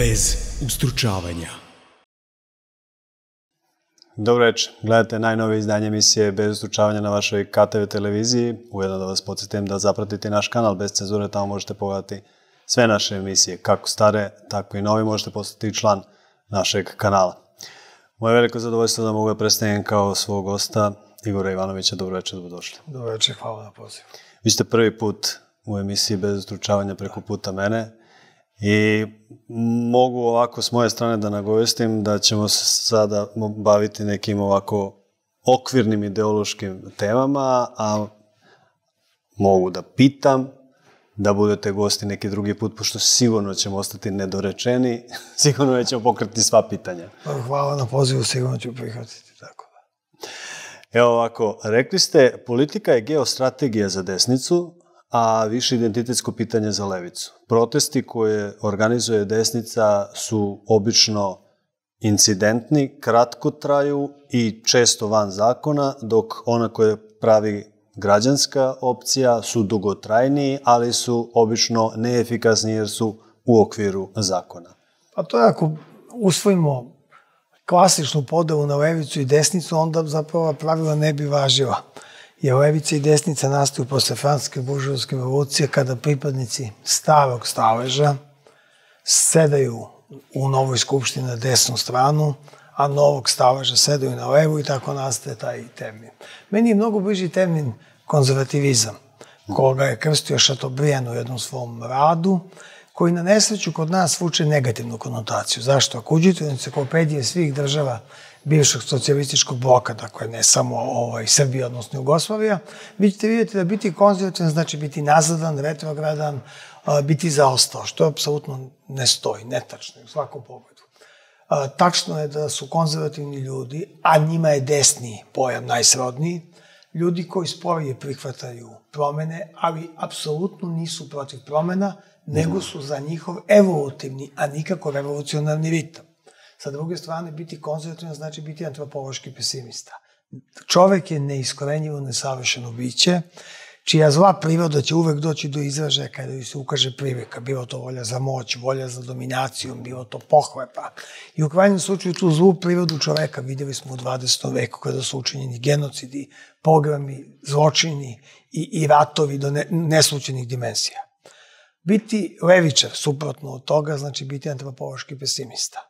bez ustručavanja. Dobro večer, gledate najnove izdanje emisije Bez ustručavanja na vašoj KTV televiziji. Ujedno da vas podsjetim da zapratite naš kanal Bez cenzure, tamo možete pogledati sve naše emisije, kako stare, tako i novi, možete postati član našeg kanala. Moje veliko zadovoljstvo da mogu da predstavim kao svog gosta Igora Ivanovića. Dobro večer, dobro došli. Dobro večer, hvala na pozivu. Vi ste prvi put u emisiji Bez ustručavanja preko puta mene i mogu ovako s moje strane da nagovestim da ćemo se sada baviti nekim ovako okvirnim ideološkim temama, a mogu da pitam, da budete gosti neki drugi put, pošto sigurno ćemo ostati nedorečeni, sigurno nećemo pokriti sva pitanja. Hvala na pozivu, sigurno ću prihvatiti, tako da. Evo ovako, rekli ste, politika je geostrategija za desnicu, a više identitetsko pitanje za levicu. Protesti koje organizuje desnica su obično incidentni, kratko traju i često van zakona, dok ona koje pravi građanska opcija su dugotrajniji, ali su obično neefikasni jer su u okviru zakona. Pa to je ako usvojimo klasičnu podelu na levicu i desnicu, onda zapravo pravila ne bi važila je levica i desnica nastaju posle francuske buržovske revolucije kada pripadnici starog staleža sedaju u novoj skupštini na desnu stranu, a novog staleža sedaju na levu i tako nastaje taj termin. Meni je mnogo bliži termin konzervativizam, koga je krstio Šatobrijan u jednom svom radu, koji na nesreću kod nas vuče negativnu konotaciju. Zašto? Ako uđete u enciklopedije svih država bivšeg socijalističkog bloka, dakle ne samo ovaj, Srbija, odnosno Jugoslavija, vi ćete vidjeti da biti konzervativan znači biti nazadan, retrogradan, biti zaostao, što apsolutno ne stoji, netačno u svakom pogledu. Tačno je da su konzervativni ljudi, a njima je desni pojam najsrodniji, ljudi koji sporije prihvataju promene, ali apsolutno nisu protiv promena, nego su za njihov evolutivni, a nikako revolucionarni ritam. Sa druge strane, biti konzervativan znači biti antropološki pesimista. Čovek je neiskorenjivo nesavršeno biće, čija zla priroda će uvek doći do izražaja kada joj se ukaže priveka, bilo to volja za moć, volja za dominaciju, bilo to pohlepa. I u krajnjem slučaju tu zlu prirodu čoveka videli smo u 20. veku kada su učinjeni genocidi, programi, zločini i, i ratovi do ne, neslučenih dimenzija. Biti levičar, suprotno od toga, znači biti antropološki pesimista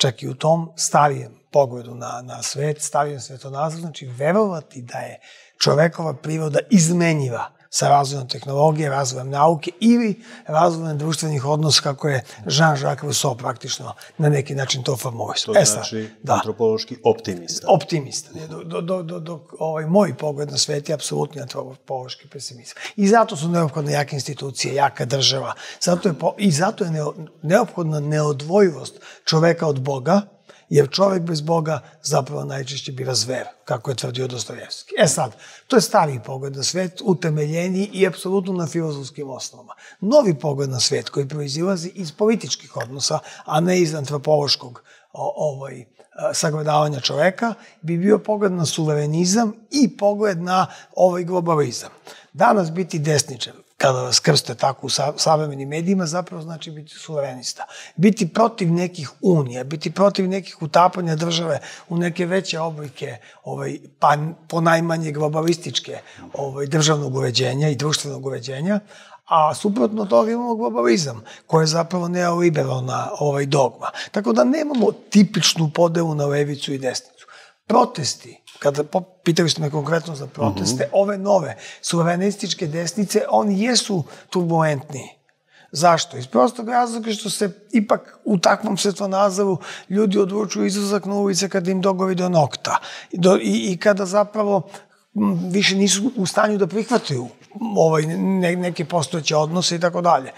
čak i u tom stavijem pogledu na, na svet, stavijem svetonazor, znači verovati da je čovekova priroda izmenjiva sa razvojem tehnologije, razvojem nauke ili razvojem društvenih odnosa kako je Jean-Jacques Rousseau praktično na neki način to formulisao. To e, znači da. antropološki optimista. Optimista. Do, do, do, do, ovaj, moj pogled na svet je apsolutni antropološki pesimizam. I zato su neophodne jake institucije, jaka država. Zato je, po, I zato je neophodna neodvojivost čoveka od Boga, jer čovek bez Boga zapravo najčešće biva zver, kako je tvrdio Dostojevski. E sad, to je stari pogled na svet, utemeljeni i apsolutno na filozofskim osnovama. Novi pogled na svet koji proizilazi iz političkih odnosa, a ne iz antropološkog ovaj, sagledavanja čoveka, bi bio pogled na suverenizam i pogled na ovaj globalizam. Danas biti desničar, kada vas krste tako u savremenim medijima, zapravo znači biti suverenista. Biti protiv nekih unija, biti protiv nekih utapanja države u neke veće oblike, ovaj, pa ponajmanje globalističke ovaj, državnog uređenja i društvenog uređenja, a suprotno toga imamo globalizam, koja je zapravo neoliberalna ovaj, dogma. Tako da nemamo tipičnu podelu na levicu i desnicu. Protesti kada pitali ste me konkretno za proteste, uh mhm. -huh. ove nove suverenističke desnice, oni jesu turbulentni. Zašto? Iz prostog razloga što se ipak u takvom svetonazaru ljudi odlučuju izlazak na ulice kada im dogovi do nokta. Do, i, I kada zapravo više nisu u stanju da prihvataju ovaj, ne, neke postojeće odnose i tako dalje.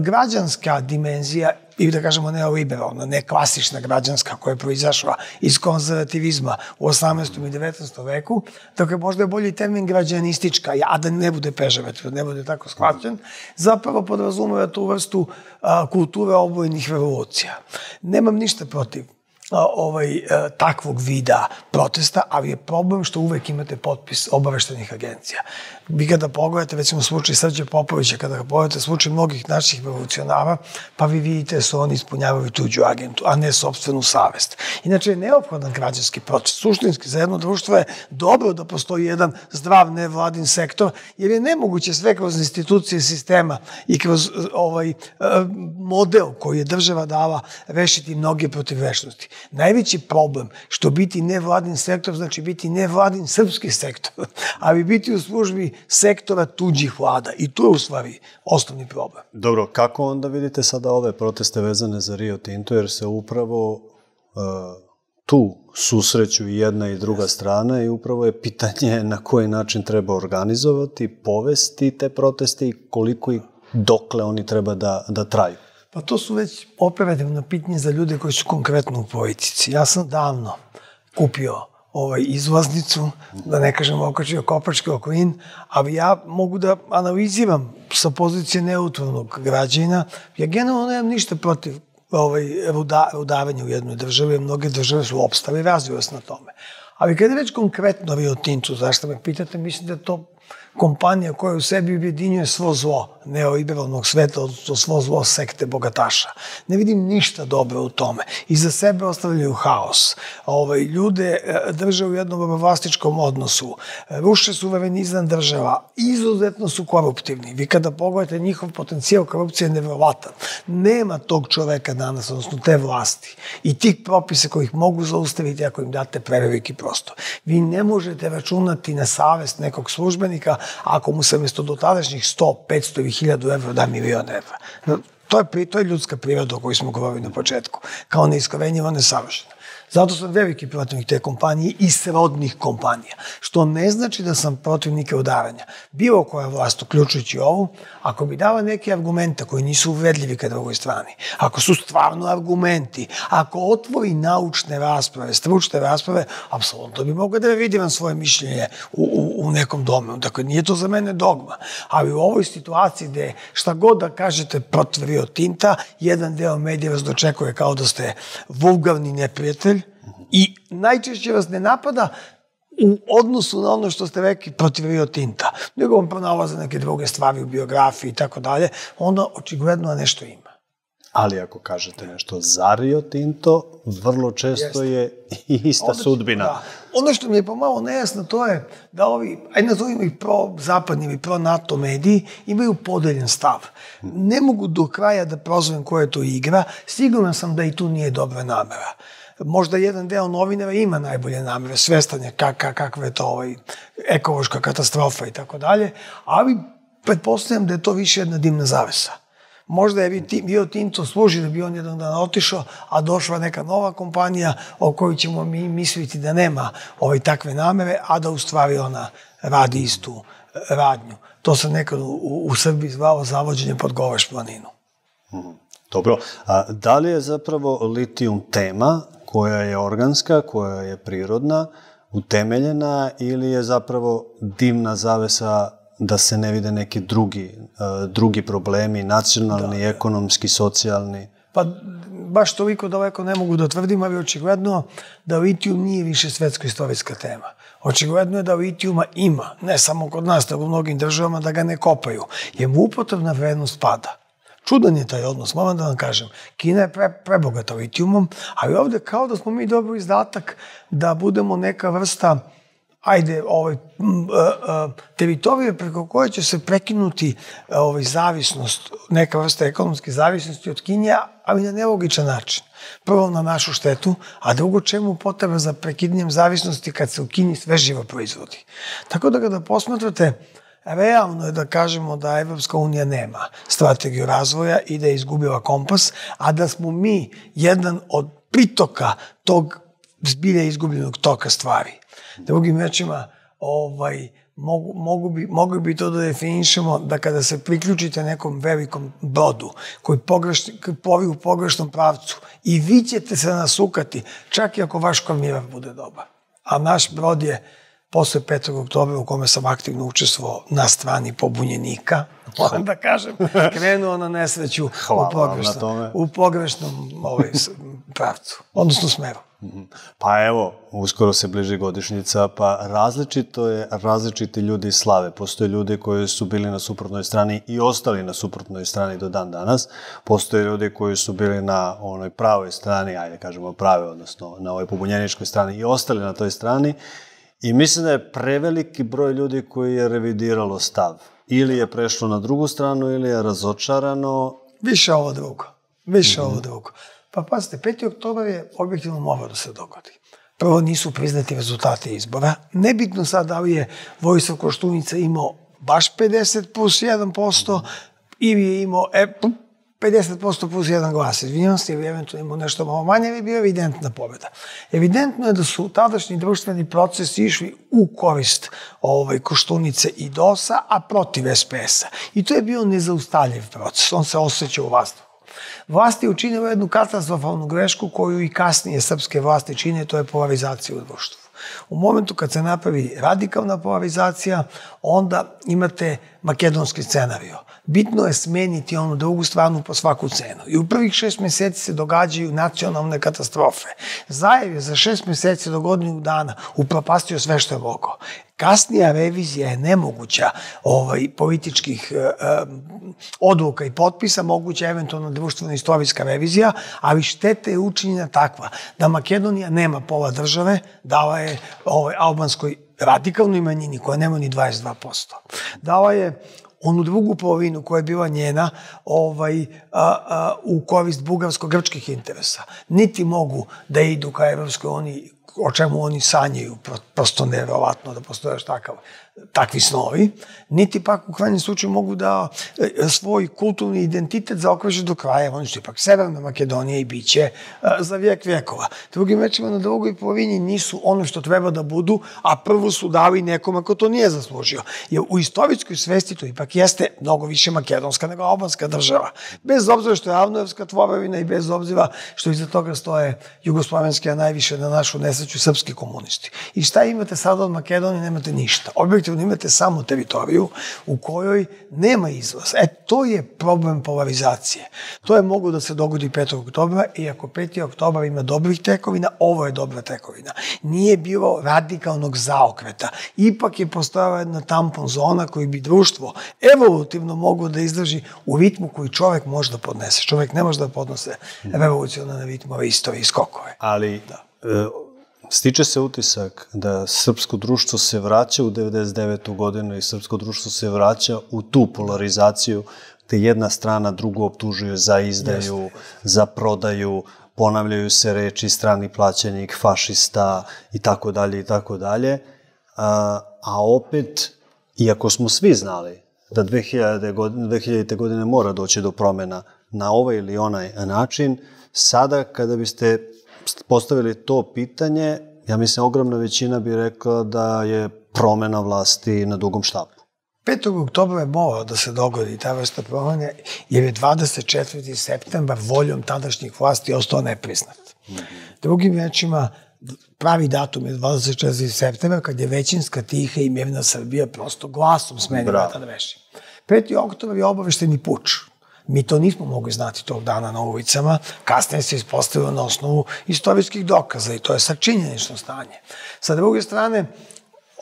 Građanska dimenzija, i da kažemo neoliberalna, ne klasična građanska koja je proizašla iz konzervativizma u 18. i 19. veku, dakle možda je bolji termin građanistička, a da ne bude pežavativ, da ne bude tako shvaćen, zapravo podrazumeva tu vrstu a, kulture obojnih revolucija. Nemam ništa protiv ovaj, e, takvog vida protesta, ali je problem što uvek imate potpis obaveštenih agencija. Vi kada pogledate, recimo slučaj Srđa Popovića, kada pogledate slučaj mnogih naših revolucionara, pa vi vidite da su oni ispunjavaju tuđu agentu, a ne sobstvenu savest. Inače je neophodan građanski proces. Suštinski za jedno društvo je dobro da postoji jedan zdrav nevladin sektor, jer je nemoguće sve kroz institucije sistema i kroz ovaj e, model koji je država dala rešiti mnoge protivvešnosti. Najveći problem što biti nevladin sektor znači biti nevladin srpski sektor, ali biti u službi sektora tuđih vlada. I to je u stvari osnovni problem. Dobro, kako onda vidite sada ove proteste vezane za Rio Tinto, jer se upravo uh, tu susreću i jedna i druga strana i upravo je pitanje na koji način treba organizovati, povesti te proteste i koliko i dokle oni treba da, da traju. Pa to su već operativno pitanje za ljude koji su konkretno u politici. Ja sam davno kupio ovaj izlaznicu, da ne kažem okačio kopački okolin, ali ja mogu da analiziram sa pozicije neutralnog građana. Ja generalno nemam ništa protiv ovaj, ruda, rudavanja u jednoj državi, mnoge države su opstave i razvile se na tome. Ali kada je već konkretno Rio Tinto, zašto me pitate, mislim da to kompanija koja u sebi objedinjuje svo zlo neoliberalnog sveta, odnosno svo zlo sekte bogataša. Ne vidim ništa dobro u tome. I za sebe ostavljaju haos. Ovaj, ljude e, drže u jednom vlastičkom odnosu. Ruše suverenizam država. Izuzetno su koruptivni. Vi kada pogledate njihov potencijal korupcije je nevrovatan. Nema tog čoveka danas, odnosno te vlasti i tih propisa kojih mogu zaustaviti ako im date preveliki prostor. Vi ne možete računati na savest nekog službenika ako mu se mesto dotadašnjih 100, 500 ili 1000 evra da milion evra. To je, to je ljudska priroda o kojoj smo govorili na početku, kao neiskorenjivo nesavršena. Zato sam veliki protivnik te kompanije i srodnih kompanija, što ne znači da sam protivnik udaranja. Bilo koja vlast, uključujući ovu, ako bi dala neke argumente koji nisu uvedljivi ka drugoj strani, ako su stvarno argumenti, ako otvori naučne rasprave, stručne rasprave, apsolutno bi mogla da vidim svoje mišljenje u, u, u nekom domu. Dakle, nije to za mene dogma. Ali u ovoj situaciji gde šta god da kažete protiv Rio Tinta, jedan deo medija vas dočekuje kao da ste vulgarni neprijatelj, I najčešće vas ne napada u odnosu na ono što ste rekli protiv Rio Tinta, nego on pronalaze neke druge stvari u biografiji i tako dalje, onda očigledno nešto ima. Ali ako kažete nešto za Rio Tinto, vrlo često Jeste. je ista Onda, sudbina. Da. Ono što mi je pomalo nejasno, to je da ovi, ajde nazovimo ih pro-zapadni ili pro-NATO mediji, imaju podeljen stav. Ne mogu do kraja da prozovem koja je to igra, siguran sam da i tu nije dobra namera možda jedan deo novinara ima najbolje namere, svestan je kak, kakva je to ovaj, ekološka katastrofa i tako dalje, ali pretpostavljam da je to više jedna dimna zavesa. Možda je bio Tinto služi da bi on jedan dan otišao, a došla neka nova kompanija o kojoj ćemo mi misliti da nema ovaj takve namere, a da u stvari ona radi istu radnju. To se nekad u, u Srbiji zvalo zavođenje pod Goveš planinu. Mhm. Dobro, a da li je zapravo litijum tema koja je organska, koja je prirodna, utemeljena ili je zapravo dimna zavesa da se ne vide neki drugi, uh, drugi problemi, nacionalni, da, ekonomski, socijalni? Pa baš toliko daleko ne mogu da tvrdim, ali očigledno da litijum nije više svetsko istorijska tema. Očigledno je da litijuma ima, ne samo kod nas, nego u mnogim državama, da ga ne kopaju. Jer mu upotrebna vrednost pada. Čudan je taj odnos, moram da vam kažem. Kina je pre, prebogata litijumom, ali ovde kao da smo mi dobili izdatak da budemo neka vrsta ajde, ovaj, teritorije preko koje će se prekinuti ovaj, zavisnost, neka vrsta ekonomske zavisnosti od Kinja, ali na nelogičan način. Prvo na našu štetu, a drugo čemu potreba za prekidnjem zavisnosti kad se u Kini sve živo proizvodi. Tako da kada posmatrate Realno je da kažemo da Evropska unija nema strategiju razvoja i da je izgubila kompas, a da smo mi jedan od pritoka tog zbilja izgubljenog toka stvari. Drugim rečima, ovaj, mogu, mogu, bi, mogu bi to da definišemo da kada se priključite nekom velikom brodu koji pogreš, plovi u pogrešnom pravcu i vi ćete se nasukati, čak i ako vaš kormirar bude dobar. A naš brod je posle 5. oktobra u kome sam aktivno učestvovao na strani pobunjenika, moram da kažem, krenuo na nesreću Hvala u na pogrešnom, tome. u pogrešnom ovaj, pravcu, odnosno smeru. Pa evo, uskoro se bliži godišnjica, pa različito je, različiti ljudi slave. Postoje ljudi koji su bili na suprotnoj strani i ostali na suprotnoj strani do dan danas. Postoje ljudi koji su bili na onoj pravoj strani, ajde kažemo prave, odnosno na ovoj pobunjeničkoj strani i ostali na toj strani. I mislim da je preveliki broj ljudi koji je revidiralo stav. Ili je prešlo na drugu stranu, ili je razočarano. Više ovo drugo. Više ovo drugo. Pa pazite, 5. oktobar je objektivno morao da se dogodi. Prvo nisu priznati rezultati izbora. Nebitno sad da li je Vojislav Koštunica imao baš 50 plus 1% ili je imao e, 50% plus 1 glas, izvinjam se, ili eventualno imao nešto malo manje, ali je bio evidentna pobjeda. Evidentno je da su tadašnji društveni procesi išli u korist ovaj, Koštunice i DOS-a, a protiv SPS-a. I to je bio nezaustavljiv proces, on se osjeća u vazduhu. Vlasti učinila jednu katastrofalnu grešku koju i kasnije srpske vlasti čine, to je polarizacija u društvu. U momentu kad se napravi radikalna polarizacija, onda imate makedonski scenario. Bitno je smeniti onu drugu stranu po svaku cenu. I u prvih šest meseci se događaju nacionalne katastrofe. Zajev je za šest meseci do godinu dana upropastio sve što je mogao. Kasnija revizija je nemoguća ovaj, političkih e, e, odluka i potpisa, moguća eventualno društvena istorijska revizija, ali šteta je učinjena takva da Makedonija nema pola države, dala je ovaj, albanskoj radikalnoj manjini koja nema ni 22%. Dala je onu drugu polovinu koja je bila njena ovaj, a, a, u korist bugarsko-grčkih interesa. Niti mogu da idu ka Evropskoj uniji o čemu oni sanjaju, pro- prosto nevjerovatno da postoje takav, takvi snovi, niti pak u krajnjem slučaju mogu da e, svoj kulturni identitet zaokruže do kraja, oni su ipak Severna Makedonija i biće e, za vijek vjekova. Drugim rečima, na drugoj polovini nisu ono što treba da budu, a prvo su dali nekom ako to nije zaslužio. Jer u istorijskoj svesti to ipak jeste mnogo više makedonska nego albanska država. Bez obzira što je avnojevska tvorevina i bez obzira što iza toga stoje jugoslovenski, a najviše na našu nesreću srpski komunisti. I šta imate sada od Makedonije? Nemate ništa. Objektivno imate samo teritoriju u kojoj nema izlaz. E, to je problem polarizacije. To je moglo da se dogodi 5. oktobra i ako 5. oktobar ima dobrih tekovina, ovo je dobra tekovina. Nije bilo radikalnog zaokreta. Ipak je postojala jedna tampon zona koju bi društvo evolutivno moglo da izdrži u ritmu koji čovek može da podnese. Čovek ne može da podnose revolucionalne ritmove istorije i skokove. Ali da. e, stiče se utisak da srpsko društvo se vraća u 99. godinu i srpsko društvo se vraća u tu polarizaciju gde jedna strana drugu optužuje za izdaju, za prodaju, ponavljaju se reči strani plaćenik, fašista i tako dalje i tako dalje. A, a opet, iako smo svi znali da 2000. godine, 2000. godine mora doći do promena na ovaj ili onaj način, sada kada biste postavili to pitanje, ja mislim ogromna većina bi rekla da je promena vlasti na dugom štapu. 5. oktobra je morao da se dogodi ta vrsta promene, jer je 24. septembar voljom tadašnjih vlasti ostao nepriznat. Drugim rečima, pravi datum je 24. septembar, kad je većinska tiha i mirna Srbija prosto glasom smenila tada režim. 5. oktobar je obavešteni puč. Mi to nismo mogli znati tog dana na ulicama, kasnije se ispostavilo na osnovu istorijskih dokaza i to je sad činjenično stanje. Sa druge strane,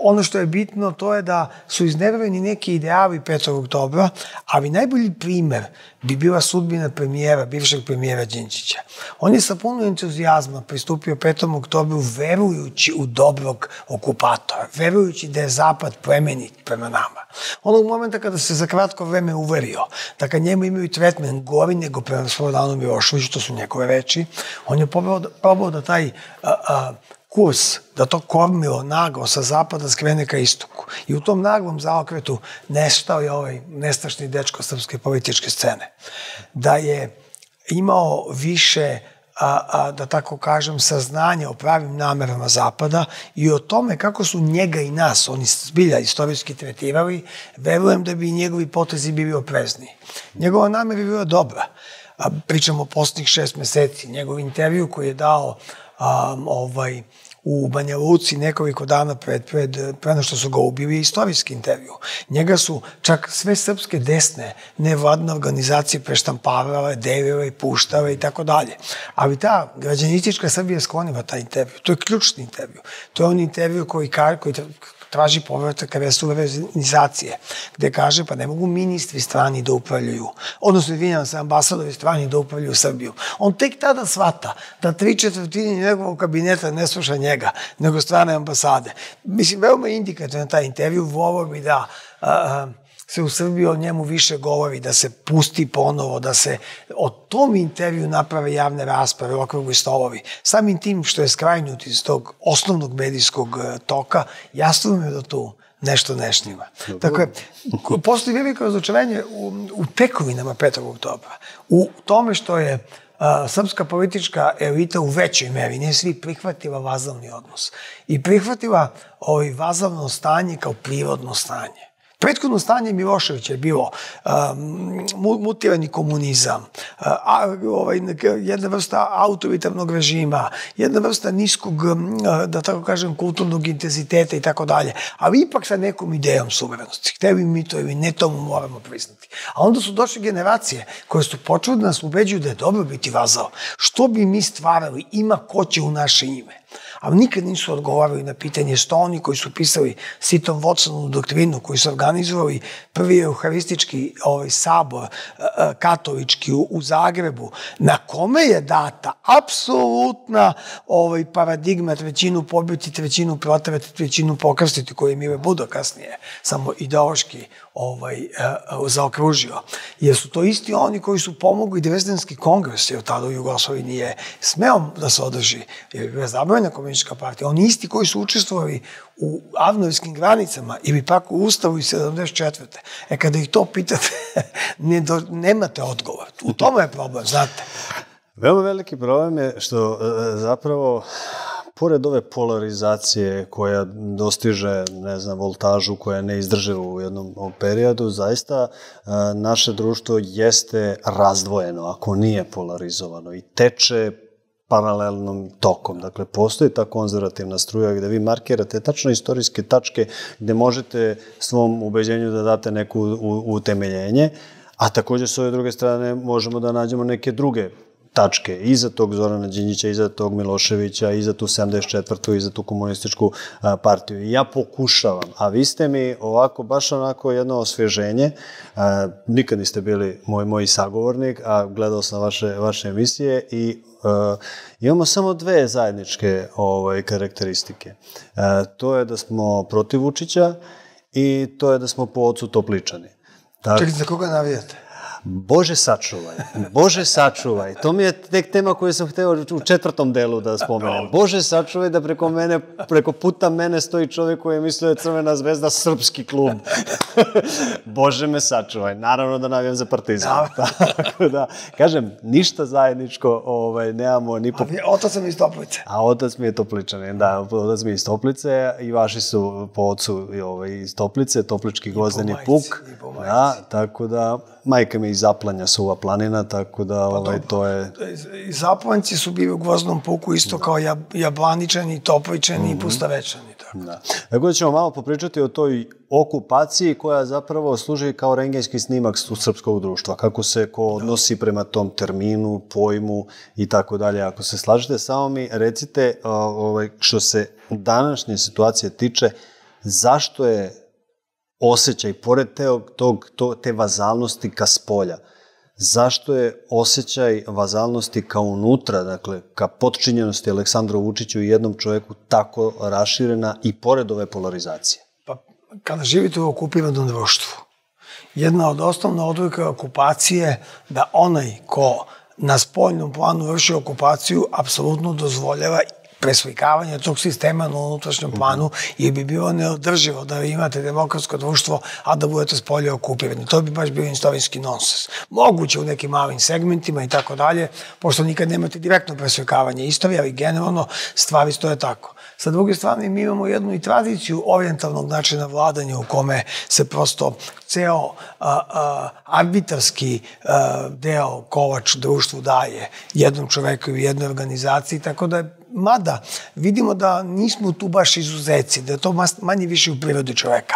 ono što je bitno to je da su iznevereni neki ideali 5. oktobra, ali najbolji primer bi bila sudbina premijera, bivšeg premijera Đinčića. On je sa puno entuzijazma pristupio 5. oktobru verujući u dobrog okupatora, verujući da je Zapad plemenit prema nama. Onog momenta kada se za kratko vreme uverio da kad njemu imaju tretmen gori nego prema Slobodanu Miloševiću, to su njegove reči, on je probao da, probao da taj a, a, kurs, da to kormilo naglo sa zapada skrene ka istoku. I u tom naglom zaokretu nestao je ovaj nestašni dečko srpske političke scene. Da je imao više a, a, da tako kažem, saznanja o pravim namerama Zapada i o tome kako su njega i nas, oni zbilja istorijski tretirali, verujem da bi njegovi potezi bili oprezniji. Njegova namer bi bila dobra. A, pričamo o posljednjih šest meseci. Njegov intervju koji je dao um, ovaj, u Banja Luci nekoliko dana pred, pred, pre što su ga ubili istorijski intervju. Njega su čak sve srpske desne nevladne organizacije preštampavale, delile i puštale i tako dalje. Ali ta građanistička Srbija skloniva taj intervju. To je ključni intervju. To je on intervju koji, koji traži povratak resuverenizacije, gde kaže pa ne mogu ministri strani da upravljaju, odnosno izvinjam se, ambasadori strani da upravljaju Srbiju. On tek tada svata da tri četvrtini njegovog kabineta ne sluša njega, nego strane ambasade. Mislim, veoma indikativno taj intervju, volao bi da a, se u Srbiji o njemu više govori, da se pusti ponovo, da se o tom intervju naprave javne rasprave, okrugli stolovi. Samim tim što je skrajnut iz tog osnovnog medijskog e, toka, jasno mi je da tu nešto ne šnima. Dakle, postoji veliko razočarenje u, u tekovinama 5. oktobra. U tome što je a, srpska politička elita u većoj meri, ne svi prihvatila vazalni odnos i prihvatila ovaj vazalno stanje kao prirodno stanje. Prethodno stanje Miloševića je bilo um, mutirani komunizam, a, ovaj, jedna vrsta autoritarnog režima, jedna vrsta niskog, um, da tako kažem, kulturnog intenziteta i tako dalje, ali ipak sa nekom idejom suverenosti. Hteli mi to ili ne, to moramo priznati. A onda su došle generacije koje su počeli da nas ubeđuju da je dobro biti vazao. Što bi mi stvarali, ima ko će u naše ime ali nikad nisu odgovarali na pitanje što oni koji su pisali sitom Watsonu doktrinu, koji su organizovali prvi euharistički ovaj, sabor katolički u, u Zagrebu, na kome je data apsolutna ovaj, paradigma trećinu pobiti, trećinu protrati, trećinu pokrstiti, koji je Mile Budo kasnije samo ideološki ovaj, uh, zaokružio. Jer su to isti oni koji su pomogli Dresdenski kongres, jer tada u Jugoslaviji nije smeo da se održi, jer je zabavljena komunistička partija. Oni isti koji su učestvovali u avnovskim granicama ili pak u Ustavu iz 74. E kada ih to pitate, ne do, nemate odgovor. U tome je problem, znate. Veoma veliki problem je što e, zapravo pored ove polarizacije koja dostiže, ne znam, voltažu koja je neizdrživa u jednom periodu, zaista e, naše društvo jeste razdvojeno, ako nije polarizovano i teče paralelnom tokom. Dakle, postoji ta konzervativna struja gde vi markirate tačno istorijske tačke gde možete svom ubeđenju da date neku utemeljenje, a takođe s ove druge strane možemo da nađemo neke druge tačke iza tog Zorana Đinjića, iza tog Miloševića, iza tu 74. iza tu komunističku partiju. I ja pokušavam, a vi ste mi ovako, baš onako jedno osveženje, a, nikad niste bili moj, moj sagovornik, a gledao sam vaše, vaše emisije i a, imamo samo dve zajedničke ovaj, karakteristike. A, to je da smo protiv Vučića i to je da smo po ocu topličani. Tako, Čekajte, za koga navijate? Bože sačuvaj, Bože sačuvaj. To mi je tek tema koju sam hteo u četvrtom delu da spomenem. Bože sačuvaj da preko mene, preko puta mene stoji čovjek koji je mislio da je Crvena zvezda srpski klub. Bože me sačuvaj. Naravno da navijam za partizan. Da. Tako da, kažem, ništa zajedničko ovaj, nemamo ni po... A otac mi iz Toplice. A otac mi je Topličan, da, otac mi je iz Toplice i vaši su po ocu ovaj, iz Toplice, Toplički gozdeni puk. Da, tako da majka mi iz Zaplanja suva planina, tako da pa ovaj, to je... I Zaplanjci su bili u gvoznom puku isto da. kao Jablaničani, Topličani mm -hmm. i mhm. Pustavečani. Tako. Da. Tako da ćemo malo popričati o toj okupaciji koja zapravo služi kao rengenski snimak srpskog društva, kako se ko da. odnosi prema tom terminu, pojmu i tako dalje. Ako se slažete, samo mi recite ovaj, što se današnje situacije tiče, zašto je osjećaj, pored te, tog, to, te vazalnosti ka spolja, zašto je osjećaj vazalnosti ka unutra, dakle, ka potčinjenosti Aleksandru Vučiću i jednom čoveku tako raširena i pored ove polarizacije? Pa, kada živite u okupiranom društvu, jedna od osnovna odlika okupacije da onaj ko na spoljnom planu vrši okupaciju apsolutno dozvoljava preslikavanje tog sistema na unutrašnjem planu jer bi bilo neodrživo da imate demokratsko društvo, a da budete s polje okupirani. To bi baš bio istorijski nonsens. Moguće u nekim malim segmentima i tako dalje, pošto nikad nemate direktno preslikavanje istorije, ali generalno stvari stoje tako. Sa druge strane, mi imamo jednu i tradiciju orijentalnog načina vladanja u kome se prosto ceo a, a, arbitarski a, deo kovač društvu daje jednom čoveku i jednoj organizaciji, tako da je mada vidimo da nismo tu baš izuzeci, da je to manje više u prirodi čoveka.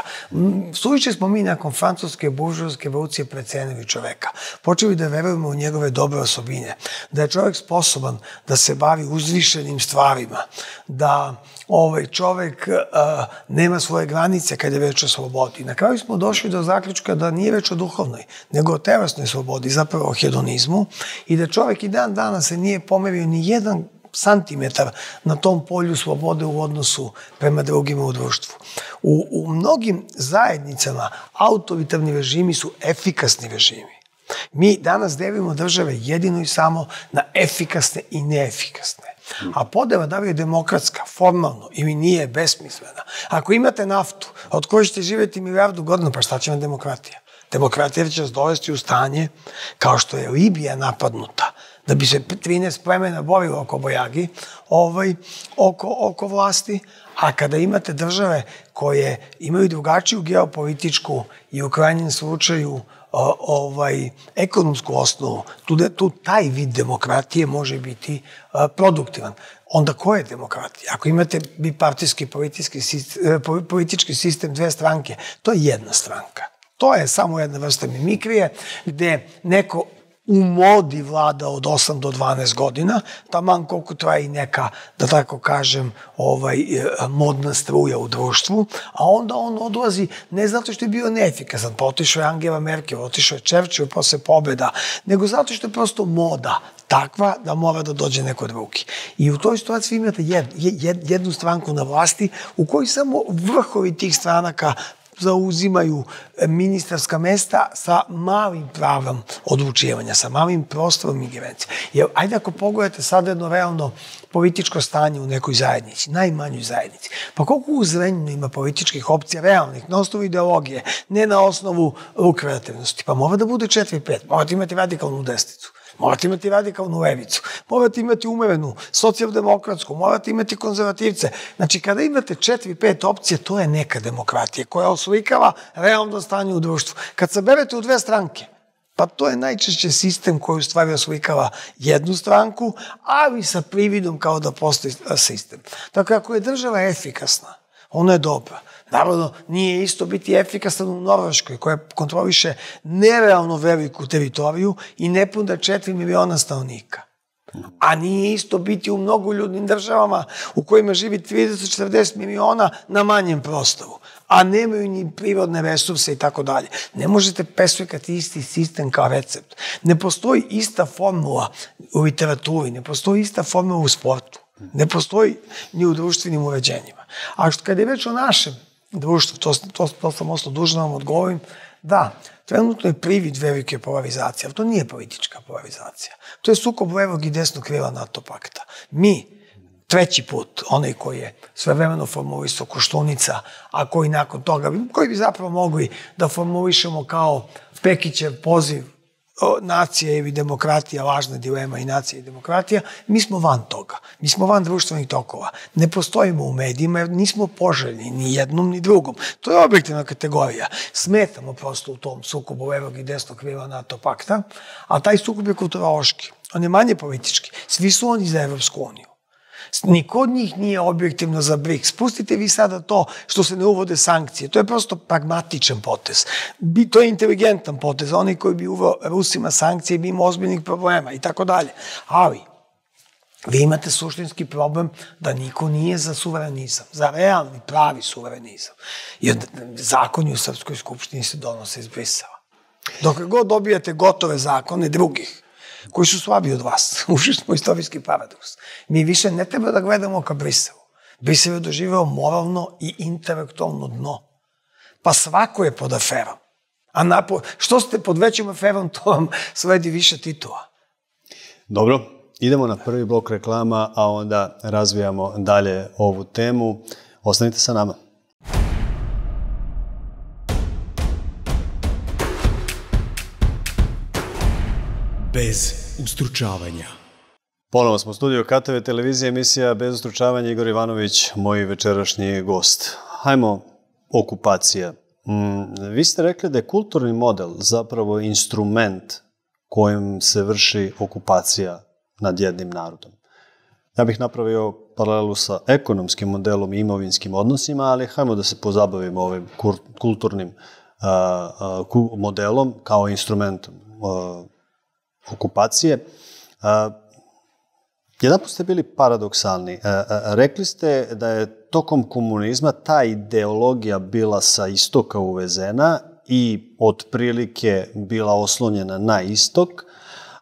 Suviše smo mi nakon francuske buržovske evolucije precenili čoveka. Počeli da verujemo u njegove dobre osobine, da je čovek sposoban da se bavi uzvišenim stvarima, da ovaj čovek uh, nema svoje granice kada je reč o slobodi. Na kraju smo došli do zaključka da nije reč o duhovnoj, nego o telesnoj slobodi, zapravo o hedonizmu i da čovek i dan dana se nije pomerio ni jedan santimetar na tom polju slobode u odnosu prema drugima u društvu. U, u mnogim zajednicama autoritarni režimi su efikasni režimi. Mi danas delimo države jedino i samo na efikasne i neefikasne. A podela da li je demokratska, formalno ili nije besmislena. Ako imate naftu od koje ćete živeti milijardu godina, pa šta će vam demokratija? Demokratija će vas dovesti u stanje kao što je Libija napadnuta, da bi se 13 plemena borilo oko Bojagi, ovaj, oko, oko vlasti, a kada imate države koje imaju drugačiju geopolitičku i u krajnjem slučaju ovaj, ekonomsku osnovu, tu, tu taj vid demokratije može biti produktivan. Onda ko je demokratija? Ako imate bipartijski politički e, politički sistem dve stranke, to je jedna stranka. To je samo jedna vrsta mimikrije gde neko u modi vlada od 8 do 12 godina, taman koliko traje i neka, da tako kažem, ovaj, e, modna struja u društvu, a onda on odlazi ne zato što je bio neefikasan, pa otišao je Angela Merkel, otišao je Churchill posle pobeda, nego zato što je prosto moda takva da mora da dođe neko drugi. I u toj situaciji imate jed, jed, jednu stranku na vlasti u kojoj samo vrhovi tih stranaka zauzimaju ministarska mesta sa malim pravom odlučivanja, sa malim prostorom ingerencije. Jer, ajde ako pogledate sad jedno realno političko stanje u nekoj zajednici, najmanjoj zajednici, pa koliko u Zrenjinu ima političkih opcija realnih, na osnovu ideologije, ne na osnovu lukreativnosti, pa mora da bude 4-5, morate imati radikalnu desnicu. Morate imati radikalnu levicu, morate imati umerenu, socijaldemokratsku, morate imati konzervativce. Znači, kada imate četiri, pet opcije, to je neka demokratija koja oslikava realno stanje u društvu. Kad saberete u dve stranke, Pa to je najčešće sistem koji u stvari oslikava jednu stranku, ali sa prividom kao da postoji sistem. Dakle, ako je država efikasna, ona je dobra. Naravno, nije isto biti efikasan u Norveškoj, koja kontroliše nerealno veliku teritoriju i ne punda 4 miliona stanovnika. A nije isto biti u mnogoljudnim državama u kojima živi 30-40 miliona na manjem prostoru, a nemaju ni prirodne resurse i tako dalje. Ne možete peslikati isti sistem kao recept. Ne postoji ista formula u literaturi, ne postoji ista formula u sportu. Ne postoji ni u društvenim uređenjima. A što kad je već o našem društvu, to, to, to sam ostao dužno da vam odgovorim, da, trenutno je privid velike polarizacije, ali to nije politička polarizacija. To je sukob levog i desnog krila NATO pakta. Mi, treći put, onaj koji je svevremeno formulisao Koštunica, a koji nakon toga, koji bi zapravo mogli da formulišemo kao Pekićev poziv nacija ili demokratija, važna dilema i nacija i demokratija, mi smo van toga. Mi smo van društvenih tokova. Ne postojimo u medijima jer nismo poželjni ni jednom ni drugom. To je objektivna kategorija. Smetamo prosto u tom sukobu levog i desnog krila NATO pakta, a taj sukob je kulturološki. On je manje politički. Svi su oni za Evropsku uniju. Niko od njih nije objektivno za BRICS. Pustite vi sada to što se ne uvode sankcije. To je prosto pragmatičan potez. To je inteligentan potez. Oni koji bi uveo Rusima sankcije bi imao ozbiljnih problema i tako dalje. Ali, vi imate suštinski problem da niko nije za suverenizam, za realni, pravi suverenizam. Jer zakoni u Srpskoj skupštini se donose iz Brisela. Dok god dobijate gotove zakone drugih, koji su slabi od vas. Ušli smo u istorijski paradoks. Mi više ne treba da gledamo ka Briselu. Brisel je doživeo moralno i intelektualno dno. Pa svako je pod aferom. A napo, što ste pod većim aferom, to vam sledi više titula. Dobro, idemo na prvi blok reklama, a onda razvijamo dalje ovu temu. Ostanite sa nama. Bez ustručavanja. Ponovo smo u studiju KTV televizije, emisija Bez ustručavanja, Igor Ivanović, moj večerašnji gost. Hajmo, okupacija. Mm, vi ste rekli da je kulturni model zapravo instrument kojim se vrši okupacija nad jednim narodom. Ja bih napravio paralelu sa ekonomskim modelom i imovinskim odnosima, ali hajmo da se pozabavimo ovim kulturnim uh, modelom kao instrumentom okupacije. Jedan put ste bili paradoksalni. Rekli ste da je tokom komunizma ta ideologija bila sa istoka uvezena i otprilike bila oslonjena na istok,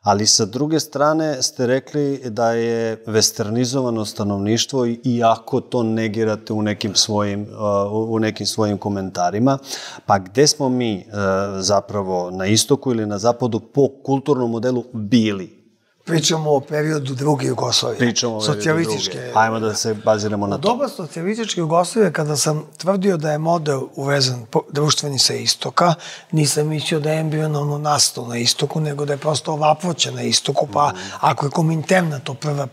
ali sa druge strane ste rekli da je westernizovano stanovništvo iako to negirate u nekim svojim, uh, u nekim svojim komentarima. Pa gde smo mi uh, zapravo na istoku ili na zapadu po kulturnom modelu bili? Pričamo o periodu druge Jugoslavije. Pričamo o socijalističke. Druge. Ajmo da se baziramo na to. Doba socijalističke Jugoslavije, kada sam tvrdio da je model uvezan društveni sa istoka, nisam mislio da je embrionovno nastao na istoku, nego da je prosto ovapvoća na istoku, pa mm. ako je kominterna to prva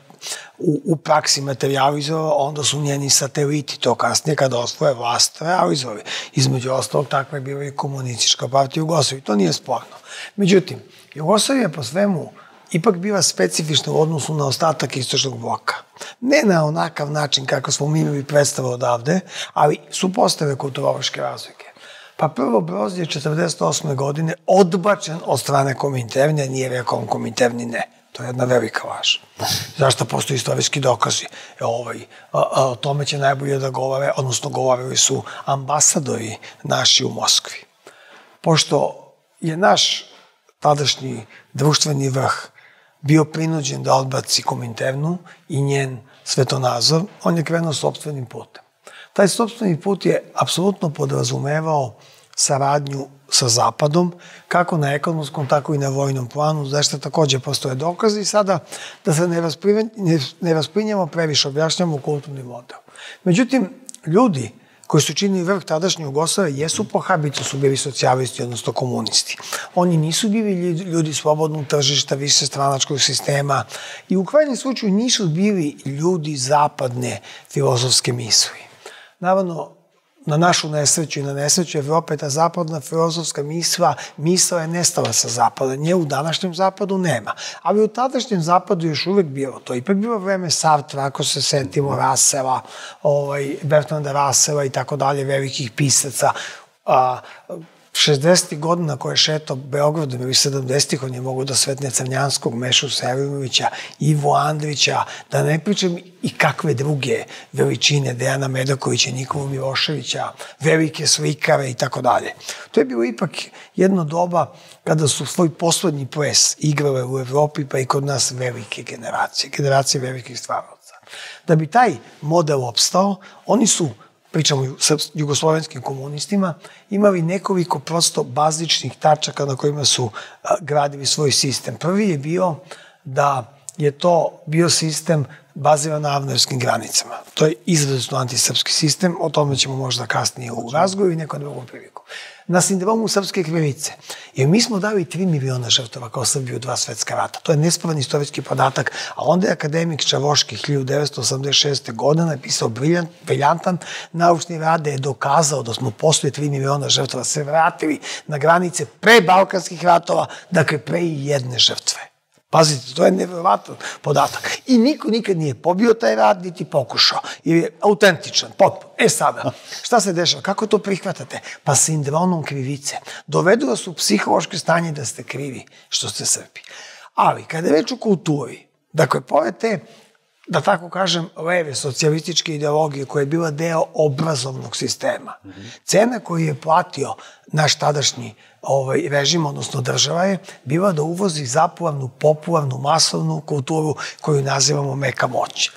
u, u praksi materializovao, onda su njeni sateliti to kasnije kada osvoje vlast realizovali. Između ostalog, takva je bila i komunistička partija Jugoslavije. To nije sporno. Međutim, Jugoslavija po svemu ipak bila specifična u odnosu na ostatak istočnog bloka. Ne na onakav način kako smo mi imali predstavu odavde, ali su postave kulturološke razlike. Pa prvo Broz je 48. godine odbačen od strane Kominterne, nije rekao on Kominterni ne. To je jedna velika laž. Zašto postoji istorijski dokazi? E, ovaj, a, a, o tome će najbolje da govore, odnosno govorili su ambasadori naši u Moskvi. Pošto je naš tadašnji društveni vrh bio prinuđen da odbaci Kominternu i njen svetonazor, on je krenuo sobstvenim putem. Taj sobstveni put je apsolutno podrazumevao saradnju sa Zapadom, kako na ekonomskom, tako i na vojnom planu, zašto takođe postoje dokazi i sada da se ne rasprinjamo previše, objašnjamo kulturni model. Međutim, ljudi koji su činili vrh tadašnje Jugoslavije jesu po habitu su bili socijalisti, odnosno komunisti. Oni nisu bili ljudi slobodnog tržišta, više stranačkog sistema i u krajnjem slučaju nisu bili ljudi zapadne filozofske misli. Naravno, na našu nesreću i na nesreću Evrope, ta zapadna filozofska misla, misla je nestala sa zapada. Nje u današnjem zapadu nema. Ali u tadašnjem zapadu još uvek bilo to. Ipak bilo vreme Sartra, ako se setimo Rasela, ovaj, Bertranda Rasela i tako dalje, velikih pisaca. A, 60. godina koje je šetao Beogradom ili 70. on je mogu da svetne Crnjanskog, Mešu Selimovića, Ivo Andrića, da ne pričam i kakve druge veličine Dejana Medakovića, Nikolu Miloševića, velike slikare i tako dalje. To je bilo ipak jedno doba kada su svoj poslednji ples igrale u Evropi, pa i kod nas velike generacije, generacije velikih stvaraca. Da bi taj model opstao, oni su pričamo sa jugoslovenskim komunistima, imali nekoliko prosto bazičnih tačaka na kojima su gradili svoj sistem. Prvi je bio da je to bio sistem baziran na avnerskim granicama. To je izrazno antisrpski sistem, o tome ćemo možda kasnije u razgoju i nekom drugom priliku na sindromu srpske krivice. Jer mi smo dali 3 miliona žrtava kao Srbiju u dva svetska rata. To je nespravan istorijski podatak, a onda je akademik Čavoški 1986. godine napisao briljant, briljantan naučni rade je dokazao da smo posle 3 miliona žrtava se vratili na granice pre Balkanskih ratova, dakle pre i jedne žrtve. Pazite, to je nevjerovatan podatak. I niko nikad nije pobio taj rad, niti pokušao. Jer je autentičan, potpuno. E sada, šta se dešava? Kako to prihvatate? Pa sindromom krivice. Dovedu vas u psihološke stanje da ste krivi što ste Srbi. Ali, kada je već u kulturi, dakle, pored te da tako kažem, leve socijalističke ideologije koja je bila deo obrazovnog sistema. Cena koju je platio naš tadašnji ovaj, režim, odnosno država je, bila da uvozi zapulavnu, popularnu, masovnu kulturu koju nazivamo meka moć.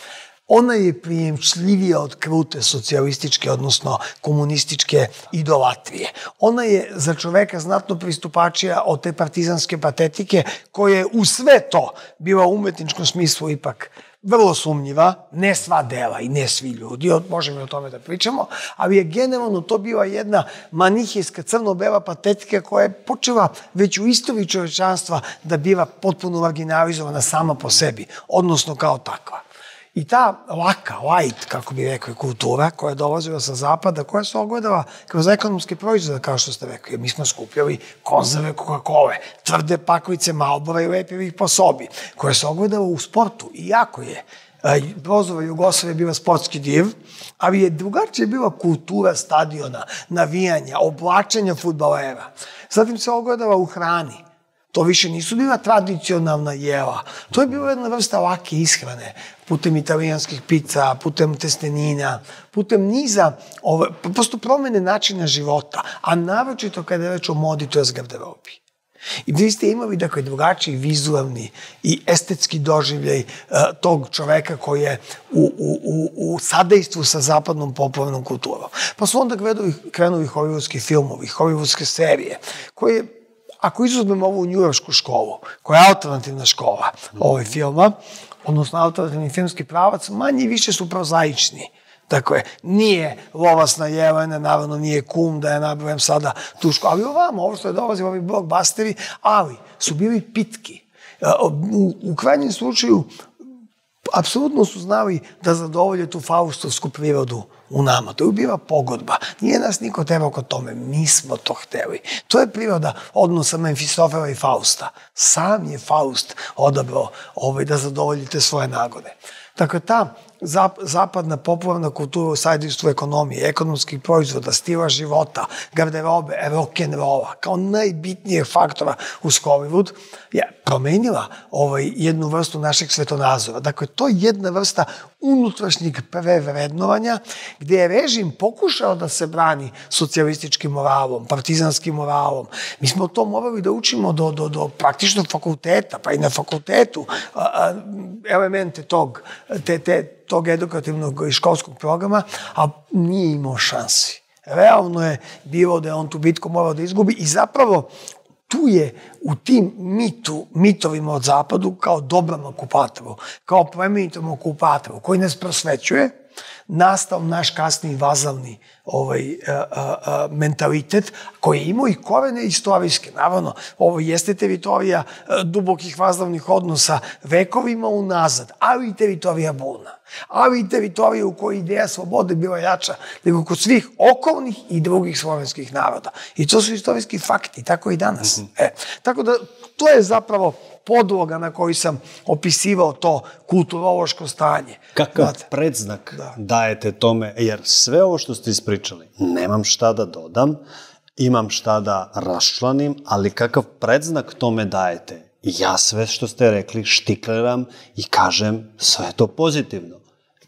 Ona je prijemčljivija od krute socijalističke, odnosno komunističke idolatrije. Ona je za čoveka znatno pristupačija od te partizanske patetike, koja je u sve to bila u umetničkom smislu ipak vrlo sumnjiva, ne sva dela i ne svi ljudi, možemo i o tome da pričamo, ali je generalno to bila jedna manihijska crno-bela patetika koja je počela već u istoriji čovečanstva da biva potpuno marginalizovana sama po sebi, odnosno kao takva. I ta laka, light, kako bi rekao, kultura koja je dolazila sa zapada, koja se ogledala kroz ekonomske proizvode, kao što ste rekli. Mi smo skupljali konzerve Coca-Cola, tvrde paklice Malbora i lepili ih po sobi, koja se ogledala u sportu. I jako je Brozova Jugoslavia je bila sportski div, ali je drugačije bila kultura stadiona, navijanja, oblačenja futbalera. Zatim se ogledala u hrani. To više nisu bila tradicionalna jela. To je bila jedna vrsta lake ishrane, putem italijanskih pizza, putem testenina, putem niza, ove, prosto promene načina života, a naročito kada je reč o modi, to je garderobi. I vi ste imali, dakle, drugačiji vizualni i estetski doživljaj uh, tog čoveka koji je u, u, u, u sadejstvu sa zapadnom popularnom kulturom. Pa su onda krenuli, krenuli hollywoodski filmovi, hollywoodske serije, koje ako izuzmemo ovu njujoršku školu, koja je alternativna škola ovoj filma, odnosno alternativni filmski pravac, manje i više su prozaični. Dakle, nije Lovasna Jelena, naravno nije kum da je nabrojam sada tuško, ali ovamo, ovo što je dolazilo, ovi blockbusteri, ali su bili pitki. E, u, u krajnjem slučaju, apsolutno su znali da zadovolje tu faustovsku prirodu u nama. To je bila pogodba. Nije nas niko tebao kod tome. Mi smo to hteli. To je priroda odnosa Memfisofela i Fausta. Sam je Faust odabrao ovaj, da zadovoljite svoje nagode. Dakle, ta zapadna popularna kultura u sajdistvu ekonomije, ekonomskih proizvoda, stila života, garderobe, rock'n'rolla, kao najbitnijeg faktora u Hollywood, je promenila ovaj, jednu vrstu našeg svetonazora. Dakle, to je jedna vrsta unutrašnjeg prevrednovanja, gde je režim pokušao da se brani socijalističkim moralom, partizanskim moralom. Mi smo to morali da učimo do, do, do praktičnog fakulteta, pa i na fakultetu a, a, elemente tog, te, te, tog edukativnog i školskog programa, a nije imao šansi. Realno je bilo da je on tu bitku morao da izgubi i zapravo tu je u tim mitu, mitovima od zapadu kao dobrom okupatoru, kao plemenitom okupatoru koji nas prosvećuje, nastao naš kasni vazalni ovaj, a, a, a, mentalitet koji je imao i korene istorijske. Naravno, ovo jeste teritorija a, dubokih vazalnih odnosa vekovima unazad, ali i teritorija Buna. Ali i teritorija u kojoj ideja slobode bila jača nego kod svih okolnih i drugih slovenskih naroda. I to su istorijski fakti, tako i danas. Mm -hmm. e, tako da, to je zapravo podloga na koji sam opisivao to kulturološko stanje. Kakav Znate? predznak da. dajete tome, jer sve ovo što ste ispričali, nemam šta da dodam, imam šta da raščlanim, ali kakav predznak tome dajete? Ja sve što ste rekli štikleram i kažem sve to pozitivno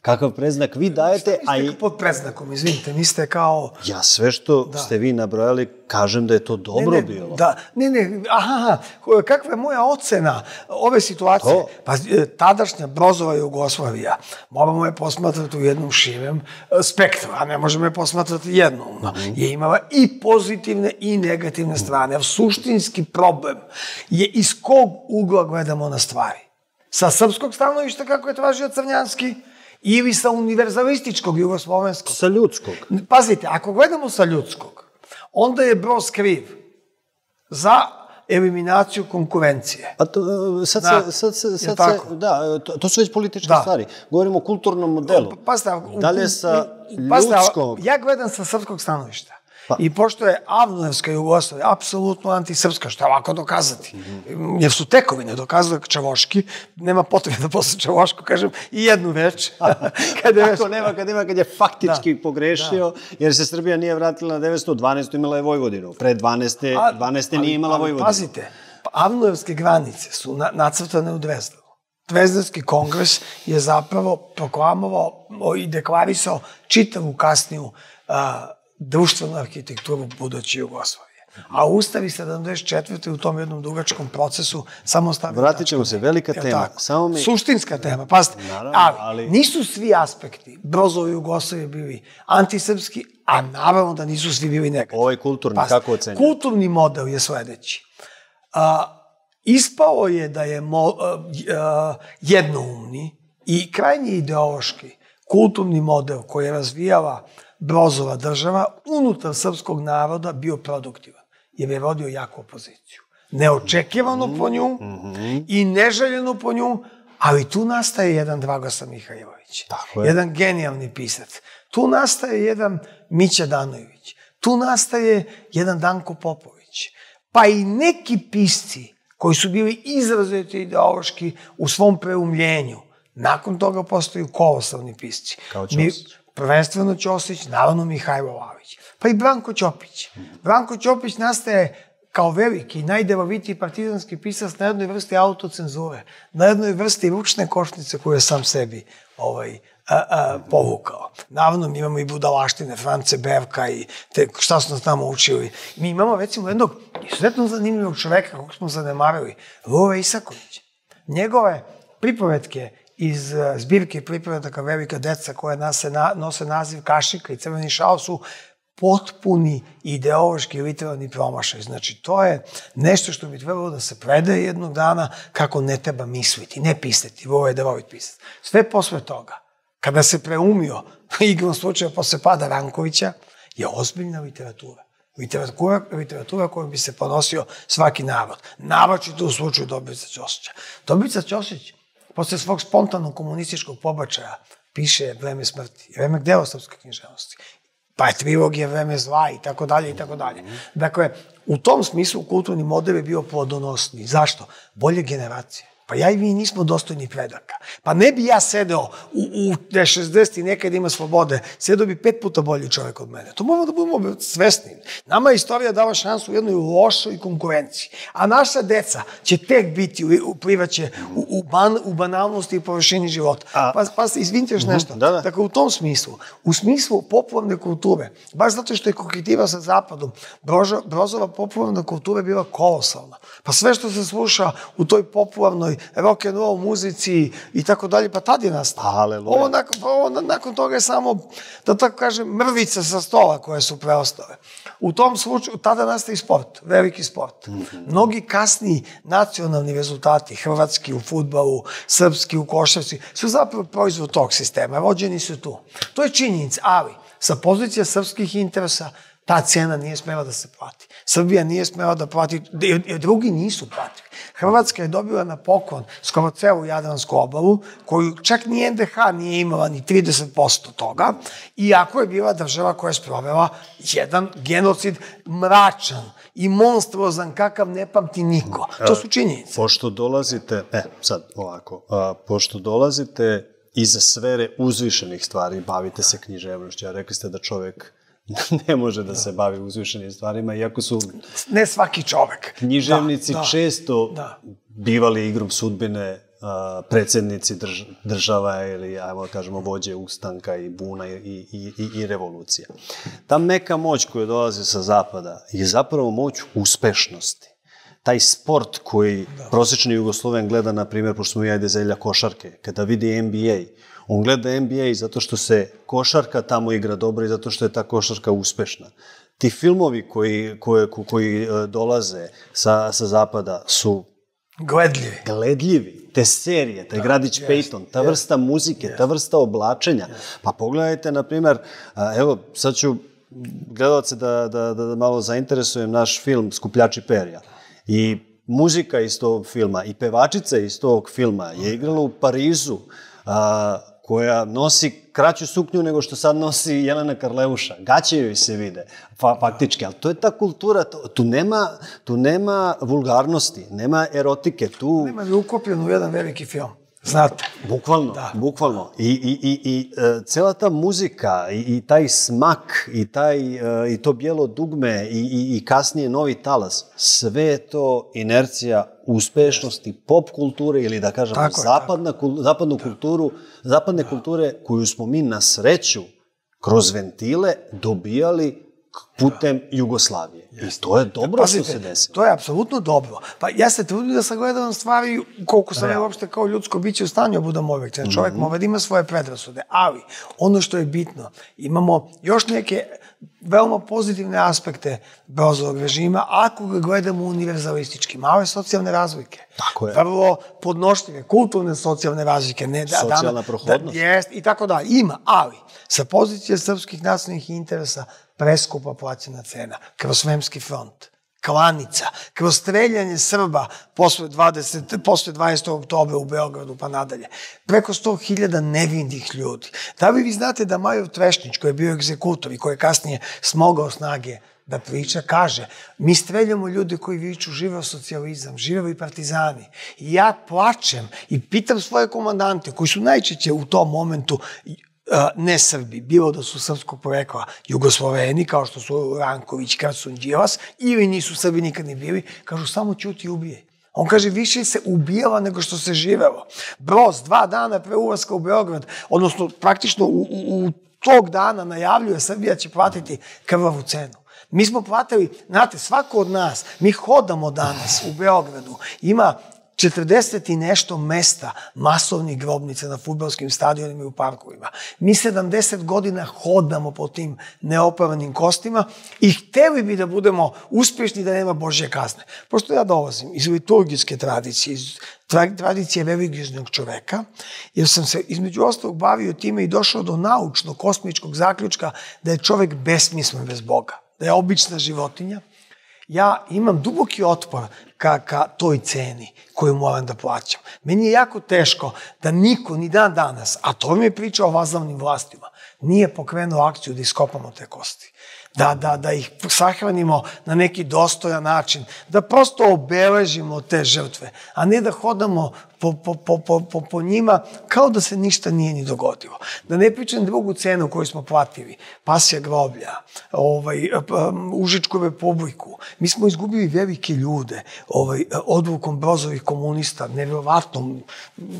kakav preznak vi dajete, a i... pod preznakom, izvinite, niste kao... Ja sve što da. ste vi nabrojali, kažem da je to dobro ne, ne, bilo. Da, ne, ne, aha, kakva je moja ocena ove situacije? To. Pa, e, tadašnja Brozova Jugoslavija, moramo je posmatrati u jednom širem e, spektru, a ne možemo je posmatrati jednom. Mm. Je imala i pozitivne i negativne strane. Suštinski problem je iz kog ugla gledamo na stvari. Sa srpskog stanovišta, kako je tražio Crnjanski, ili sa univerzalističkog jugoslovenskog. Sa ljudskog. Pazite, ako gledamo sa ljudskog, onda je Broz kriv za eliminaciju konkurencije. A to, sad se, da, sad se, sad se, da, to, to su već političke da. stvari. Govorimo o kulturnom modelu. Pa, pazite, Dalje sa ljudskog... Ja gledam sa srpskog stanovišta. Pa. I pošto je Avnovska Jugoslavija apsolutno antisrpska, što je lako dokazati, mm -hmm. jer su tekovine dokazuje Čavoški, nema potrebe da posle Čavošku kažem i jednu reč. kad je Ako nema, kad ima, kad je faktički da. pogrešio, da. jer se Srbija nije vratila na 912. imala je Vojvodinu. Pre 12. A, 12. nije imala ali, Vojvodinu. Pazite, Avnojevske granice su na, nacrtane u Dvezdavu. Dvezdanski kongres je zapravo proklamovao i deklarisao čitavu kasniju a, društvenu arhitekturu buduće Jugoslavije. A Ustav 74. u tom jednom dugačkom procesu samo stavio... Vratit ćemo se, velika tema. Tako, samo mi... Suštinska tema, pazite. Naravno, ali, ali, nisu svi aspekti Brozovi Jugoslavije bili antisrpski, a naravno da nisu svi bili negativni. Ovo je kulturni, pazite, kako ocenjamo? Kulturni model je sledeći. A, ispao je da je mo, a, a, jednoumni i krajnji ideološki kulturni model koji je razvijala Brozova država unutar srpskog naroda bio produktivan, jer je vodio jaku opoziciju. Neočekivano po nju mhm. i neželjeno po nju, ali tu nastaje jedan Dragoslav Mihajlović. Je. Jedan genijalni pisac. Tu nastaje jedan Mića Danović. Tu nastaje jedan Danko Popović. Pa i neki pisci koji su bili izraziti ideološki u svom preumljenju, Nakon toga postaju kolosavni pisci. Kao Ćosić. Prvenstveno Ćosić, naravno Mihajlo Lavić. Pa i Branko Ćopić. Branko Ćopić nastaje kao veliki, najdelovitiji partizanski pisac na jednoj vrsti autocenzure, na jednoj vrsti ručne košnice koju je sam sebi ovaj, a, a, povukao. Naravno, mi imamo i budalaštine, France Berka i te, šta su nas tamo učili. Mi imamo, recimo, jednog izuzetno zanimljivog čoveka, kog smo zanemarili, Love Isaković. Njegove pripovetke iz uh, zbirke pripovetaka Velika deca koja nose, na, nose naziv Kašika i Crveni šao su potpuni ideološki literarni promašaj. Znači, to je nešto što bi trebalo da se predaje jednog dana kako ne treba misliti, ne pisati, ovo je da volit pisati. Sve posle toga, kada se preumio igrom slučaja posle pada Rankovića, je ozbiljna literatura. Literatura, literatura kojom bi se ponosio svaki narod. Naročito u slučaju Dobrica Ćosića. Dobrica Ćosić, posle svog spontanog komunističkog pobačaja, piše Vreme smrti, vreme deo srpske književnosti pa je trilogija Vreme zla i tako dalje i tako dalje. Dakle, u tom smislu kulturni model je bio plodonosni. Zašto? Bolje generacije. Pa ja i vi nismo dostojni predaka. Pa ne bi ja sedeo u, u 60 i nekad ima slobode, sedeo bi pet puta bolji čovjek od mene. To moramo da budemo svesni. Nama je istorija dava šansu u jednoj lošoj konkurenciji. A naša deca će tek biti, plivaće u, u, ban, u banalnosti i površini života. A, pa, pa izvinite još nešto. Da, da. Dakle, u tom smislu, u smislu popularne kulture, baš zato što je koketiva sa zapadom, Brozova popularna kultura je bila kolosalna. Pa sve što se sluša u toj popularnoj rock and roll muzici i tako dalje, pa tad je. Aleluja. Ovo nakon, pa ovo nakon toga je samo, da tako kažem, mrvice sa stola koje su preostale. U tom slučaju, tada nastaje sport, veliki sport. Mm -hmm. Mnogi kasni nacionalni rezultati, hrvatski u futbalu, srpski u košarci, su zapravo proizvod tog sistema, rođeni su tu. To je činjenica, ali sa pozicija srpskih interesa ta cena nije smela da se plati. Srbija nije smela da plati, jer drugi nisu platili. Hrvatska je dobila na poklon skoro celu Jadransku obalu, koju čak ni NDH nije imala ni 30% toga, iako je bila država koja je sprovela jedan genocid mračan i monstruozan kakav ne pamti niko. To su činjenice. Pošto dolazite, e, sad ovako, a, pošto dolazite iz sfere uzvišenih stvari, bavite se književnošću, a rekli ste da čovek ne može da se bavi uzvišenim stvarima, iako su... Ne svaki čovek. Književnici da, da, često da. bivali igrom sudbine uh, predsednici drž, država ili, ajmo da kažemo, vođe ustanka i buna i, i, i, i revolucija. Ta meka moć koja dolazi sa zapada je zapravo moć uspešnosti taj sport koji da. prosječni Jugosloven gleda, na primjer, pošto smo ja i dezelja košarke, kada vidi NBA, On gleda NBA zato što se košarka tamo igra dobro i zato što je ta košarka uspešna. Ti filmovi koji, koji, koji e, dolaze sa, sa zapada su Gledljivi. Gledljivi. Te serije, taj da, gradić jest, Peyton, ta jest, vrsta muzike, jest. ta vrsta oblačenja. Jest. Pa pogledajte, na primer, evo, sad ću gledalce da, da, da, da malo zainteresujem naš film Skupljači perja. I muzika iz tog filma i pevačica iz tog filma je igrala u Parizu. A, koja nosi kraću suknju nego što sad nosi Jelena Karleuša. Gaće joj se vide, fa, faktički, ali to je ta kultura, tu, nema, tu nema vulgarnosti, nema erotike, tu... Nema je ukopljeno u jedan veliki film. Znate. Bukvalno, da. bukvalno. I, i, i, i uh, cela ta muzika i, i taj smak i, taj, uh, i to bijelo dugme i, i, i kasnije novi talas, sve je to inercija uspešnosti pop kulture ili da kažemo tako zapadna, tako. Kul, zapadnu da. kulturu, zapadne da. kulture koju smo mi na sreću kroz ventile dobijali putem da. Jugoslavije. I to je dobro Pazite, što se desilo. To je apsolutno dobro. Pa ja se trudim da sagledam stvari koliko sam ja uopšte kao ljudsko biće u stanju da budem objektivan. Čovjek mm -hmm. mora da ima svoje predrasude, ali ono što je bitno, imamo još neke veoma pozitivne aspekte Brozovog režima, ako ga gledamo univerzalistički. Male socijalne razlike. Tako je. Vrlo podnošljive, kulturne socijalne razlike. Ne, da, Socijalna da, prohodnost. Da, jest, i tako da. Ima, ali sa pozicije srpskih nacionalnih interesa preskupa plaćena cena. Kroz Svemski front klanica, kroz streljanje Srba posle, 20, posle 20. oktobra u Beogradu pa nadalje. Preko 100.000 nevinnih ljudi. Da li vi znate da Major Trešnić, koji je bio egzekutor i koji je kasnije smogao snage da priča, kaže, mi streljamo ljude koji viču živeo socijalizam, živeo i partizani. I ja plačem i pitam svoje komandante, koji su najčešće u tom momentu ne Srbi, bilo da su srpskog porekla Jugosloveni, kao što su Ranković, Krsun, Đilas, ili nisu Srbi nikad ni bili, kažu samo ćuti i ubije. On kaže, više se ubijala nego što se živelo. Broz, dva dana pre ulaska u Beograd, odnosno praktično u, u, u tog dana najavljuje Srbija će platiti krvavu cenu. Mi smo platili, znate, svako od nas, mi hodamo danas u Beogradu, ima 40 i nešto mesta masovnih grobnica na futbolskim stadionima i u parkovima. Mi 70 godina hodamo po tim neopravnim kostima i hteli bi da budemo uspešni da nema Božje kazne. Pošto ja dolazim iz liturgijske tradicije, iz tradicije religijnog čoveka, jer sam se između ostalog bavio time i došao do naučnog, kosmičkog zaključka da je čovek besmislen bez Boga, da je obična životinja, ja imam duboki otpor ka, ka toj ceni koju moram da plaćam. Meni je jako teško da niko ni dan danas, a to mi je priča o vazavnim vlastima, nije pokrenuo akciju da iskopamo te kosti. Da, da, da ih sahranimo na neki dostojan način, da prosto obeležimo te žrtve, a ne da hodamo po, po, po, po, po, po njima kao da se ništa nije ni dogodilo. Da ne pričam drugu cenu koju smo platili, pasja groblja, ovaj, Užičku republiku. Mi smo izgubili velike ljude ovaj, odlukom brozovih komunista, nevjerovatnom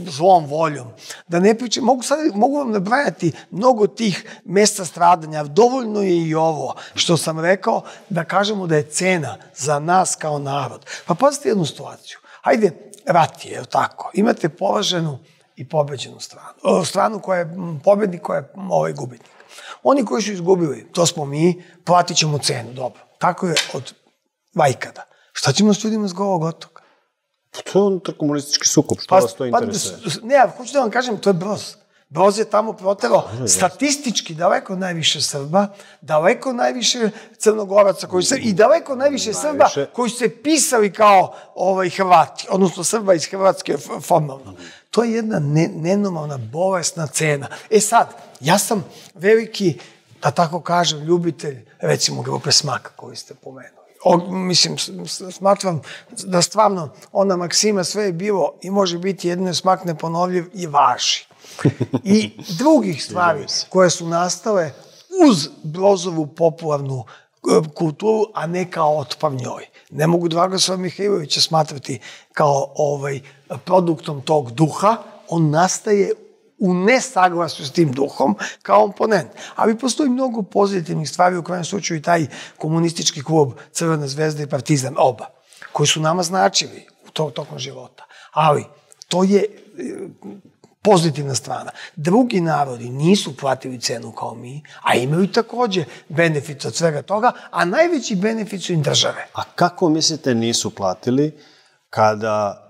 zlom voljom. Da ne pričam, mogu, sad, mogu vam nabrajati mnogo tih mesta stradanja, dovoljno je i ovo što sam rekao, da kažemo da je cena za nas kao narod. Pa pazite jednu situaciju. Hajde, rat je, je tako? Imate polaženu i pobeđenu stranu. O, stranu koja je pobednik, koja je ovaj gubitnik. Oni koji su izgubili, to smo mi, platit ćemo cenu, dobro. Tako je od vajkada. Šta ćemo s ljudima s Golog otoka? Pa to je on komunistički sukup, što pa, vas to interesuje? Pa, ne, ja hoću da vam kažem, to je broz. Broz je tamo proterao statistički daleko najviše Srba, daleko najviše Crnogoraca koji se, i daleko najviše Srba koji su se pisali kao ovaj, Hrvati, odnosno Srba iz Hrvatske formalno. To je jedna ne, nenormalna, bolesna cena. E sad, ja sam veliki, da tako kažem, ljubitelj, recimo, grupe Smaka koju ste pomenuli. O, mislim, smatram da stvarno ona maksima sve je bilo i može biti jedino smak neponovljiv i važi i drugih stvari koje su nastale uz Brozovu popularnu e, kulturu, a ne kao otpav njoj. Ne mogu Dragoslava Mihajlovića smatrati kao ovaj produktom tog duha, on nastaje u nesaglasju s tim duhom kao oponent. Ali postoji mnogo pozitivnih stvari u kojem slučaju i taj komunistički klub Crvena zvezda i Partizan, oba, koji su nama značili u to, tokom života. Ali to je pozitivna strana. Drugi narodi nisu platili cenu kao mi, a imaju takođe benefit od svega toga, a najveći benefit su im države. A kako mislite nisu platili kada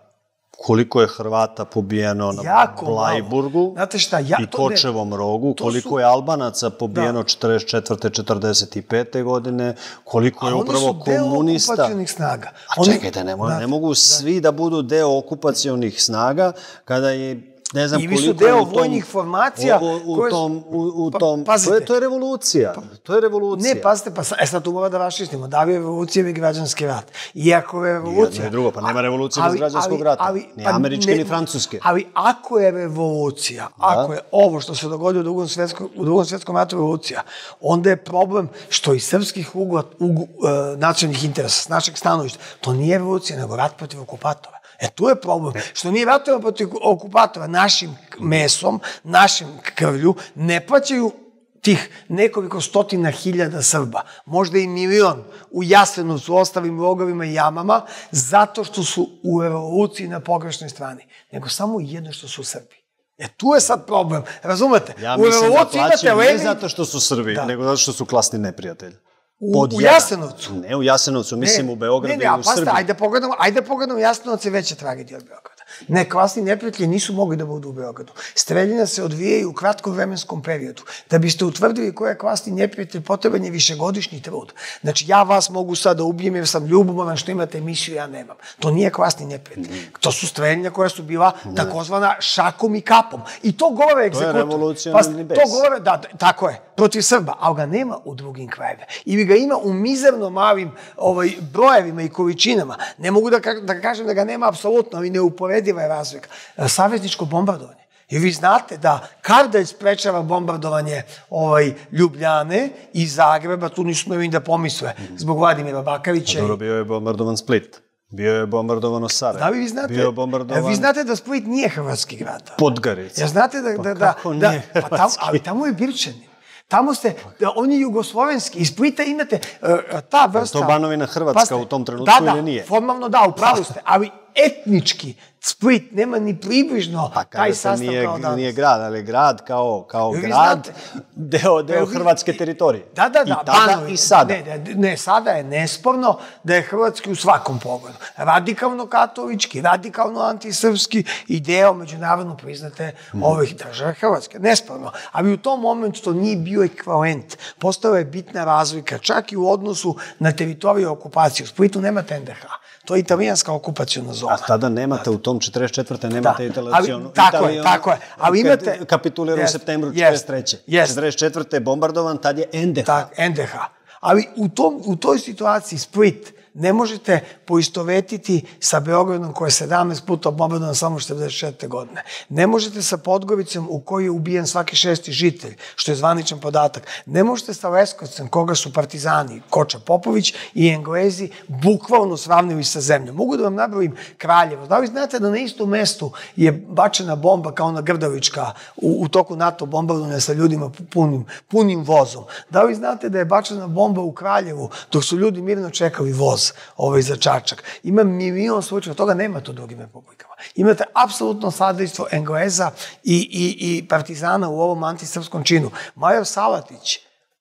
koliko je Hrvata pobijeno na jako Blajburgu Znate šta, ja, i Kočevom ne, rogu, koliko su, je Albanaca pobijeno da. 44. 45. godine, koliko je upravo komunista. A oni su deo snaga. A oni, čekajte, ne, da, ne mogu da. svi da budu deo okupacijonih snaga kada je ne znam I koliko su deo u tom, vojnih formacija u, u, koje... tom, u, u pa, tom, pazite, to, je, to je revolucija. Pa, to je revolucija. Ne, pazite, pa e sad tu mora da raščistimo. Da li je revolucija ili građanski rat? Iako je revolucija... Jedno i drugo, pa nema revolucije bez građanskog ali, rata. Ali, ni pa, američke, ne, ni francuske. Ali ako je revolucija, da. ako je ovo što se dogodilo u drugom svetskom, u drugom svetskom ratu revolucija, onda je problem što iz srpskih ugla, ugu, uh, nacionalnih interesa, s našeg stanovišta, to nije revolucija, nego rat protiv okupatora. E tu je problem. Što nije ratujemo protiv okupatora našim mesom, našim krvlju, ne plaćaju tih nekoliko stotina hiljada Srba, možda i milion u Jasenovcu, ostalim logovima i jamama, zato što su u revoluciji na pogrešnoj strani, nego samo jedno što su Srbi. E tu je sad problem, razumete? Ja mislim da plaćaju ne zato što su Srbi, da. nego zato što su klasni neprijatelji. U, u Jasenovcu? Ne u Jasenovcu, mislim ne, u Beogradu ne, ne, i u Srbiji. Ajde pogledamo, ajde pogledamo Jasenovac je veća tragedija od Beograda. Ne, klasni neprijatelji nisu mogli da budu u Beogradu. Streljina se odvijaju u kratkom vremenskom periodu. Da biste utvrdili ko je klasni neprijatelj, potreban je višegodišnji trud. Znači, ja vas mogu sad da ubijem jer sam ljubomoran što imate emisiju, ja nemam. To nije klasni neprijatelj. To su streljenja koja su bila takozvana šakom i kapom. I to govore egzekutor. revolucionarni bes. To govore, da, tako je, protiv Srba, ali ga nema u drugim krajevima. Ili ga ima u mizerno malim ovaj, brojevima i količinama. Ne mogu da, da kažem da ga nema apsolutno, ali neuporediva видлива е разлика. Саветничко бомбардување. И ви знаете да Кардај спречава бомбардување овај Љубљане и Загреба, ту ми не да помисле, због Владимира Бакавиќа. Добро био е бомбардован Сплит. Био е бомбардовано Сарајево. Да, ви знаете. Био бомбардован... Ви знаете да Сплит не е хрватски град. Подгарец. Ја знаете да... Па да, да, да, па там, таму е Бирчанин. Таму сте, да, они југословенски, испита имате таа врста. Тоа Бановина Хрватска па, у том тренутку да, да. Формално да, управо сте. Али etnički Split nema ni približno Pa taj sastav nije, kao danas. nije grad, ali grad kao, kao Vi grad, znate- deo, deo vi- hrvatske teritorije. Da, da, da. I tada Banovina. i sada. Ne, ne, ne, sada je nesporno da je Hrvatski u svakom pogledu. Radikalno katolički, radikalno antisrpski i deo međunarodno priznate ovih država Hrvatske. Nesporno. Ali u tom momentu to nije bio ekvivalent. Postala je bitna razlika, čak i u odnosu na teritoriju okupacije. U Splitu nemate NDH. To je italijanska okupacijona zona. A tada nemate u tom 44. nemate Da, italijacionu. ali- tako je, tako je. Ali imate- Kapitulira u septembru jest, 43. jest. 44. je bombardovan, tad je NDH. Tak, NDH. Ali u, tom, u toj situaciji Split ne možete poistovetiti sa Beogradom koja je 17 puta bombardovan samo 44. godine. Ne možete sa Podgoricom u kojoj je ubijen svaki šesti žitelj, što je zvaničan podatak. Ne možete sa Leskovcem koga su partizani, Koča Popović i Englezi bukvalno sravnili sa zemljom. Mogu da vam nabrojim Kraljevo. Da li znate da na istom mestu je bačena bomba kao ona Grdovička u, u toku NATO bombardovanja sa ljudima punim, punim vozom? Da li znate da je bačena bomba u Kraljevu dok su ljudi mirno čekali voz ovaj za Čačak? Ima milion slučajeva, toga nema to drugim republikama. Imate apsolutno sadejstvo Engleza i, i, i partizana u ovom antisrpskom činu. Major Salatić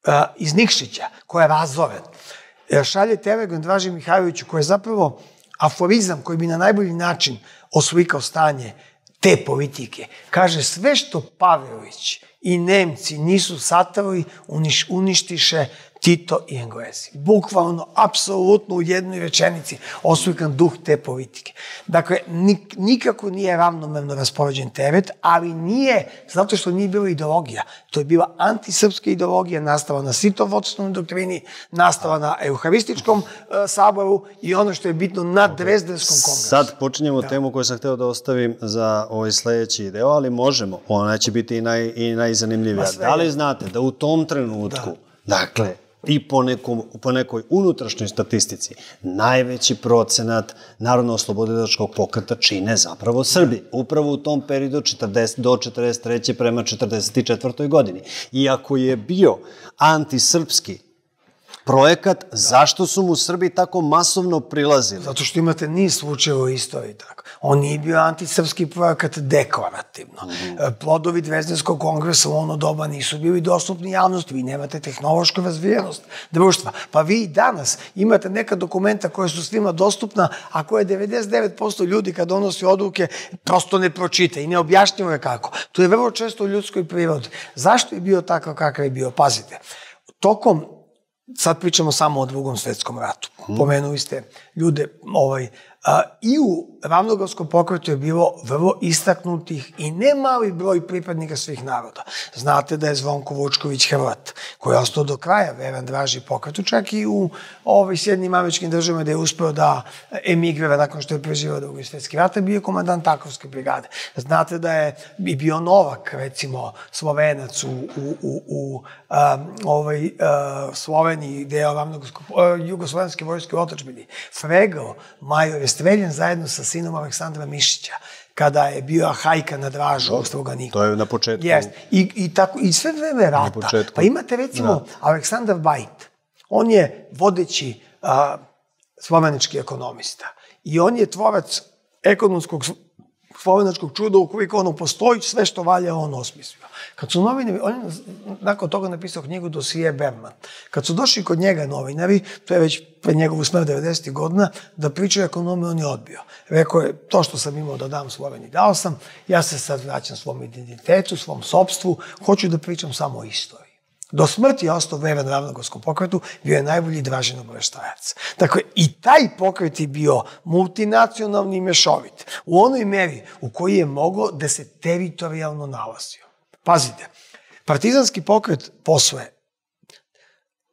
uh, iz Nikšića, koja je razoren, e, šalje telegram Draži Mihajloviću, koji je zapravo aforizam koji bi na najbolji način oslikao stanje te politike. Kaže, sve što Pavlović i Nemci nisu satrali, uniš, uništiše Tito i Englezi. Bukvalno, apsolutno u jednoj rečenici oslikan duh te politike. Dakle, nik, nikako nije ravnomerno raspoređen teret, ali nije zato što nije bila ideologija. To je bila antisrpska ideologija, nastava na sitovodstvenoj doktrini, nastava na euharističkom e, saboru i ono što je bitno na Dresdenskom kongresu. Sad počinjemo da. temu koju sam hteo da ostavim za ovaj sledeći deo, ali možemo. Ona će biti i, naj, i najzanimljivija. Da li znate da u tom trenutku, da. dakle, i po, nekom, po nekoj unutrašnjoj statistici, najveći procenat Narodno-oslobodilačkog pokreta čine zapravo Srbi. Upravo u tom periodu 40, do 43. prema 44. godini. Iako je bio antisrpski projekat, zašto su mu Srbi tako masovno prilazili? Zato što imate niz slučajeva u istoriji tako. On nije bio antisrpski projekat deklarativno. Mm. Plodovi Dvezdenskog kongresa u ono doba nisu bili dostupni javnosti. Vi nemate tehnološku razvijenost društva. Pa vi i danas imate neka dokumenta koja su svima dostupna, a koje 99% ljudi kad donosi odluke prosto ne pročita i ne objašnjava kako. To je vrlo često u ljudskoj prirodi. Zašto je bio takav kakav je bio? Pazite, tokom sad pričamo samo o drugom svetskom ratu. Pomenuli ste ljude, ovaj, i u ravnogorskom pokretu je bilo vrlo istaknutih i ne mali broj pripadnika svih naroda. Znate da je Zvonko Vučković Hrvat, koji je ostao do kraja veran draži pokretu, čak i u ovaj, Sjednim američkim državama da je uspeo da emigrira nakon što je preživao drugi svetski rat, bio je komandant Takovske brigade. Znate da je i bio Novak, recimo, slovenac u, u, u, u um, ovaj, uh, Sloveniji, deo ravnogorskog, uh, jugoslovenske vojske otačbini. Fregao, major je streljen zajedno sa sinom Aleksandra Mišića kada je bio Hajka na dražu u Stroganiku. To je na početku. Jest. I, i, tako, I sve vreme rata. Pa imate recimo da. Aleksandar Bajt. On je vodeći a, slovenički ekonomista. I on je tvorac ekonomskog slovenačkog čuda, ukoliko ono postoji, sve što valja on osmislio. Kad su novinari, on je nakon toga napisao knjigu Dosije Berman. Kad su došli kod njega novinari, to je već pre njegovu smrt 90. godina, da pričaju ekonomiju, on je odbio. Rekao je, to što sam imao da dam Sloveniji, dao sam, ja se sad vraćam svom identitetu, svom sobstvu, hoću da pričam samo o. Do smrti je ostao veran ravnogorskom pokretu, bio je najbolji Dražen obaveštajac. Dakle, i taj pokret je bio multinacionalni mešovit, u onoj meri u kojoj je moglo da se teritorijalno nalazio. Pazite, partizanski pokret posle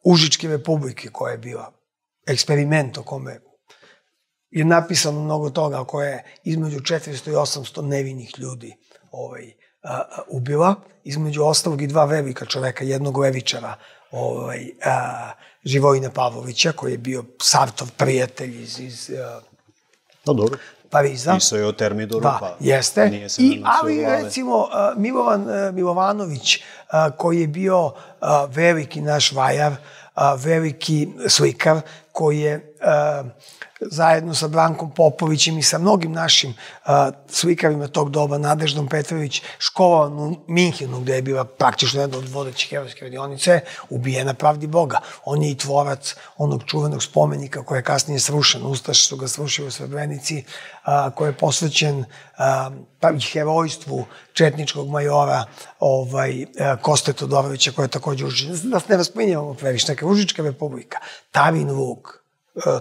Užičke republike koja je bila eksperiment o kome je napisano mnogo toga, koja je između 400 i 800 nevinih ljudi ovaj, ubila, između ostalog i dva velika čoveka, jednog levičara, ovaj, a, Živojina Pavlovića, koji je bio Sartov prijatelj iz, iz a, no, dobro. Pariza. Pisao je o Termidoru, da, pa jeste. nije se I, ali glave. recimo Milovan Milovanović, koji je bio veliki naš vajar, veliki slikar, koji je zajedno sa Brankom Popovićem i sa mnogim našim a, slikarima tog doba, Nadeždom Petrović, školovan u Minhenu, gde je bila praktično jedna od vodećih evropske radionice, ubijena pravdi Boga. On je i tvorac onog čuvenog spomenika koji je kasnije srušen, Ustaš su ga srušili u Srebrenici, a, koji je posvećen pa, herojstvu četničkog majora ovaj, a, Koste Todorovića, koji je takođe užin. Da se ne raspinjavamo previše, neka Užička republika, Tavin Vuk,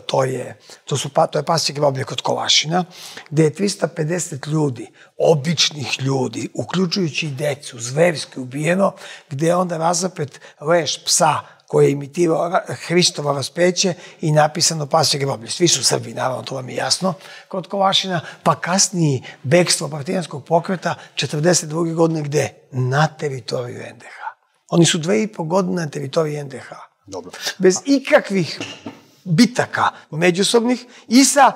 to je, to su, pa, to je pasje groblje kod Kovašina, gde je 350 ljudi, običnih ljudi, uključujući i decu, zverski ubijeno, gde je onda razapet leš psa koji je imitirao Hristova raspeće i napisano pasje groblje. Svi su Srbi, naravno, to vam je jasno, kod Kovašina, pa kasniji bekstvo partijanskog pokreta 42. godine gde? Na teritoriju NDH. Oni su dve i po godine na teritoriji NDH. Dobro. Bez ikakvih bitaka međusobnih i sa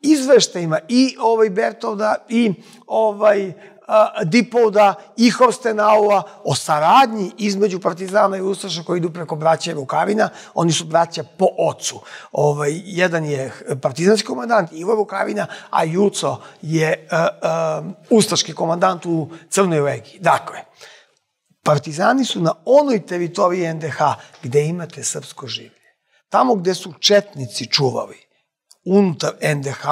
izveštajima i ovaj Bertolda i ovaj a, Dipolda i Horstenaua o saradnji između partizana i Ustaša koji idu preko braća Rukavina. Oni su braća po ocu. Ovaj, jedan je partizanski komandant Ivo Rukavina, a Juco je a, a, ustaški komandant u Crnoj legiji. Dakle, partizani su na onoj teritoriji NDH gde imate srpsko življe tamo gde su četnici čuvali unutar NDH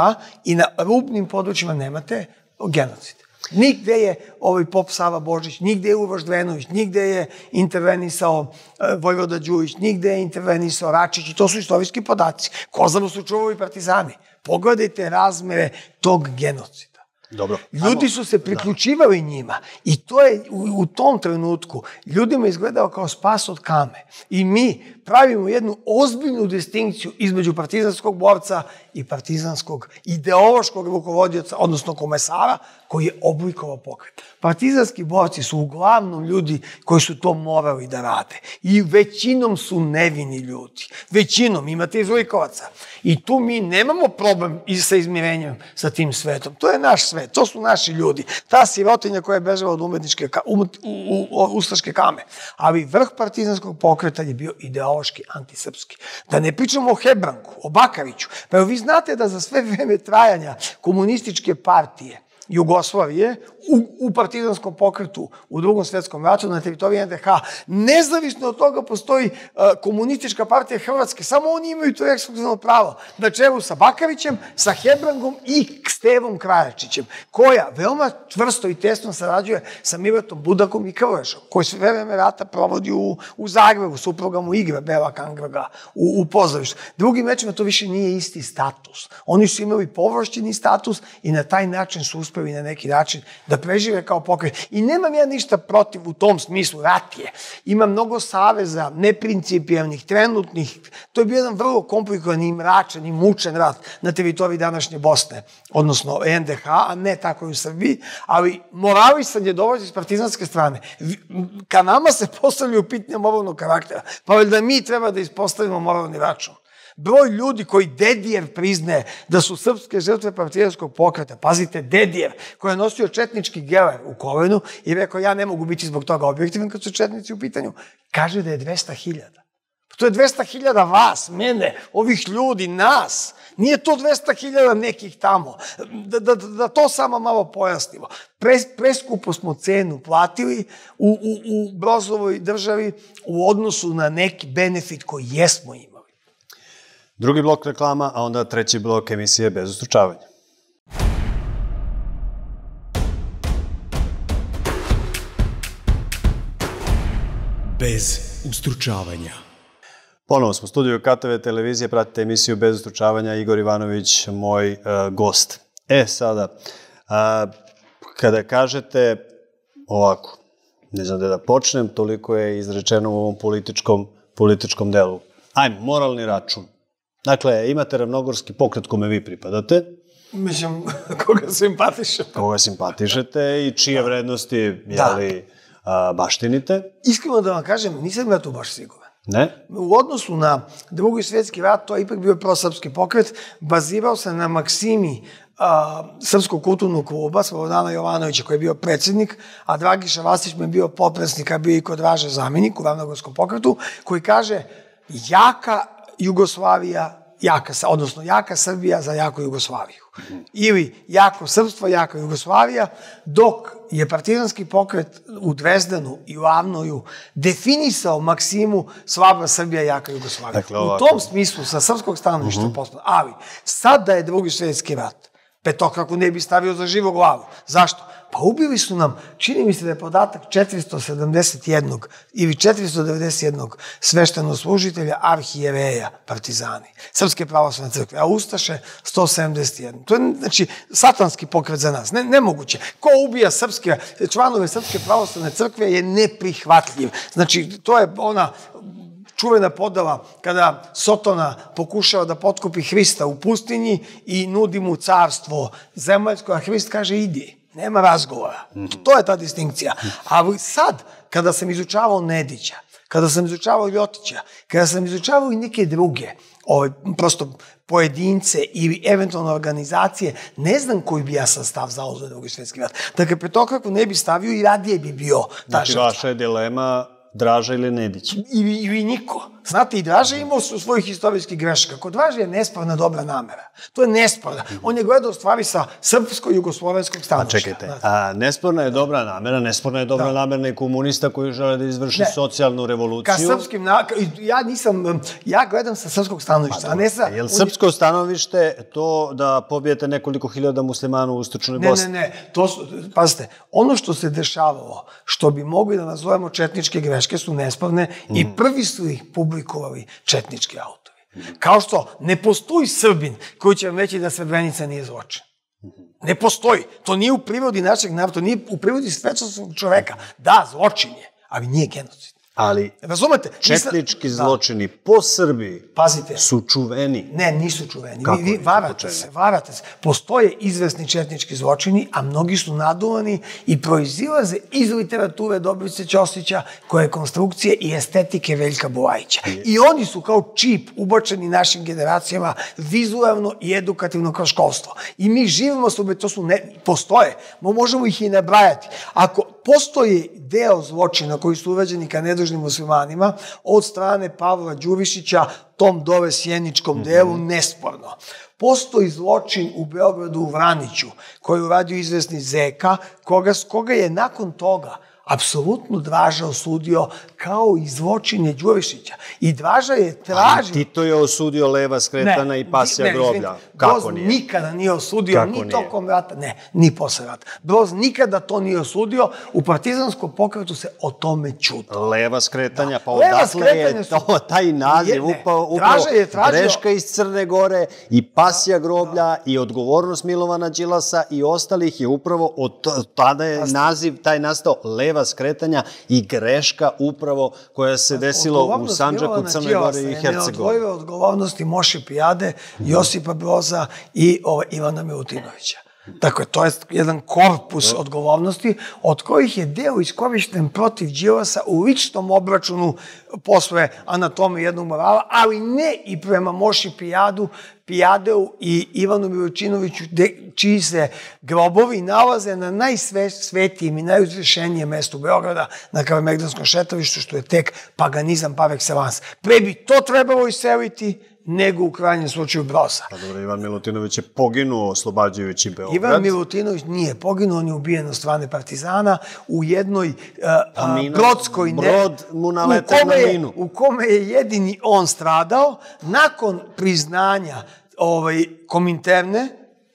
i na rubnim područjima nemate genocid. Nigde je ovaj pop Sava Božić, nigde je Uroš Dvenović, nigde je intervenisao uh, Vojvoda Đujić, nigde je intervenisao Račić i to su istorijski podaci. Kozaru su čuvali partizani. Pogledajte razmere tog genocida. Dobro. Ljudi su se priključivali da. njima i to je u, u tom trenutku ljudima izgledao kao spas od kame. I mi pravimo jednu ozbiljnu distinkciju između partizanskog borca i partizanskog ideološkog rukovodioca, odnosno komesara, koji je oblikovao pokret. Partizanski borci su uglavnom ljudi koji su to morali da rade. I većinom su nevini ljudi. Većinom, imate izlikovaca. I tu mi nemamo problem sa izmirenjem sa tim svetom. To je naš svet, to su naši ljudi. Ta sirotinja koja je bežala od umetničke, um, u, u, u, ustaške kame. Ali vrh partizanskog pokreta je bio ideološki antisrpski. Da ne pričamo o Hebranku, o Bakaviću. Pa vi znate da za sve vreme trajanja komunističke partije Jugoslavije u, u partizanskom pokretu u drugom svetskom ratu na teritoriji NDH, nezavisno od toga postoji uh, komunistička partija Hrvatske, samo oni imaju to ekskluzivno pravo, na čelu sa Bakavićem, sa Hebrangom i Stevom Krajačićem, koja veoma čvrsto i tesno sarađuje sa Mirotom Budakom i Krlešom, koji sve vreme rata provodi u, u Zagrebu, supruga mu igra Bela Kangraga u, u pozorištu. Drugim rečima, to više nije isti status. Oni su imali povlašćeni status i na taj način su uspeli na neki način da prežive kao pokret. I nemam ja ništa protiv u tom smislu, rat je. Ima mnogo saveza, neprincipijalnih, trenutnih. To je bio jedan vrlo komplikovan i mračan i mučen rat na teritoriji današnje Bosne, odnosno NDH, a ne tako i u Srbiji, ali moralisan je dolazi iz partizanske strane. Ka nama se postavljaju pitanja moralnog karaktera, pa da mi treba da ispostavimo moralni račun broj ljudi koji Dedijev prizne da su srpske žrtve partizanskog pokreta, pazite, Dedijev, koji je nosio četnički geler u kolenu i rekao ja ne mogu biti zbog toga objektivan kad su četnici u pitanju, kaže da je 200.000. To je 200.000 vas, mene, ovih ljudi, nas. Nije to 200.000 nekih tamo. Da, da, da to samo malo pojasnimo. Pre, preskupo smo cenu platili u, u, u Brozovoj državi u odnosu na neki benefit koji jesmo imali. Drugi blok reklama, a onda treći blok emisije bez ustručavanja. Bez ustručavanja. Ponovo smo u studiju KTV televizije, pratite emisiju Bez ustručavanja, Igor Ivanović, moj uh, gost. E, sada, uh, kada kažete ovako, ne znam da da počnem, toliko je izrečeno u ovom političkom, političkom delu. Ajmo, moralni račun. Dakle, imate ravnogorski pokret kome vi pripadate, Mislim, koga simpatiše. koga simpatišete i čije vrednosti, Da. jeli, a, baštinite, Iskreno da vam kažem, nisam ja tu baš siguran. ne? U odnosu na drugi svjetski rat, to je ipak bio prosrpski pokret, bazirao se na maksimi a, Srpskog kulturnog kluba, Slobodana Jovanovića, koji je bio predsjednik, a Dragiša Vasić mi je bio potpresnik, a bio i kod Draže zamjenik u Ravnogorskom pokretu, koji kaže jaka Jugoslavija, jaka, odnosno jaka Srbija za jaku Jugoslaviju. Ili jako Srpstvo, jaka Jugoslavija, dok je partizanski pokret u Dvezdenu i u Avnoju definisao maksimu slaba Srbija, jaka Jugoslavija. Dakle, u ovako. tom smislu, sa srpskog stanovišta uh ali sad da je drugi svjetski rat, petokraku ne bi stavio za živu glavu. Zašto? Pa ubili su nam, čini mi se da je podatak 471 ili 491 sveštenoslužitelja arhijereja partizani, Srpske pravoslavne crkve, a Ustaše 171. To je, znači, satanski pokret za nas. Ne, nemoguće. Ko ubija srpske, članove Srpske pravoslavne crkve je neprihvatljiv. Znači, to je ona čuvena podala kada Sotona pokušava da potkupi Hrista u pustinji i nudi mu carstvo zemaljsko, a Hrist kaže idi, nema razgovora. To je ta distinkcija. A sad, kada sam izučavao Nedića, kada sam izučavao Ljotića, kada sam izučavao i neke druge, ove, prosto pojedince ili eventualno organizacije, ne znam koji bi ja sad stav zao za drugi svjetski rat. Dakle, petokraku ne bi stavio i radije bi bio ta Znači, žrtva. vaša je dilema Draža ili Nedić. ili, ili niko. Znate, i Draža je imao su svojih istorijskih grešaka. Kod Draža je nesporna dobra namera. To je nesporna. On je gledao stvari sa srpsko-jugoslovenskog A stanovišta. čekajte, Znate. a, nesporna je dobra namera, nesporna je dobra namera i komunista koji žele da izvrši Ne. socijalnu Ka revoluciju. srpskim, na, ka- ja nisam, ja gledam sa srpskog stanovišta, a ne sa... Jel srpsko stanovište to da pobijete nekoliko hiljada muslimana u istočnoj Ne, Bosni? ne, ne, to su, pazite, ono što se dešavalo, što bi mogli da nazovemo četničke greške su nesporne i Mhm. prvi su ih publikovali četnički autori. Kao što ne postoji Srbin koji će vam reći da Srebrenica nije zločin. Ne postoji. To nije u prirodi našeg naroda, to nije u prirodi svečanog čoveka. Da, zločin je, ali nije genocid. Ali Razumete? Nisam- četnički Da. zločini po Srbiji Pazite. su čuveni. Ne, nisu čuveni. Kako vi, vi varate čemu? se, varate se. Postoje izvesni četnički zločini, a mnogi su naduvani i proizilaze iz literature Dobrice Ćosića, koje je konstrukcije i estetike Veljka Bulajića. I oni su kao čip ubačeni našim generacijama vizualno i edukativno kroz školstvo. I mi živimo su, to su ne, postoje, mo možemo ih i nabrajati. Ako postoji deo zločina koji su uveđeni ka nedužnim muslimanima od strane Pavla Đurišića, tom dole sjeničkom delu, nesporno. Postoji zločin u Beogradu u Vraniću, koji je uradio izvesni Zeka, koga, koga je nakon toga apsolutno Draža osudio kao i zločine Đurišića. I Draža je tražio... Tito je osudio leva skretana i pasja ne, groblja. izvinite, Kako Broz nije? nikada nije osudio, Kako ni nije? tokom rata, ne, ni posle rata. Broz nikada to nije osudio, u partizanskom pokretu se o tome čuto. Leva skretanja, pa Leva odatle je skretanja su- to, taj naziv, Je- ne, upravo, upravo je tražio- greška iz Crne Gore i pasja groblja i odgovornost Milovana Đilasa i ostalih je upravo od tada je naziv taj nastao leva skretanja i greška upravo koja se desila u Milovana Crnoj Gori i Hercegovini. Neodvojiva odgovornosti Moše Pijade, Josipa Broza i Ivana Milutinovića. Dakle, to je jedan korpus odgovornosti, od kojih je deo iskorišten protiv Đilasa u ličnom obračunu posle anatomije jednog morala, ali ne i prema Moši Pijadu, Pijadeu i Ivanu Milučinoviću, de, čiji se grobovi nalaze na najsvetijem i najuzvišenijem mestu Beograda, na Kalemegdanskom šetovištu, što je tek paganizam par excellence. Pre bi to trebalo iseliti nego u krajnjem slučaju Broza. Pa dobro, Ivan Milutinović je poginuo oslobađajući Beograd. Ivan Milutinović nije poginuo, on je ubijen od strane partizana u jednoj uh, mina- brodskoj... Ne, brod mu nalete na minu. U kome je jedini on stradao nakon priznanja ovaj, Kominterne,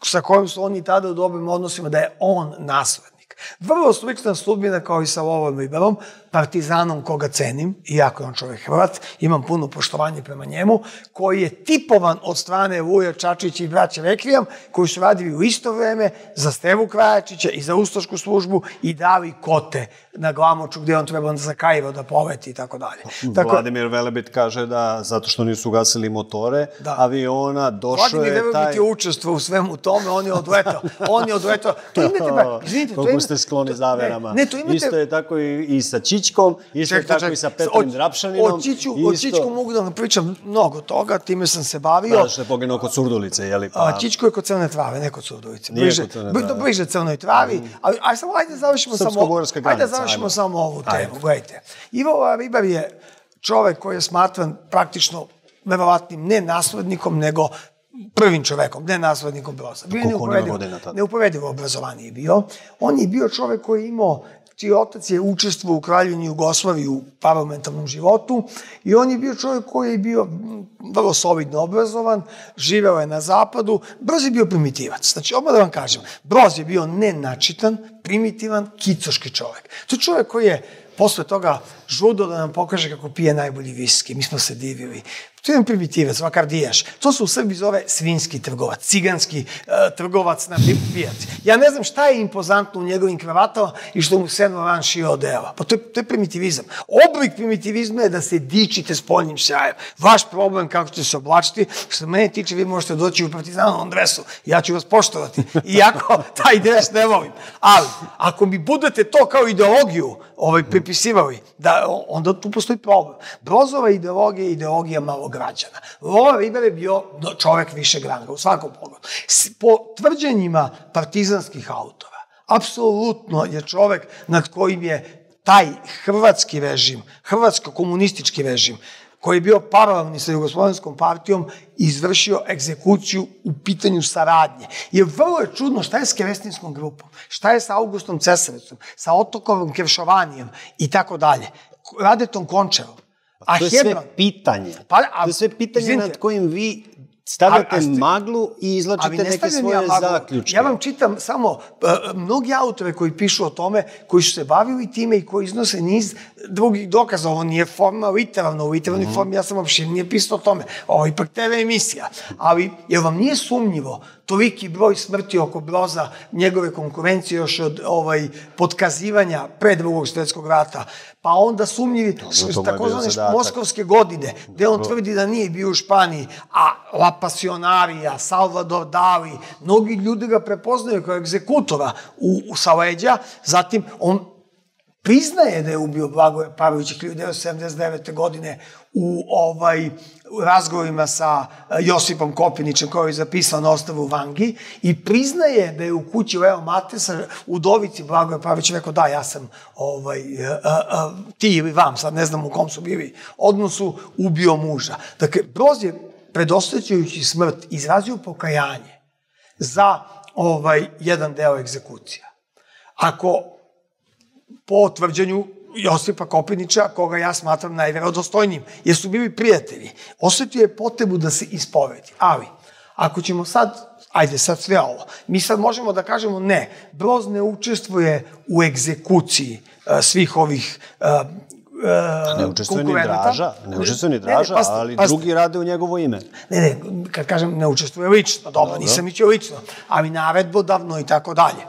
sa kojim su oni tada u dobrim odnosima, da je on naslednik. Vrlo slična sudbina kao i sa Lovom Liberom, partizanom koga cenim, iako je on čovjek Hrvat, imam puno poštovanje prema njemu, koji je tipovan od strane Vuja Čačića i braća Rekvijam, koji su radili u isto vreme za Stevu Krajačića i za Ustašku službu i dali kote na Glamoču gde on treba za Kajro da poveti i tako dalje. Tako, Vladimir Velebit kaže da zato što nisu gasili motore Da. aviona, došao Vladimir je Velebit taj... je učestvovao u svemu tome, on je odletao. On je odletao. To imate, ba, izvinite, to Koliko imate... ste skloni zaverama. Ne, ne, to imate... Isto je tako i, i sa Čičkom, isto je Čekajte, tako čekajte. i sa Petrom Drapšaninom. O Čiću, isto... o Čićku mogu da vam pričam mnogo toga, time sam se bavio. Da, što je poginuo kod Surdulice, jeli? Pa, A, Čičko je kod Crne Trave, ne kod Surdovice. Nije Bliže, kod Crne Trave. bliže Crnoj Travi. Ali, aj samo, ajde završimo samo, Srpsko-bugarska ajde da granica, završimo ajmo. samo ovu temu. Ajde. Gledajte, Ivo Ribar je čovek koji je smatran praktično verovatnim ne naslednikom, nego prvim čovekom, ne naslednikom Broza. Bio je neuporedivo-? Neuporedivo obrazovanje je bio. On je bio čovek koji je imao čiji otac je učestvovao u Kraljevini Jugoslaviji u parlamentarnom životu i on je bio čovjek koji je bio vrlo solidno obrazovan, živeo je na zapadu, Broz je bio primitivac. Znači, odmah da vam kažem, Broz je bio nenačitan, primitivan, kicoški čovjek. To je čovjek koji je posle toga žudo da nam pokaže kako pije najbolji viski. Mi smo se divili. To je jedan primitivac, vakardijaš. To se u Srbiji zove svinski trgovac, ciganski uh, trgovac na pijaci. Ja ne znam šta je impozantno u njegovim kravatama i što mu Sen Laurent šio odeva. Pa to je, to je primitivizam. Oblik primitivizma je da se dičite s poljnim šajem. Vaš problem kako ćete se oblačiti, što mene tiče, vi možete doći u partizanovom dresu. Ja ću vas poštovati. Iako taj dres ne volim. Ali, ako mi budete to kao ideologiju ovaj, pripisivali, da, onda tu postoji problem. Brozova ideologija je ideologija malograđana. Lova Riber je bio čovek više granga, u svakom pogledu. Po tvrđenjima partizanskih autora, apsolutno je čovek nad kojim je taj hrvatski režim, hrvatsko-komunistički režim, koji je bio paralelni sa Jugoslovenskom partijom, izvršio egzekuciju u pitanju saradnje. Jer vrlo je čudno šta je s Kerestinskom grupom, šta je sa Augustom Cesarecom, sa Otokovom Keršovanijem i tako dalje, Radetom Končevom. A to je sve Hebron, pitanje. Pa, a- to je sve pitanje izvinite. nad kojim vi stavljate A- a ste- maglu i izlačite ne neke svoje ja maglu. zaključke. Ja vam čitam samo uh, mnogi autore koji pišu o tome, koji su se bavili time i koji iznose niz drugih dokaza. Ovo nije forma literalna, u literalnoj mm. formi ja sam uopšte nije pisao o tome. Ovo je ipak TV emisija. Ali, jer vam nije sumnjivo toliki broj smrti oko Broza, njegove konkurencije još od ovaj, podkazivanja pre drugog svjetskog rata, pa onda sumnjivi takozvane moskovske godine, gde on tvrdi da nije bio u Španiji, a La Pasionaria, Salvador Dali, mnogi ljudi ga prepoznaju kao egzekutora u, u Saleđa, zatim on priznaje da je ubio Blagoje Parovića 1979. godine u ovaj u razgovorima sa eh, Josipom Kopinićem koji je zapisao na ostavu u Vangi i priznaje da je u kući Leo Matesa udovici Blagoje Parovića rekao da ja sam ovaj, a, a, ti ili vam, sad ne znam u kom su bili odnosu, ubio muža. Dakle, Broz je predostajući smrt izrazio pokajanje za ovaj jedan deo egzekucija. Ako po tvrđenju Josipa Kopinića, koga ja smatram najverodostojnijim, jer su bili prijatelji, osetio je potrebu da se ispovedi. Ali, ako ćemo sad, ajde sad sve ovo, mi sad možemo da kažemo ne, Broz ne učestvuje u egzekuciji uh, svih ovih uh, uh, Ne učestvuje ni. Draža, ne učestvuje ni Ne, ne, Draža, pazite, ali pazite. drugi rade u njegovo ime. Ne, ne, kad kažem ne učestvuje lično, dobro, Dobro. nisam ićeo lično, ali naredbodavno i tako dalje.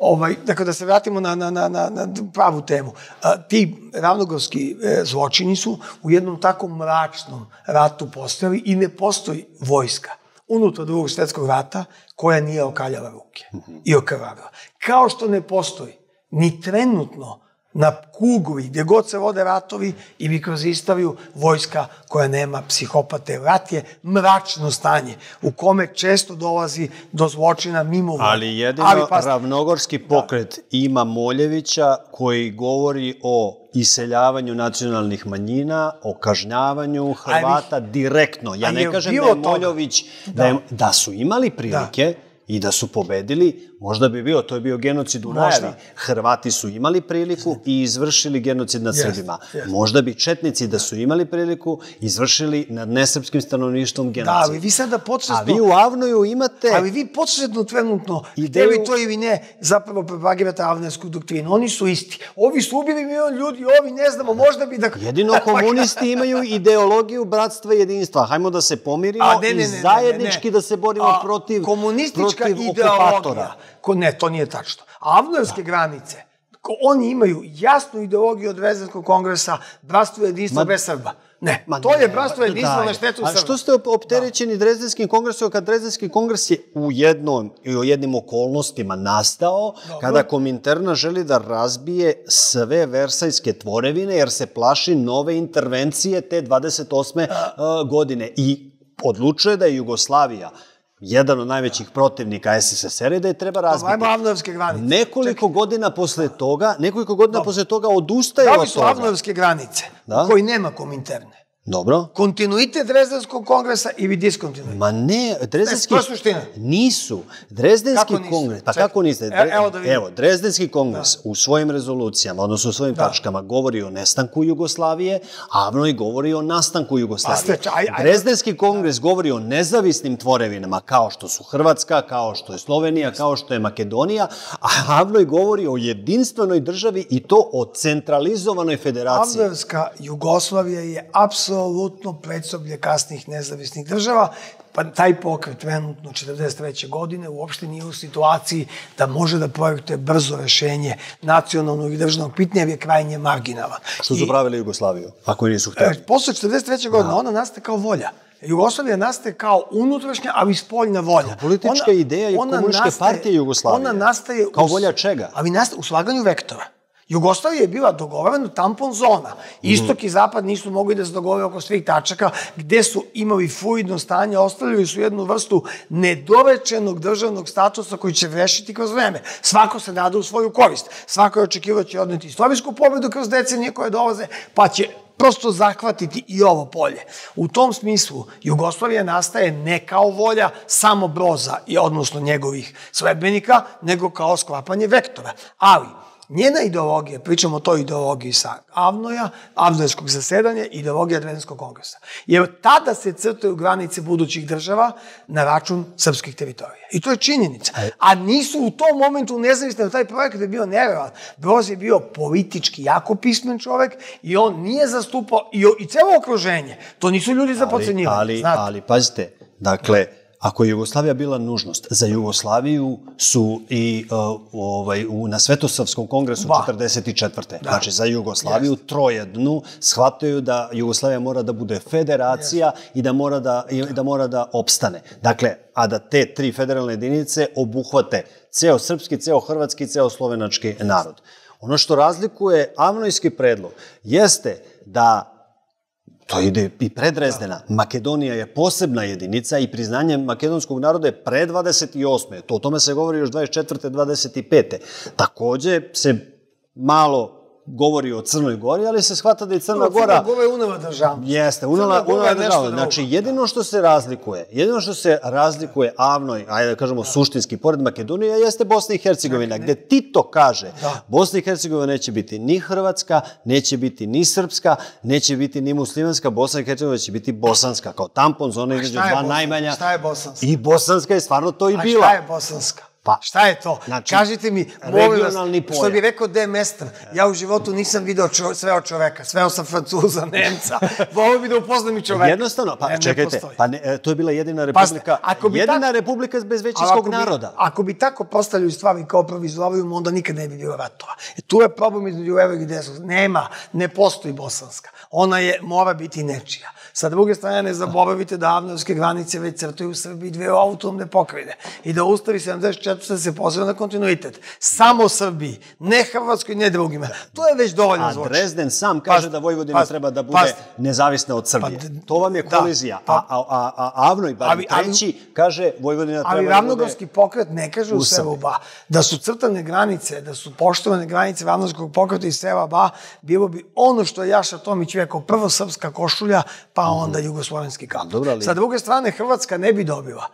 Ovaj, dakle, da se vratimo na, na, na, na, na pravu temu. A, ti ravnogorski e, zločini su u jednom tako mračnom ratu postojali i ne postoji vojska unutar drugog svetskog rata koja nije okaljala ruke i okrvavila. Kao što ne postoji ni trenutno na kugli, gdje god se vode ratovi i vi kroz istoriju vojska koja nema psihopate. Rat je mračno stanje u kome često dolazi do zločina mimo vode. Ali jedino Ali, pa, ravnogorski pokret da. ima Moljevića koji govori o iseljavanju nacionalnih manjina, o kažnjavanju Hrvata direktno. Ja ne kažem da je Moljović, da, da, je, da su imali prilike, da i da su pobedili, možda bi bio, to je bio genocid u najavi. Hrvati su imali priliku i izvršili genocid nad yes, Srbima. Yes. Možda bi Četnici, da su imali priliku, izvršili nad nesrpskim stanovništvom genocid. Da, ali vi sada početno... A vi u Avnoju imate... Ali vi početno trenutno, ideju... vi to ili ne, zapravo propagirate avnojsku doktrinu. Oni su isti. Ovi su ubili milion ljudi, ovi ne znamo, možda bi da... Jedino komunisti imaju ideologiju bratstva i jedinstva. Hajmo da se pomirimo A, ne, ne, ne, i zajednički da se borimo protiv... Komunistička protiv ideologija. Ko, ne, to nije tačno. Avnojevske da. granice, ko, oni imaju jasnu ideologiju od Vezanskog kongresa, bratstvo jedinstva bez Srba. Ne, Ma to ne, je bratstvo jedinstvo na štetu Srba. A što ste opterećeni da. Drezdenskim kongresom, kad Drezdenski kongres je u jednom i u jednim okolnostima nastao, Dobro. kada Kominterna želi da razbije sve versajske tvorevine, jer se plaši nove intervencije te 28. A, godine. I odlučuje da je Jugoslavija jedan od najvećih protivnika SSSR i da je treba razbiti. Ajmo Avnovske granice. Nekoliko Čekaj. godina posle toga, nekoliko godina posle toga odustaje od toga. Da li su Avnovske granice, da? koji nema kominterne? Dobro. Kontinuitet Drezdenskog kongresa ili diskontinuitet? Ma ne, Drezdenski... Ne, to je suština. Nisu. Drezdenski kako kongres... Pa Čekaj. kako niste? Dre... Evo da vidim. Evo, Drezdenski kongres da. u svojim rezolucijama, odnosno u svojim da. tačkama, govori o nestanku Jugoslavije, a Avnoj govori o nastanku Jugoslavije. Pa, aj, aj, Drezdenski kongres da. govori o nezavisnim tvorevinama, kao što su Hrvatska, kao što je Slovenija, kao što je Makedonija, a Avnoj govori o jedinstvenoj državi i to o centralizovanoj federaciji. Avnovska Jugoslavija je apsolutno apsolutno predsoblje kasnih nezavisnih država, pa taj pokret trenutno 43. godine uopšte nije u situaciji da može da projektuje brzo rešenje nacionalnog i državnog pitanja, jer je krajnje marginalan. Što su I, pravili Jugoslaviju, ako nisu hteli? E, posle 43. godine da. ona nastaje kao volja. Jugoslavija nastaje kao unutrašnja, ali spoljna volja. Politička ona, ideja i komunističke partije Jugoslavije. Ona nastaje... Kao volja čega? Ali nastaje u slaganju vektora. Jugoslavija je bila dogovorena tampon zona. Istok i zapad nisu mogli da se dogovore oko svih tačaka, gde su imali fluidno stanje, ostavljali su jednu vrstu nedorečenog državnog statusa koji će vrešiti kroz vreme. Svako se nada u svoju korist. Svako je očekivao da će odneti istorijsku pobedu kroz decenije koje dolaze, pa će prosto zahvatiti i ovo polje. U tom smislu, Jugoslavija nastaje ne kao volja samo Broza i odnosno njegovih sledbenika, nego kao sklapanje vektora. Ali, njena ideologija, pričamo o toj ideologiji sa Avnoja, Avnojskog zasedanja, ideologija Advenskog kongresa. Jer tada se crtaju granice budućih država na račun srpskih teritorija. I to je činjenica. A nisu u tom momentu nezavisni, taj projekat je bio nerealan. Broz je bio politički jako pismen čovek i on nije zastupao, i, i celo okruženje, to nisu ljudi za pocenjivanje. Ali, ali, ali, pazite, dakle, Ako je Jugoslavija bila nužnost, za Jugoslaviju su i uh, ovaj, u, na Svetosavskom kongresu ba. 44. Da. Znači, za Jugoslaviju Jest. trojednu shvataju da Jugoslavija mora da bude federacija Jest. i da mora da, i da mora da opstane. Dakle, a da te tri federalne jedinice obuhvate ceo srpski, ceo hrvatski, ceo slovenački narod. Ono što razlikuje Avnojski predlog jeste da To ide i pred Rezdena. Makedonija je posebna jedinica i priznanje makedonskog naroda je pre 28. To o tome se govori još 24. 25. Takođe se malo govori o Crnoj Gori, ali se shvata da je Crna Gora... Crna Gora je unela država. Jeste, unela, unela država. Znači, jedino što se razlikuje, jedino što se razlikuje avnoj, ajde da kažemo suštinski, pored Makedonije, jeste Bosna i Hercegovina, gde Tito kaže, da. Bosna i Hercegovina neće biti ni Hrvatska, neće biti ni Srpska, neće biti ni muslimanska, Bosna i Hercegovina će biti bosanska, kao tampon zona između dva najmanja. Šta je bosanska? I bosanska je stvarno to i bila. A šta je bosanska? Pa, Šta je to? Znači, Kažite mi, molim vas, što bi rekao De Mestra, ja u životu nisam video čo, sveo čoveka, sveo sam Francuza, Nemca, volio bi da upoznam i čoveka. Jednostavno, pa ne, čekajte, ne pa ne, e, to je bila jedina republika, ako bi jedina tako, republika bez većinskog naroda. Ako bi tako postavljaju stvari kao provizlavaju, onda nikad ne bi bilo ratova. E, tu je problem između levog i desnog. Nema, ne postoji bosanska. Ona je, mora biti nečija. Sa druge strane, ne zaboravite da avnovske granice već crtaju u Srbiji dve autonomne pokrajine i da Ustavi 74. se poziva na kontinuitet. Samo Srbiji, ne Hrvatskoj, ne drugima. To je već dovoljno A zvuči. Dresden sam kaže da Vojvodina treba da bude nezavisna od Srbije. Pa to vam je da, kolizija. pa- a, a, a, a Avnoj, bar Ali- ali- treći, kaže Vojvodina treba Ali da bude... ravnogorski pokret ne kaže u Srbiji. Ba. Da su crtane granice, da su poštovane granice ravnogorskog pokreta i sela Ba, bilo bi ono što je Jaša Tomić rekao, prvo srpska košulja, pa onda jugoslovenski kap. Mhm. Dobro, ali- Sa druge strane, Hrvatska ne bi dobila.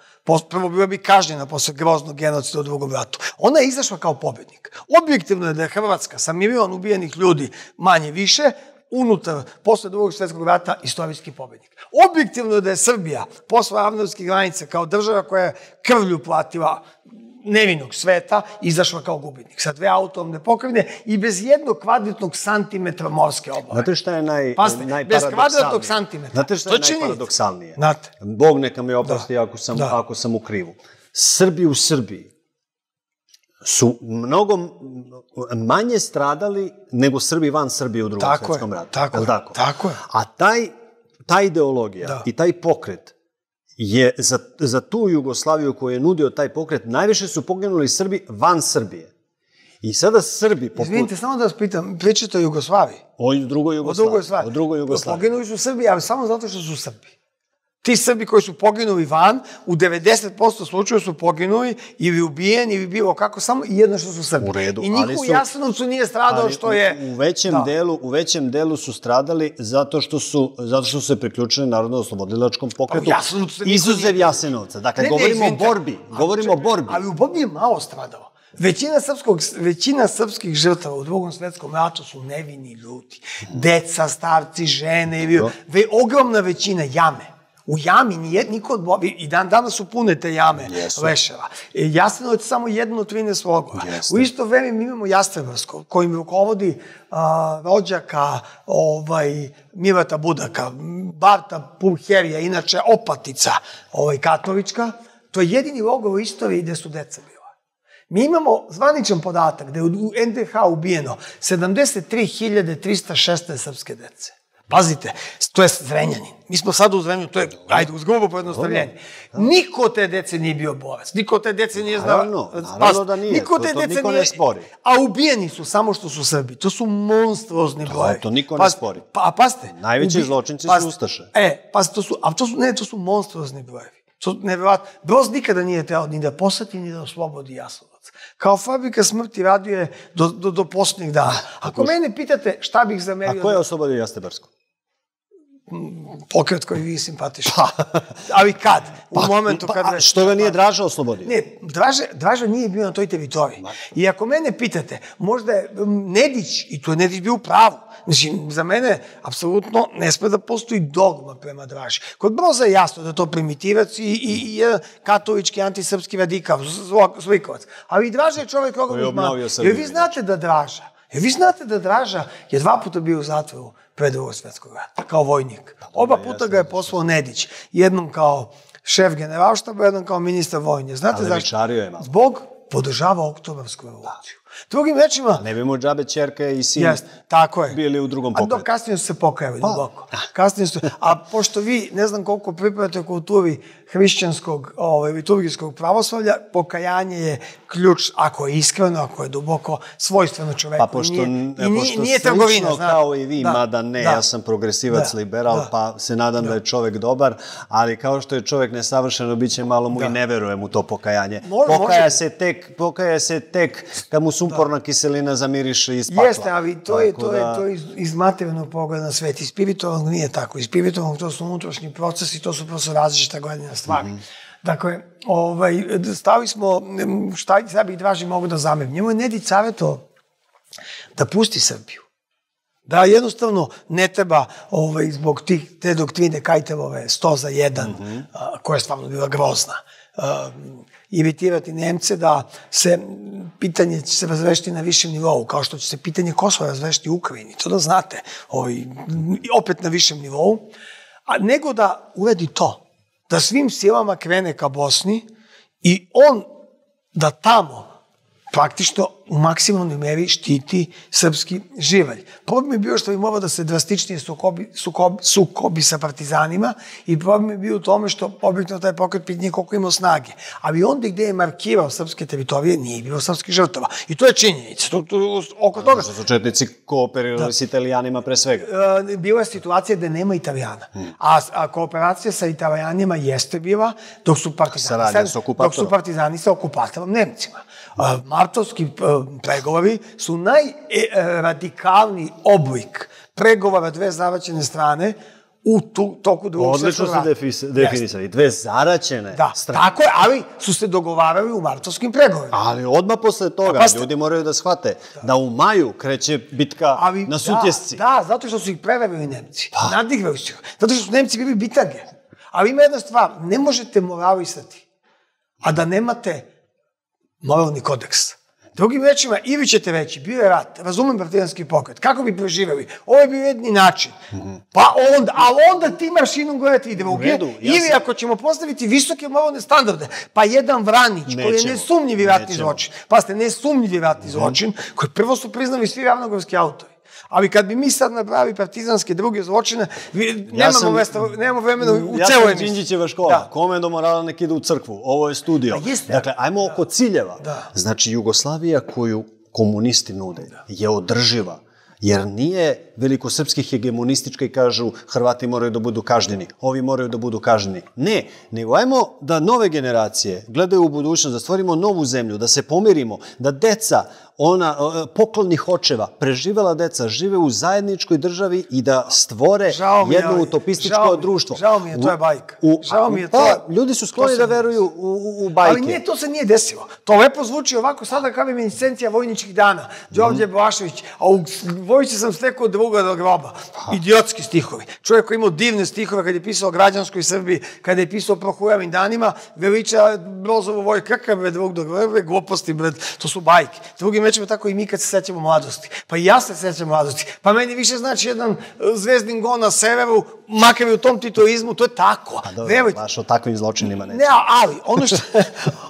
Prvo bila bi kažnjena posle groznog genocida u drugom ratu. Ona je izašla kao pobednik. Objektivno je da je Hrvatska sa milion ubijenih ljudi manje više, unutar, posle drugog svetskog rata, istorijski pobednik. Objektivno je da je Srbija, posle avnovskih granica, kao država koja je krvlju platila nevinog sveta, izašla kao gubitnik. Sa dve autonomne pokrajine i bez jednog kvadratnog santimetra morske obale. Znate šta je naj, bez najparadoksalnije? kvadratnog santimetra. Znate šta je je najparadoksalnije? Znate. Bog neka me oprosti Da. ako, sam, Da. ako sam u krivu. Srbi u Srbiji su mnogo manje stradali nego Srbi van Srbije u drugom Tako je, svetskom ratu. tako je, tako je. A taj, ta ideologija Da. i taj pokret je za, za tu Jugoslaviju koju je nudio taj pokret, najviše su poginuli Srbi van Srbije. I sada Srbi, poput... Izvinite, samo da vas pitam, pričate o Jugoslaviji? O drugoj Jugoslaviji. O drugoj Jugoslaviji. Poginuli su Srbi, ali samo zato što su Srbi. Ti Srbi koji su poginuli van, u 90% slučajeva su poginuli ili ubijeni ili bilo kako, samo i jedno što su Srbi. U redu, I niko ali u su- Jasenovcu nije stradao što je... U, u većem Da. delu, u većem delu su stradali zato što su zato što su se priključili narodno oslobodilačkom pokretu. Pa izuzev nije- Jasenovca. Dakle, Ne, ne, govorimo o izvinite. borbi. Ali Govorimo o borbi. Ali u borbi je malo stradalo. Većina, srpskog, većina srpskih žrtava u drugom svetskom ratu su nevini ljudi. Deca, starci, žene, ili, ve, ogromna većina jame. U jami nije niko i dan danas su pune te jame Jesu. leševa. E, Jasenovac je samo jedno od 13 logora. Jeste. U isto vreme mi imamo Jastrebarsko, kojim rukovodi a, rođaka ovaj, Milata Budaka, Barta Pulherija, inače opatica ovaj, katolička. To je jedini logor u istoriji gde su deca bila. Mi imamo zvaničan podatak da je u NDH ubijeno 73.316 srpske dece. Pazite, to je Zrenjanin. Mi smo sad u Zrenjaninu, to je, ajde, uz grubo pojednostavljenje. Niko te dece nije bio borac. Niko te dece nije znao... Naravno, naravno da nije. Niko To- te to dece niko ne nije... spori. A ubijeni su samo što su Srbi. To su monstruozni brojevi. to niko ne spori. Pa, a pazite. Najveći zločinci su Ustaše. E, pazite, to su, a to su, ne, to su monstruozni brojevi. To je nevjerojatno. Broz nikada nije trebao ni da posati, ni da oslobodi Jasnovac. Kao fabrika smrti radio je do, do, do posljednjih dana. Ako mene pitate šta bih A zamerio... ko je oslobodio Jastebarsko? Pokret koji vi simpatišni. Ali kad? U momentu kad... Pa, što ga nije Draža oslobodio? Ne, Draža, Draža nije bio na toj teritoriji. I ako mene pitate, možda je Nedić, i tu je Nedić bio u pravu, Znači, za mene, apsolutno, ne sme da postoji dogma prema Draži. Kod Broza je jasno da je to primitivac i, i, i jedan katolički antisrpski radikal, zlikovac. Ali i Draža je je bih obnovio Jer vi znate da Draža, jer vi znate da Draža je dva puta bio u zatvoru pre drugog svetskog rata, kao vojnik. Oba puta ga je poslao Nedić. Jednom kao šef generalštaba, jednom kao ministar vojnje. Znate Ali zašto? je malo. Zbog podržava oktobarsku revoluciju. Drugim rečima, Ne bi mu džabe čerke i sin Jeste, tako je. bili u drugom A do, pokretu. kasnije su se pokajali duboko. Kasnije su, a pošto vi, ne znam koliko pripadate kulturi hrišćanskog, ovaj, liturgijskog pravoslavlja, pokajanje je ključ, ako je iskreno, ako je duboko, svojstveno čoveku. Pa pošto, nije, nije, pošto nije trgovina, znate. kao i vi, mada ne, ja sam progresivac, Da. liberal, Da. pa se nadam da. je čovek dobar, ali kao što je čovek nesavršeno, bit će malo mu i ne verujem u to pokajanje. Mo- pokaja, može- se tek, pokaja se tek kad mu sumporna kiselina zamiriše iz pakla. Jeste, ali to je, to je, da- to je iz, iz materijalnog pogleda na svet. Iz spiritualnog nije tako. Iz spiritualnog to su unutrašnji procesi, to su prosto različita gledanja stvari. Mhm. Dakle, ovaj, stali smo, šta ja bih draži mogu da zamerim. Njemu je Nedić savjeto da pusti Srbiju. Da jednostavno ne treba ovaj, zbog tih, te doktrine Kajtelove 100 za 1, Mhm. a, koja je stvarno bila grozna, iritirati Nemce da se pitanje će se razrešiti na višem nivou, kao što će se pitanje Kosova razrešiti u Ukrajini, to da znate, ovaj, opet na višem nivou, a nego da uredi to, da svim silama krene ka Bosni i on da tamo praktično u maksimalnoj meri štiti srpski živalj. Problem je bio što bi morao da se drastičnije sukobi, sukobi, sukobi sa partizanima i problem je bio u tome što objektivno taj pokret pitanje koliko imao snage. Ali onda gde je markirao srpske teritorije nije bilo srpskih žrtava. I to je činjenica. To, to, oko toga... Što su četnici kooperirali da. s italijanima pre svega. E, bila je situacija da nema italijana. Hmm. A, a kooperacija sa italijanima jeste bila dok su partizani, sa dok su partizani sa okupatorom Nemcima. Martovski pregovori su najradikalniji oblik pregovora dve zavaćene strane u tu, toku drugog svjetskog rata. Odlično su definisali. Dve zaraćene da, strane. Tako je, ali su se dogovarali u martovskim pregovorima. Ali odmah posle toga, pa, ljudi moraju da shvate da. da u maju kreće bitka ali, na sutjesci. Da, da, zato što su ih preverili Nemci. Pa. Nadigrali su ih. Zato što su Nemci bili bitage. Ali ima jedna stvar, ne možete moralisati, a da nemate moralni kodeks. Drugim rečima, ili ćete reći, bio je rat, razumem partizanski pokret, kako bi preživeli? Ovo je bio jedni način. Mm -hmm. Pa onda, a onda ti mašinom gledati ideologije, redu, ja ili sam... ako ćemo postaviti visoke moralne standarde, pa jedan Vranić, Nećemo. koji je nesumnjivi ratni Nećemo. zločin, pa ste nesumnjivi ratni mm -hmm. zločin, koji prvo su priznali svi ravnogorski autori. Ali kad bi mi sad napravi partizanske druge zločine, nemamo, ja sam, mesta, nemamo vremena u ja celoj emisiji. Ja sam Đinđićeva škola. Da. Kome do morala nek ide u crkvu. Ovo je studio. Da, jeste. Dakle, ajmo da. oko ciljeva. Da. Znači, Jugoslavija koju komunisti nude da. je održiva. Jer nije velikosrpski hegemonistička i kažu Hrvati moraju da budu kažnjeni, ovi moraju da budu kažnjeni. Ne, nego ajmo da nove generacije gledaju u budućnost, da stvorimo novu zemlju, da se pomirimo, da deca ona, poklonnih očeva, preživela deca, žive u zajedničkoj državi i da stvore žao jedno je, utopističko žao društvo. Žao mi je, to je bajka. U, žao mi je to. Pa, ljudi su skloni da veruju u, u, u bajke. Ali nije, to se nije desilo. To lepo zvuči ovako sada kao reminiscencija vojničkih dana. Đorđe mm. Blašević, a u vojnici sam stekao druga do groba. Idiotski stihovi. Čovjek koji imao divne stihove kad je pisao o građanskoj Srbiji, kada je pisao o prohujavim danima, veliča Brozovu voj, kakav je drug do grobe, gluposti, bred, to su bajke. Drugim rečima tako i mi kad se sećamo mladosti. Pa i ja se sećam mladosti. Pa meni više znači jedan e, zvezdin gon na severu, makar i u tom titoizmu, to je tako. Pa dobro, Verujte. baš o takvim zločinima neće. Ne, ali, ono što...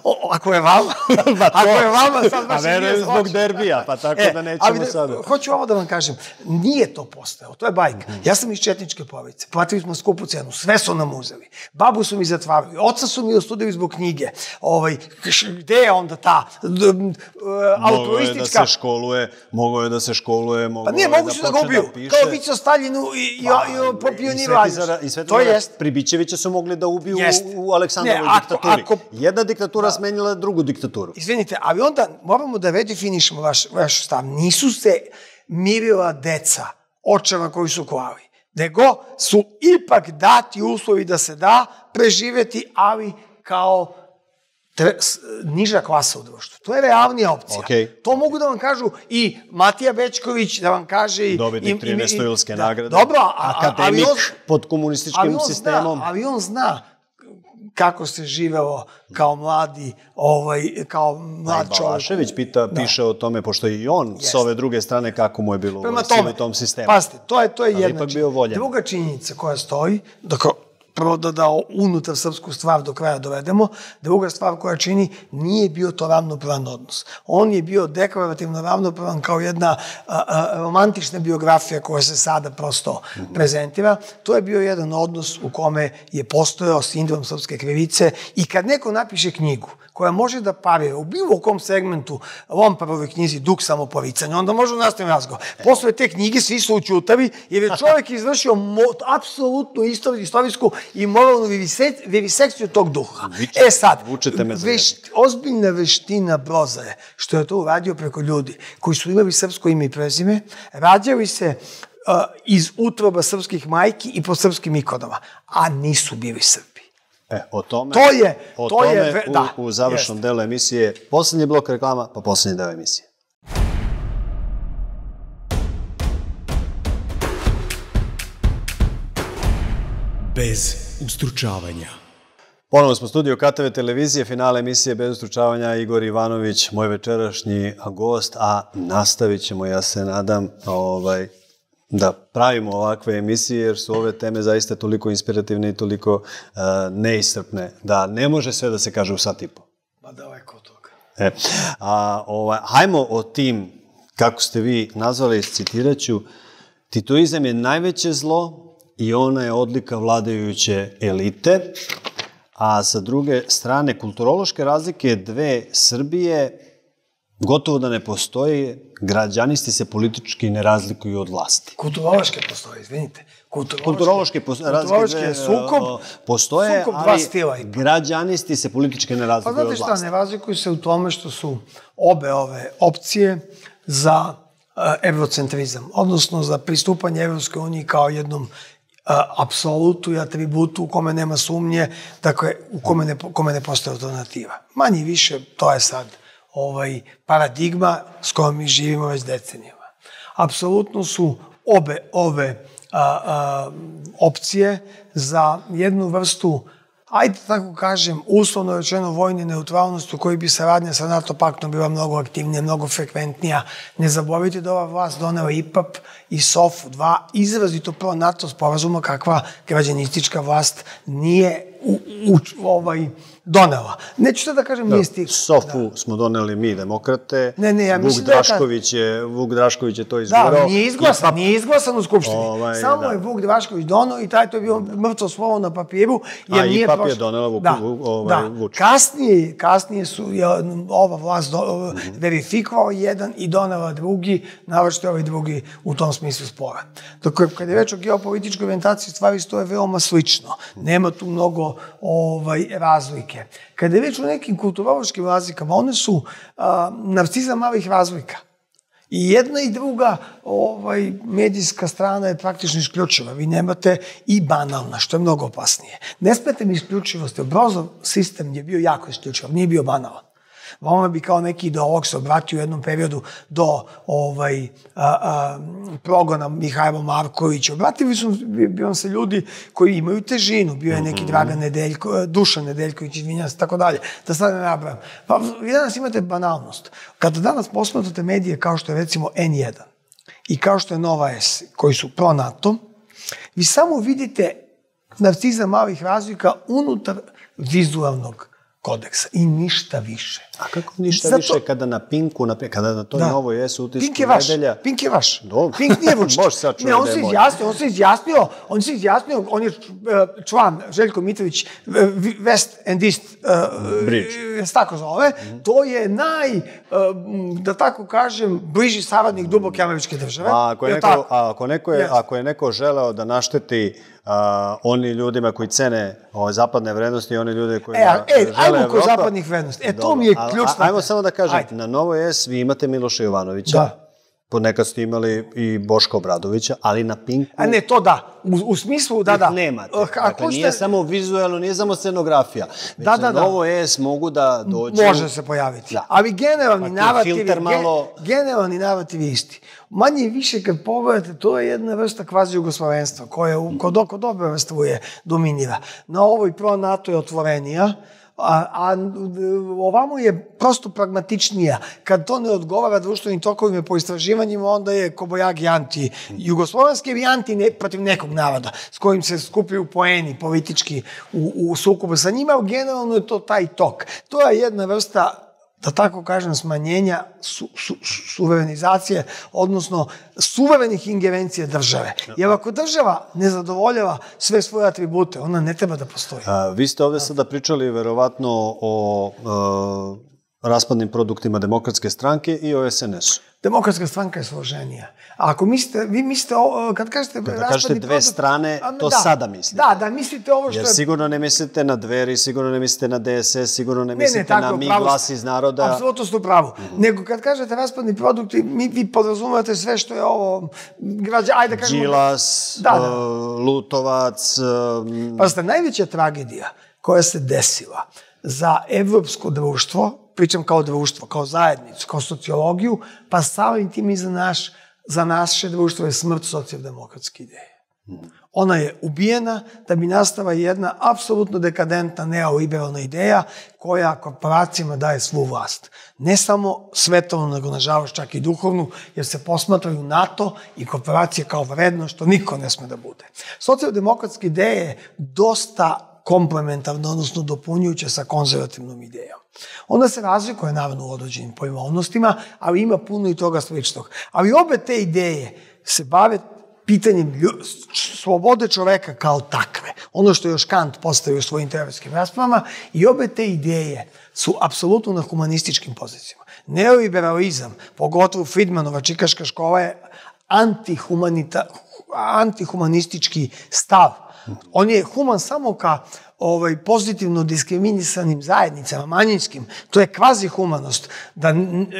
o, ako je vama, pa ako je vama, sad baš nije zločin. zbog derbija, pa tako e, da nećemo ali, da, sada. Hoću ovo da vam kažem, nije to postao, to je bajka. Ja sam iz Četničke povice, platili smo skupu cenu, sve su nam uzeli. Babu su mi zatvarali, oca su mi ostudili zbog knjige. Ovaj, gde je onda ta d, d, altruistička... Mogao je da se školuje, mogao je da se školuje, mogao pa nije da, da ga ubiju, da kao Vico Staljinu i, pa, i, i po I Svetozara to jest. Pribićevića su mogli da ubiju jest. u Aleksandrovoj diktaturi. Ako, Jedna diktatura da. smenjila drugu diktaturu. Izvinite, ali onda moramo da redefinišemo vaš, vaš stav. Nisu se mirila deca očeva koji su klali, nego su ipak dati uslovi da se da preživeti, ali kao tre, niža klasa u društvu. To je realnija opcija. Okay. To mogu da vam kažu i Matija Bečković, da vam kaže i... Dobitnik 13. Ilske da, nagrade. Dobro, a, Akademik on, pod komunističkim ali on sistemom. Zna, ali on zna kako se živelo kao mladi, ovaj, kao mlad čovjek. Balašević pita, da. piše o tome, pošto i on Jest. s ove druge strane kako mu je bilo Prema tome, u tom sistemu. Pazite, to je, to je jedna činjenica. Druga činjenica koja stoji, da prvo da, da unutar srpsku stvar do kraja dovedemo. Druga stvar koja čini, nije bio to ravnopravan odnos. On je bio deklarativno ravnopravan kao jedna a, a, romantična biografija koja se sada prosto prezentira. To je bio jedan odnos u kome je postojao sindrom srpske krivice i kad neko napiše knjigu, koja može da parira u bilo kom segmentu Lomparove knjizi Duk samoporicanja, onda može da nastaviti razgovor. Posle te knjige svi su učutali, jer je čovjek izvršio mo, apsolutnu istorijsku i moralnu vivisekciju tog duha. Viče, e sad, veš, ozbiljna veština Broza je što je to uradio preko ljudi koji su imali srpsko ime i prezime, rađali se iz utroba srpskih majki i po srpskim ikonama, a nisu bili Srbi. E, o tome, to je, o to tome je, u, da, u završnom jest. delu emisije. Poslednji blok reklama, pa poslednji deo emisije. Bez ustručavanja. Ponovno smo u studiju KTV televizije, finale emisije Bez ustručavanja, Igor Ivanović, moj večerašnji gost, a nastavit ćemo, ja se nadam, ovaj, da pravimo ovakve emisije jer su ove teme zaista toliko inspirativne i toliko uh, neiscrpne da ne može sve da se kaže u sat i po. Pa daleko od toga. E, a, ovaj, hajmo o tim, kako ste vi nazvali, citiraću, titoizam je najveće zlo i ona je odlika vladajuće elite, a sa druge strane, kulturološke razlike dve Srbije gotovo da ne postoji, građanisti se politički ne razlikuju od vlasti. Kulturološke postoje, izvinite. Kulturološke, Kulturološke, pos, kulturološke je sukob, postoje, sukob dva stila ipak. građanisti se politički ne Pa razlikuju znate od šta, vlasti. ne razlikuju se u tome što su obe ove opcije za uh, evrocentrizam, odnosno za pristupanje Evropskoj uniji kao jednom uh, apsolutu i atributu u kome nema sumnje, dakle, u kome ne, kome ne postoje alternativa. Manje više, to je sad ovaj paradigma s kojom mi živimo već decenijama. Apsolutno su obe ove a, a, opcije za jednu vrstu ajde tako kažem, uslovno rečeno vojne neutralnosti u kojoj bi saradnja sa NATO paktom bila mnogo aktivnija, mnogo frekventnija. Ne zaboravite da ova vlast donela IPAP i SOF-u, dva izrazito pro NATO sporazuma kakva građanistička vlast nije u, u, ovaj, donela. Neću sad da kažem nije stigla. Sofu smo doneli mi, demokrate. Ne, ne, ja Vuk mislim da je ta- Drašković je, Vuk Drašković je to izgurao. Da, nije izglasan, nije izglasan u Skupštini. Ovaj, Samo da. je Vuk Drašković donao i taj to je bio mrtvo slovo na papiru. Jer A nije IPAP je prošlo. donela Vuk- da, Vuk- ovaj, da. Vučić. Kasnije, kasnije su je, ova vlast do, Mhm. verifikovao jedan i donela drugi, navršte ovaj drugi u tom smislu spora. Dakle, kad je reč o geopolitičkoj orientaciji, stvari stoje veoma slično. Nema tu mnogo ovaj, razlike. Kada je reč o nekim kulturološkim razlikama, one su a, narcizam malih razlika. I jedna i druga ovaj, medijska strana je praktično isključiva. Vi nemate i banalna, što je mnogo opasnije. Ne smete mi isključivosti. Brozov sistem je bio jako isključiv, nije bio banalan. Vama bi kao neki ideolog se obratio u jednom periodu do ovaj, a, a, progona Mihajlo Markovića. Obratili su bi, bi vam se ljudi koji imaju težinu. Bio je neki Dragan Nedeljko, Dušan Nedeljković, izvinjam se, tako dalje. Da sad ne nabrajam. Pa vi danas imate banalnost. Kada danas posmatrate medije kao što je recimo N1 i kao što je Nova S, koji su pro NATO, vi samo vidite narcizam malih razlika unutar vizualnog kodeksa i ništa više. A kako ništa Zato- više kada na Pinku, na, kada na toj Da. novoj jesu utisku Pink je vaš, nedelja... Pink je vaš. Dobro. Pink nije Vučić. Može sad ne, on da se moj. izjasnio, on se izjasnio, on se izjasnio, on je e, član, Željko Mitrović, e, West and East uh, Bridge. se tako zove, to je naj, m, da tako kažem, bliži saradnik duboke američke države. A ako je, neko, a ako, neko je, Jeste. ako je neko želeo da našteti a, oni ljudima koji cene ove zapadne vrednosti i oni ljudi koji E, a- e, žele ajmo Evropa- zapadnih vrednosti. E, to Dobro, mi je ključna Ajmo samo da kažem, Ajde. na Novoj S vi imate Miloša Jovanovića, Da. Ponekad ste imali i Boška Obradovića, ali na Pinku A ne, to da. U, u smislu, da, da. nemate. Eh, Dakle, ako nije ste- samo vizualno, nije samo scenografija. Već Da, da, da. Novoj S mogu da dođu... Može se pojaviti. Da. Ali generalni Pa ti narativ, je, malo- ge- generalni narativ je isti. Manje i više kad pogledate, to je jedna vrsta kvazi jugoslovenstva koja u- kod, kod obe vrstuje dominira. Na ovoj pro NATO je otvorenija, a, a ovamo je prosto pragmatičnija. Kad to ne odgovara društvenim tokovima po istraživanjima, onda je Kobojagi anti jugoslovenski ili anti ne, protiv nekog naroda s kojim se skupljaju poeni politički u, u sukobu sa njima, generalno je to taj tok. To je jedna vrsta da tako kažem, smanjenja su, su, su, suverenizacije, odnosno suverenih ingerencija države. Jer ako država ne zadovoljava sve svoje atribute, ona ne treba da postoji. A, vi ste ovde sada pričali verovatno o e, raspadnim produktima demokratske stranke i o SNS-u. Demokratska stranka je složenija. A ako mislite, vi mislite, o, kad kažete... kažete raspadni dve produkt- strane, a, to sada mislite. Da, da, mislite ovo što Jer je... sigurno ne mislite na dveri, sigurno ne mislite na DSS, sigurno ne Ne, mislite ne, tako, na mi pravo glas ste. iz naroda. Apsolutno ste u pravu. Nego kad kažete raspadni produkti, mi, vi podrazumevate sve što je ovo, građa, ajde da kažemo... Đilas, Da, da. e, Lutovac, e, Pazite, najveća tragedija koja se desila za evropsko društvo, pričam kao društvo, kao zajednicu, kao sociologiju, pa samim tim i za, naš, za naše društvo je smrt socijaldemokratske ideje. Ona je ubijena da bi nastala jedna apsolutno dekadentna neoliberalna ideja koja korporacijama daje svu vlast. Ne samo svetovnu, nego nažalost čak i duhovnu, jer se posmatraju NATO i korporacije kao vredno, što niko ne sme da bude. Socijaldemokratske ideje je dosta komplementarna, odnosno dopunjujuća sa konzervativnom idejom. Ona se razlikuje naravno u određenim pojmovnostima, ali ima puno i toga sličnog. Ali obe te ideje se bave pitanjem slobode čoveka kao takve. Ono što još Kant postavio u svojim teoretskim raspravama i obe te ideje su apsolutno na humanističkim pozicijama. Neoliberalizam, pogotovo Friedmanova čikaška škola je antihumanita, antihumanistički stav. On je human samo ka ovaj, pozitivno diskriminisanim zajednicama, manjinskim, to je kvazi humanost. Da,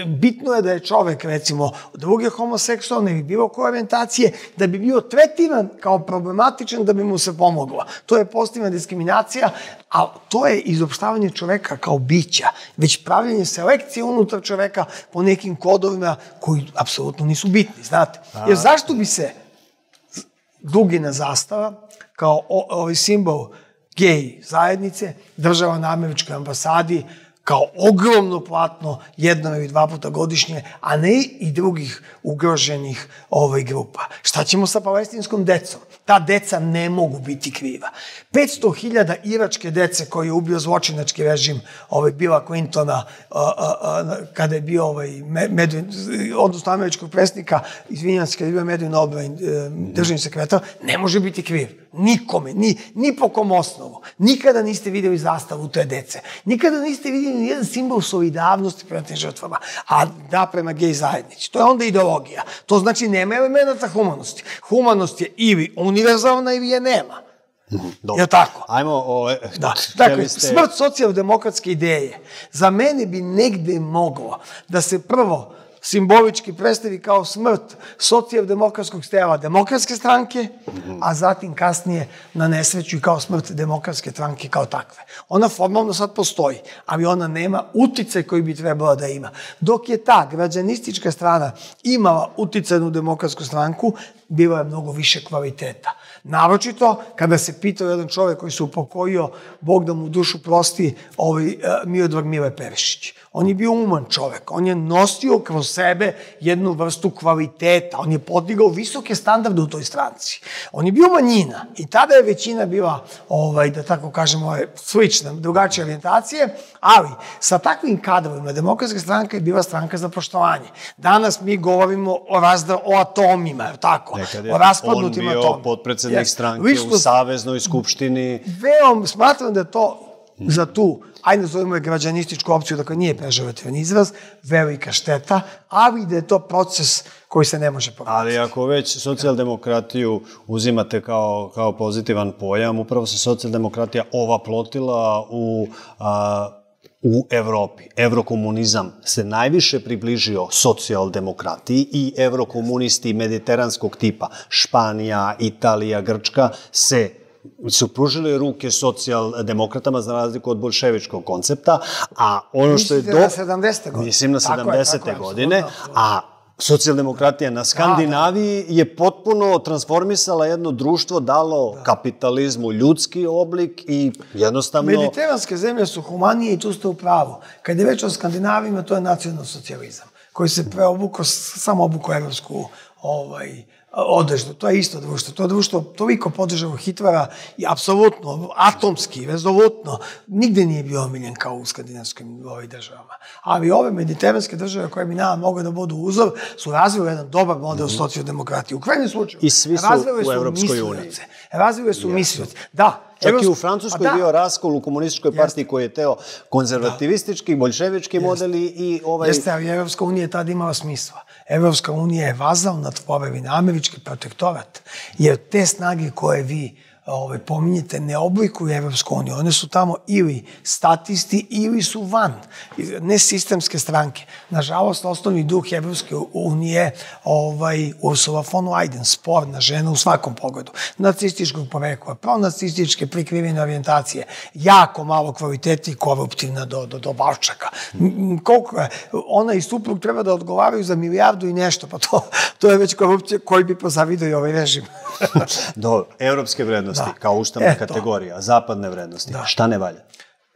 bitno je da je čovek, recimo, druge homoseksualne ili bilo koje orientacije, da bi bio tretiran kao problematičan da bi mu se pomoglo. To je pozitivna diskriminacija, a to je izopštavanje čoveka kao bića, već pravljanje selekcije unutar čoveka po nekim kodovima koji apsolutno nisu bitni, znate. Jer zašto bi se dugina zastava kao ovaj simbol gej zajednice, država na američkoj ambasadi kao ogromno platno jednom ili dva puta godišnje, a ne i drugih ugroženih ovaj, grupa. Šta ćemo sa palestinskom decom? Ta deca ne mogu biti kriva. 500.000 iračke dece koje je ubio zločinački režim ovaj, Bila Clintona a, a, a, kada je bio ovaj, Medvin, odnosno američkog presnika, izvinjam se, kada je bio Medvin Albright, e, državni sekretar, ne može biti kriv. Nikome, ni, ni po kom osnovu. Nikada niste videli zastavu te dece. Nikada niste videli ni jedan simbol solidarnosti prema tim žrtvama, a da prema gej zajednici. To je onda ideologija. To znači nema elemenata humanosti. Humanost je ili univerzalna ili je nema. Dobro. Je tako? Ajmo, o, Da. Dakle, ste... smrt socijaldemokratske ideje za mene bi negde moglo da se prvo simbolički predstavi kao smrt socijaldemokratskog stela demokratske stranke, a zatim kasnije na nesreću i kao smrt demokratske stranke kao takve. Ona formalno sad postoji, ali ona nema uticaj koji bi trebala da ima. Dok je ta građanistička strana imala uticajnu demokratsku stranku, bilo je mnogo više kvaliteta. Naročito kada se pitao jedan čovek koji se upokojio, Bog da mu dušu prosti, ovaj, uh, Miodor Mile Perišić. On je bio uman čovek, on je nosio kroz sebe jednu vrstu kvaliteta, on je podigao visoke standarde u toj stranci. On je bio manjina i tada je većina bila, ovaj, da tako kažemo, ovaj, slična, drugačije orijentacije, ali sa takvim kadrovima demokratska stranka je bila stranka za poštovanje. Danas mi govorimo o, razda, o atomima, je tako? Nekad je o raspadnutim on bio atomima. Yes. stranke Lično- u Saveznoj skupštini. Veoma, smatram da je to za tu, ajde nazovimo je građanističku opciju, dakle nije pežorativan izraz, velika šteta, ali da je to proces koji se ne može povrati. Ali ako već socijaldemokratiju uzimate kao, kao pozitivan pojam, upravo se socijaldemokratija ova plotila u a, u Evropi. Evrokomunizam se najviše približio socijaldemokratiji i evrokomunisti mediteranskog tipa, Španija, Italija, Grčka, se su pružili ruke socijaldemokratama za razliku od bolševičkog koncepta, a ono što je Mislite do... na 70. godine? Mislim na Tako je, 70. tako je, godine, a socijaldemokratija na Skandinaviji je potpuno transformisala jedno društvo, dalo kapitalizmu ljudski oblik i jednostavno... Mediteranske zemlje su humanije i tu ste u pravu. Kad je već o Skandinavima, to je nacionalni socijalizam, koji se preobuko, samo obuko evropsku ovaj, odeždu. To je isto društvo. To društvo toliko podržava Hitlera i apsolutno, atomski, rezolutno, nigde nije bio omiljen kao u skandinavskim ovaj, državama. Ali ove mediteranske države koje bi nama mogle da budu uzor, su razvile jedan dobar model socijaldemokratije. U krajnjem slučaju. I svi su u Evropskoj uniji. Razvile su mislioce. Da. Čak i Evropsko- u Francuskoj Pa je bio raskol u komunističkoj Jeste. partiji koji je teo konzervativistički, bolševički model i- i ovaj... Jeste, ali Evropska unija je tada imala smisla. Evropska unija je vazal nad tvorevine, američki protektorat, jer te snage koje vi ovaj, pominjete ne oblikuju Evropsku uniju. One su tamo ili statisti ili su van, ne sistemske stranke. Nažalost, osnovni duh Evropske unije ovaj, Ursula von Leyen, sporna žena u svakom pogledu. Nacističkog porekla, pronacističke prikrivene orijentacije, jako malo kvaliteti i koruptivna do, do, do balčaka. Koliko? Ona i suprug treba da odgovaraju za milijardu i nešto, pa to, to je već korupcija koji bi pozavidao i ovaj režim. Do evropske vrednosti, Da. kao ustavna Eto. kategorija, zapadne vrednosti. Da. Šta ne valja?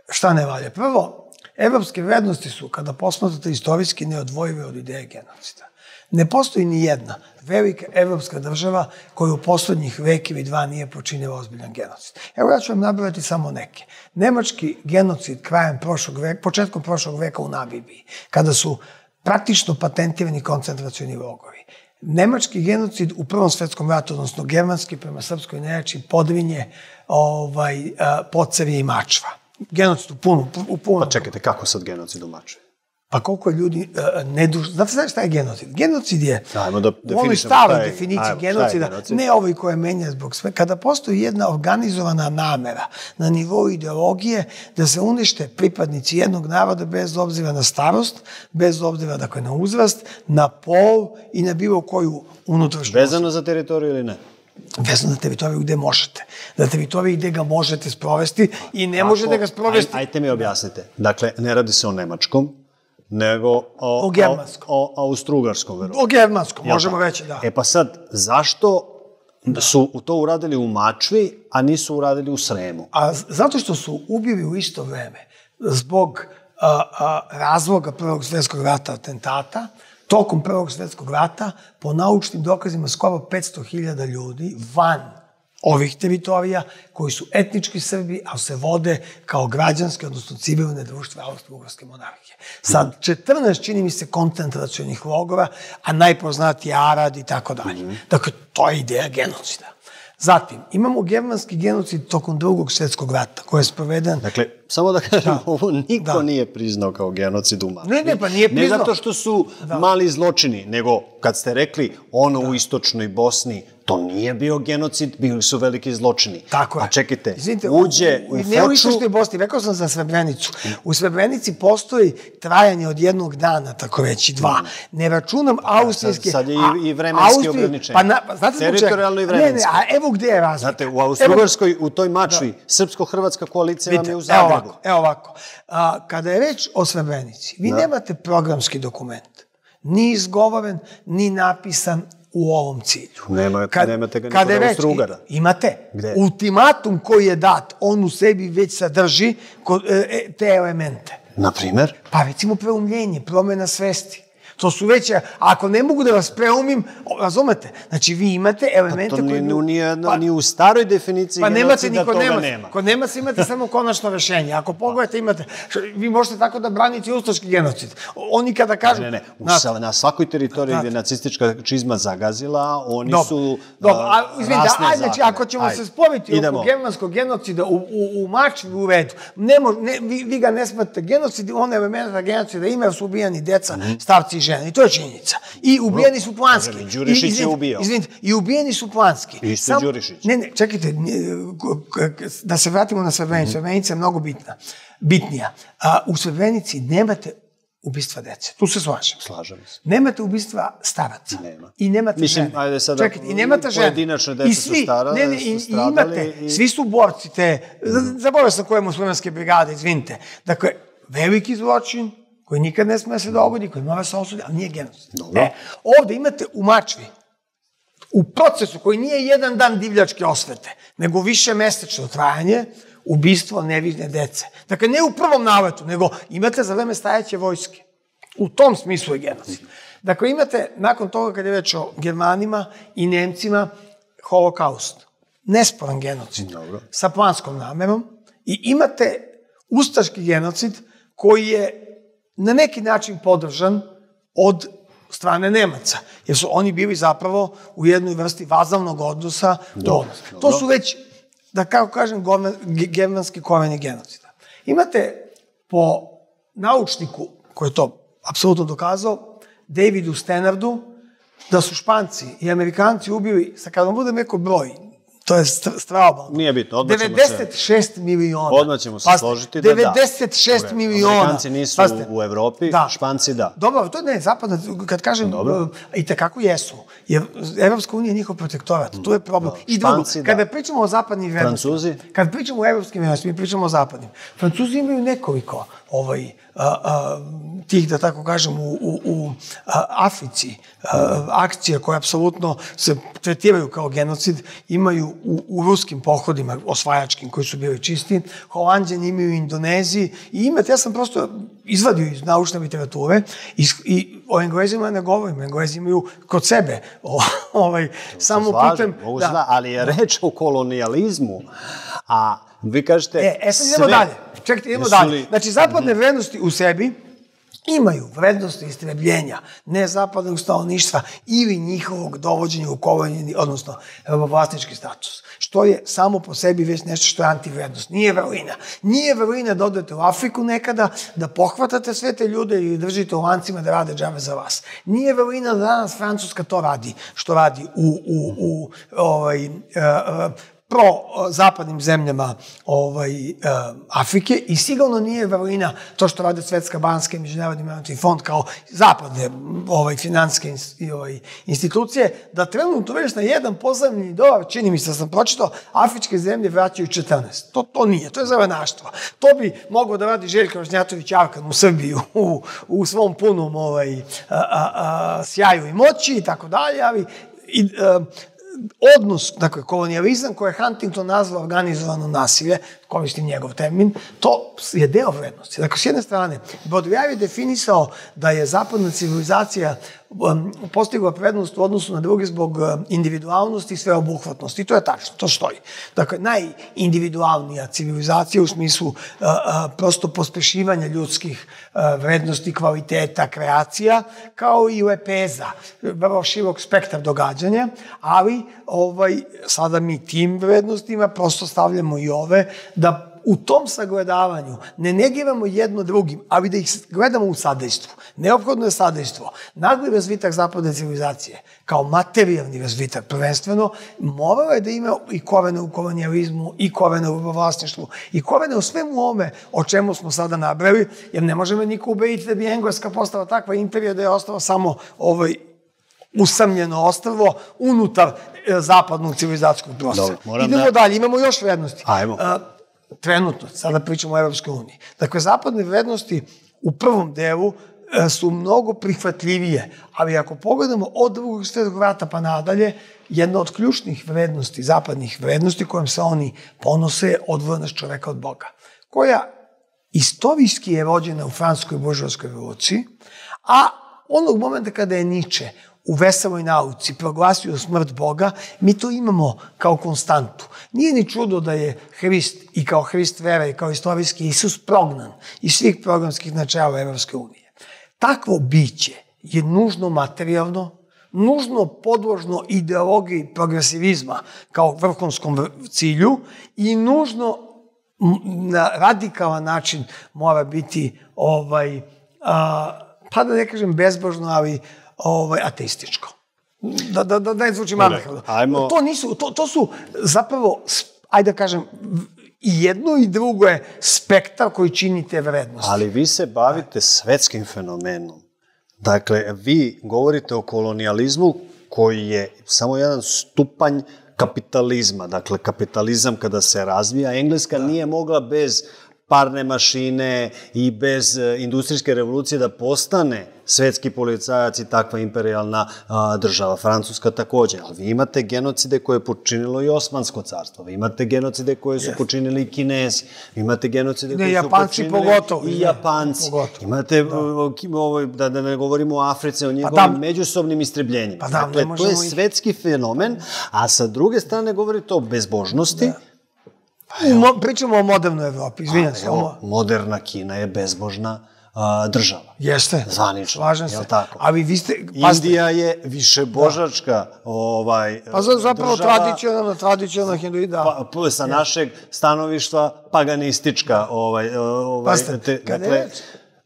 Šta ne valja? Prvo, evropske vrednosti su, kada posmatrate istorijski, neodvojive od ideje genocida. Ne postoji ni jedna velika evropska država koja u poslednjih vek ili dva nije počinila ozbiljan genocid. Evo ja ću vam nabrati samo neke. Nemački genocid krajem prošlog veka, početkom prošlog veka u Nabibiji, kada su praktično patentirani koncentracioni logori. Nemački genocid u Prvom svetskom ratu, odnosno germanski prema srpskoj nejači, podvinje, ovaj, pocevije i mačva. Genocid u puno, u puno. Pa čekajte, kako sad genocid u mačvi? Pa koliko je ljudi uh, neduž... Znate šta je genocid? Genocid je Ajmo da u onoj staroj definiciji genocida, genocid. ne ovoj koja menja zbog sve. Kada postoji jedna organizovana namera na nivou ideologije da se unište pripadnici jednog naroda bez obzira na starost, bez obzira dakle, na uzrast, na pol i na bilo koju unutrašnju... Vezano za teritoriju ili ne? vezano na teritoriju gde možete. Na teritoriji gde ga možete sprovesti i ne možete ga sprovesti. Aj, ajte mi objasnite. Dakle, ne radi se o nemačkom, nego o, o germanskom. O, o austrougarskom, verovatno. O germanskom, možemo reći, da. E pa sad, zašto da. su to uradili u Mačvi, a nisu uradili u Sremu? A zato što su ubili u isto vreme, zbog a, a, razloga Prvog svetskog rata atentata, tokom Prvog svetskog rata, po naučnim dokazima, skoro 500.000 ljudi van ovih teritorija koji su etnički Srbi, a se vode kao građanske, odnosno civilne društve Austro-Ugarske monarhije. Sad, 14, čini mi se, koncentracijonih logora, a najpoznatiji Arad i tako dalje. Mhm. Dakle, to je ideja genocida. Zatim, imamo germanski genocid tokom drugog svjetskog rata, koji je sproveden... Dakle, samo da kažem, da. ovo niko da. nije priznao kao genocid u Mačvi. Ne, ne, pa nije priznao. Ne zato što su da. mali zločini, nego kad ste rekli ono da. u istočnoj Bosni, to nije bio genocid, bili su veliki zločini. Tako je. A čekajte, Izvinite, uđe u, u, u Foču... Ne u istočnoj Bosni, rekao sam za Srebrenicu. U Srebrenici postoji trajanje od jednog dana, tako reći, dva. Ne računam austrijske... Sad, je i, i vremenski Austri... ograničenje. Pa, na, pa znate Teritorijalno i vremenski. Ne, ne, a evo gde je razlika. Znate, u Austro-Ugrskoj, u toj mačvi, da. srpsko-hrvatska koalicija vam je u Zagrebu. Evo ovako, evo ovako. A, kada je reč o Srebrenici, vi da. nemate programski dokument. Ni izgovoren, ni napisan, u ovom cilju. Nema, Kad, nemate ga ni kod Austro-Ugara. Imate. Gde? Ultimatum koji je dat, on u sebi već sadrži e, e, te elemente. Na primer? Pa recimo preumljenje, promena svesti. To su već, ako ne mogu da vas preumim, razumete? Znači, vi imate elemente pa to koji... To nije, pa, ni u staroj definiciji pa nemate, niko toga nema. nema. Kod Nemaca imate samo konačno rešenje. Ako pogledate, imate... Vi možete tako da branite ustaški genocid. Oni kada kažu... Ne, ne, ne. Na, na svakoj teritoriji gde nacistička čizma zagazila, oni Dobre. su Dobro, a, izvinite, ajde, znači, ako ćemo ajde. se spojiti Idemo. oko germanskog genocida u, u, u mač u redu, ne mož, ne, vi, vi ga ne smate genocid, one elementa genocida ima su ubijani deca, mm -hmm. starci i žene. I to je činjenica. I ubijeni su planski. I, Đurišić je ubio. Izvinite, i ubijeni su planski. Isto Sam, Đurišić. Ne, ne, čekajte, da se vratimo na Srebrenicu. Mm -hmm. Srebrenica je mnogo bitna. Bitnija. A, u Srebrenici nemate ubistva dece. Tu se slažem. Slažem se. Nemate ubistva staraca. Nema. I nemate Mislim, žene. ajde sada, Čekajte, i nemate žene. Pojedinačne deca I svi, su stara, ne, ne, i, i imate, i... svi su borci te, mm. zaboravio sam koje muslimanske brigade, izvinite. Dakle, veliki zločin, koji nikad ne sme da se dogodi, koji mora se osudi, ali nije genocid. Dobro. E, ovde imate u Mačvi, u procesu koji nije jedan dan divljačke osvete, nego više mesečno trajanje, ubistvo nevidne dece. Dakle, ne u prvom naletu, nego imate za vreme stajaće vojske. U tom smislu je genocid. Dakle, imate, nakon toga kad je već o Germanima i Nemcima, holokaust. Nesporan genocid. Dobro. Sa planskom namerom. I imate ustaški genocid koji je na neki način podržan od strane Nemaca, jer su oni bili zapravo u jednoj vrsti vazavnog odnosa do odnosa. To su već, da kako kažem, germanski koreni genocida. Imate po naučniku, koji je to apsolutno dokazao, Davidu Stenardu, da su Španci i Amerikanci ubili, sa kada vam budem neko broj, To je straobalno. Nije bitno, odmah ćemo 96 se... miliona. Odmah ćemo se Pasti, složiti da 96 da. miliona. Amerikanci nisu Pasti, u Evropi, da. Španci da. Dobro, to ne, zapadna, kad kažem, Dobro. i tekako jesu. Jer Evropska unija je njihov protektorat, to je problem. Da. I drugo, Španci, kada da. pričamo o zapadnim vrednostima, Francuzi? Kad pričamo o evropskim vrednostima, mi pričamo o zapadnim. Francuzi imaju nekoliko ovaj, a, tih, da tako kažem, u, u, u Africi, a, akcije koje apsolutno se tretiraju kao genocid, imaju u, u ruskim pohodima, osvajačkim, koji su bili čisti, Holandjani imaju u Indoneziji i imate, ja sam prosto izvadio iz naučne literature i, i o Englezima ne govorim, Englezi imaju kod sebe o, ovaj, samo Slažem, putem... mogu da. ali je reč o kolonijalizmu, a vi kažete... E, e sad idemo sve- dalje. Čekajte, idemo Jesu dalje. li-. Znači, zapadne vrednosti u sebi imaju vrednosti istrebljenja nezapadnog stanovništva ili njihovog dovođenja u kolonijni, odnosno vlasnički status. Što je samo po sebi već nešto što je antivrednost. Nije vrlina. Nije vrlina da odete u Afriku nekada, da pohvatate sve te ljude ili držite u lancima da rade džave za vas. Nije vrlina da danas Francuska to radi, što radi u, u, u ovaj, uh, uh, pro o, zapadnim zemljama ovaj, e, Afrike i sigurno nije vrlina to što rade Svetska banska i Međunarodni monetarni fond kao zapadne ovaj, finanske i, ovaj, institucije, da trenutno već na jedan pozemljeni dolar, čini mi se da sam pročitao, afričke zemlje vraćaju 14. To, to nije, to je zelenaštvo. To bi mogao da radi Željko Rožnjatović Arkan u Srbiji u, u svom punom ovaj, a, a, a, sjaju i moći i tako dalje, ali i, e, odnos, dakle, kolonijalizam koje je Huntington nazvao organizovano nasilje, koristim njegov termin, to je deo vrednosti. Dakle, s jedne strane, Baudrillard je definisao da je zapadna civilizacija um, postigla prednost u odnosu na druge zbog um, individualnosti i sveobuhvatnosti. I to je tačno, to stoji. Dakle, najindividualnija civilizacija u smislu uh, uh, prosto pospešivanja ljudskih uh, vrednosti, kvaliteta, kreacija, kao i lepeza, vrlo širok spektar događanja, ali ovaj, sada mi tim vrednostima prosto stavljamo i ove da u tom sagledavanju ne negiramo jedno drugim, ali da ih gledamo u sadejstvu. Neophodno je sadejstvo. Nagli razvitak zapadne civilizacije, kao materijalni razvitak prvenstveno, morao je da ima i korene u kolonijalizmu, i korene u vlasništvu, i korene u svemu ome o čemu smo sada nabrali, jer ne možemo niko ubediti da bi Engleska postala takva imperija da je ostala samo ovaj, usamljeno ostrvo unutar e, zapadnog civilizacijskog prostora. Dobro, Idemo da- dalje, imamo još vrednosti. Ajmo. A, trenutno, sada pričamo o Evropskoj uniji. Dakle, zapadne vrednosti u prvom delu e, su mnogo prihvatljivije, ali ako pogledamo od drugog svetog rata pa nadalje, jedna od ključnih vrednosti, zapadnih vrednosti kojom se oni ponose je odvojenost čoveka od Boga, koja istorijski je rođena u francuskoj buržovskoj revoluciji, a onog momenta kada je Nietzsche u veseloj nauci proglasio smrt Boga, mi to imamo kao konstantu. Nije ni čudo da je Hrist i kao Hrist vera i kao istorijski Isus prognan iz svih programskih načela Evropske unije. Takvo biće je nužno materijalno, nužno podložno ideologiji progresivizma kao vrhunskom vr- cilju i nužno na radikalan način mora biti ovaj a, pa da ne kažem bezbožno, ali ovaj ateističko. Da, da, da, da ne zvuči mamehalno. ajmo- To nisu, to, to su zapravo, ajde da kažem, i jedno i drugo je spektar koji čini te vrednosti. Ali vi se bavite svetskim fenomenom. Dakle, vi govorite o kolonijalizmu koji je samo jedan stupanj kapitalizma. Dakle, kapitalizam kada se razvija, Engleska nije mogla bez parne mašine i bez e, industrijske revolucije da postane svetski policajac i takva imperialna a, država. Francuska takođe. Ali vi imate genocide koje je počinilo i Osmansko carstvo. Vi imate genocide koje su počinili i Kinezi. Vi imate genocide Ne, koje su Japanci počinili pogotovo, i Japanci. pogotovo. Imate, da. Ovo, da, da ne govorimo o Africi, o njegovim da. međusobnim istrebljenjima. Pa da, dakle, to je svetski fenomen, a sa druge strane govorite o bezbožnosti. Da. U mo, pričamo o modernoj Evropi, izvinjam se. Evo, moderna Kina je bezbožna a, država. jeste. Zvanično, Slažem jel se. tako? Ali vi ste, Indija je više božačka ovaj, pa za- zapravo država, tradicionalno, tradicionalno hinduida. pa, pa, sa našeg stanovištva paganistička ovaj ovaj kada je reč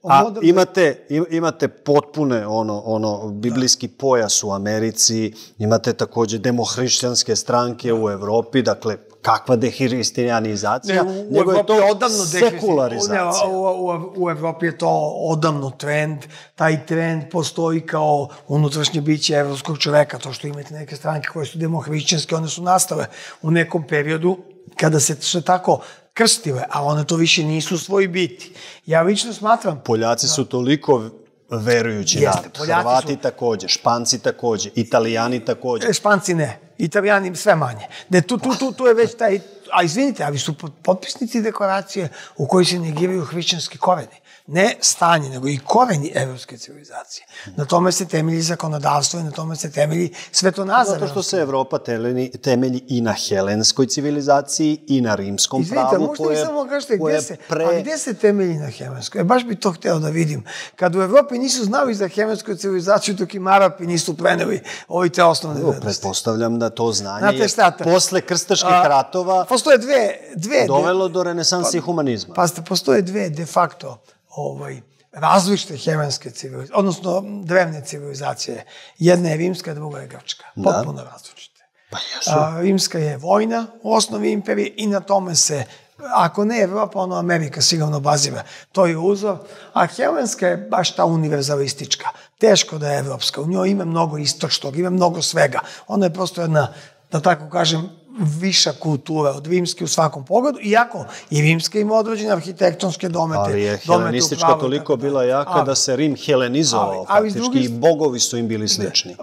o a imate im- imate potpune ono ono biblijski pojas u Americi, imate takođe demohrišćanske stranke u Evropi, dakle kakva dehrišćanizacija, Ne, nego je Evropi to je odavno sekularizacija. Ne, u, u, u Evropi je to odavno trend. Taj trend postoji kao unutrašnje biće evropskog čoveka. To što imate neke stranke koje su demohrišćanske, one su nastale u nekom periodu kada se sve tako krstile, a one to više nisu svoji biti. Ja lično smatram Poljaci su toliko verujući Jeste, narod. Hrvati su- takođe, Španci takođe, Italijani takođe. E, Španci ne. Italijani sve manje. Da tu, tu, tu, tu je već taj, a izvinite, ali su potpisnici deklaracije u kojoj se negiraju hrišćanski koreni ne stanje, nego i koreni evropske civilizacije. Na tome se temelji zakonodavstvo i na tome se temelji svetonazor. Zato što se Evropa temelji, temelji i na helenskoj civilizaciji i na rimskom Izvinite, pravu. Izvinite, možete mi samo kažete gde se, pre... a gde se temelji na helenskoj? E, baš bi to hteo da vidim. Kad u Evropi nisu znali za helensku civilizaciju, dok i Marapi nisu preneli ovi te osnovne vrednosti. Pretpostavljam da to znanje Znate šta, je posle krstaških a, ratova postoje dve, dve, dovelo do renesanse pa, i humanizma. Pa, postoje dve de facto ovaj, različite helenske civilizacije, odnosno drevne civilizacije. Jedna je rimska, druga je grčka. Da. Potpuno da. različite. Pa jesu. A, rimska je vojna u osnovi imperije i na tome se ako ne Evropa, ono Amerika sigurno baziva. To je uzor. A helenska je baš ta univerzalistička. Teško da je evropska. U njoj ima mnogo istočnog, ima mnogo svega. Ona je prosto jedna, da tako kažem, viša kultura od rimske u svakom pogledu, iako i rimska ima određene arhitektonske domete. Ali je helenistička pravu, toliko bila jaka ali, da se Rim helenizovao ali, ali faktički drugi, i bogovi su im bili slični.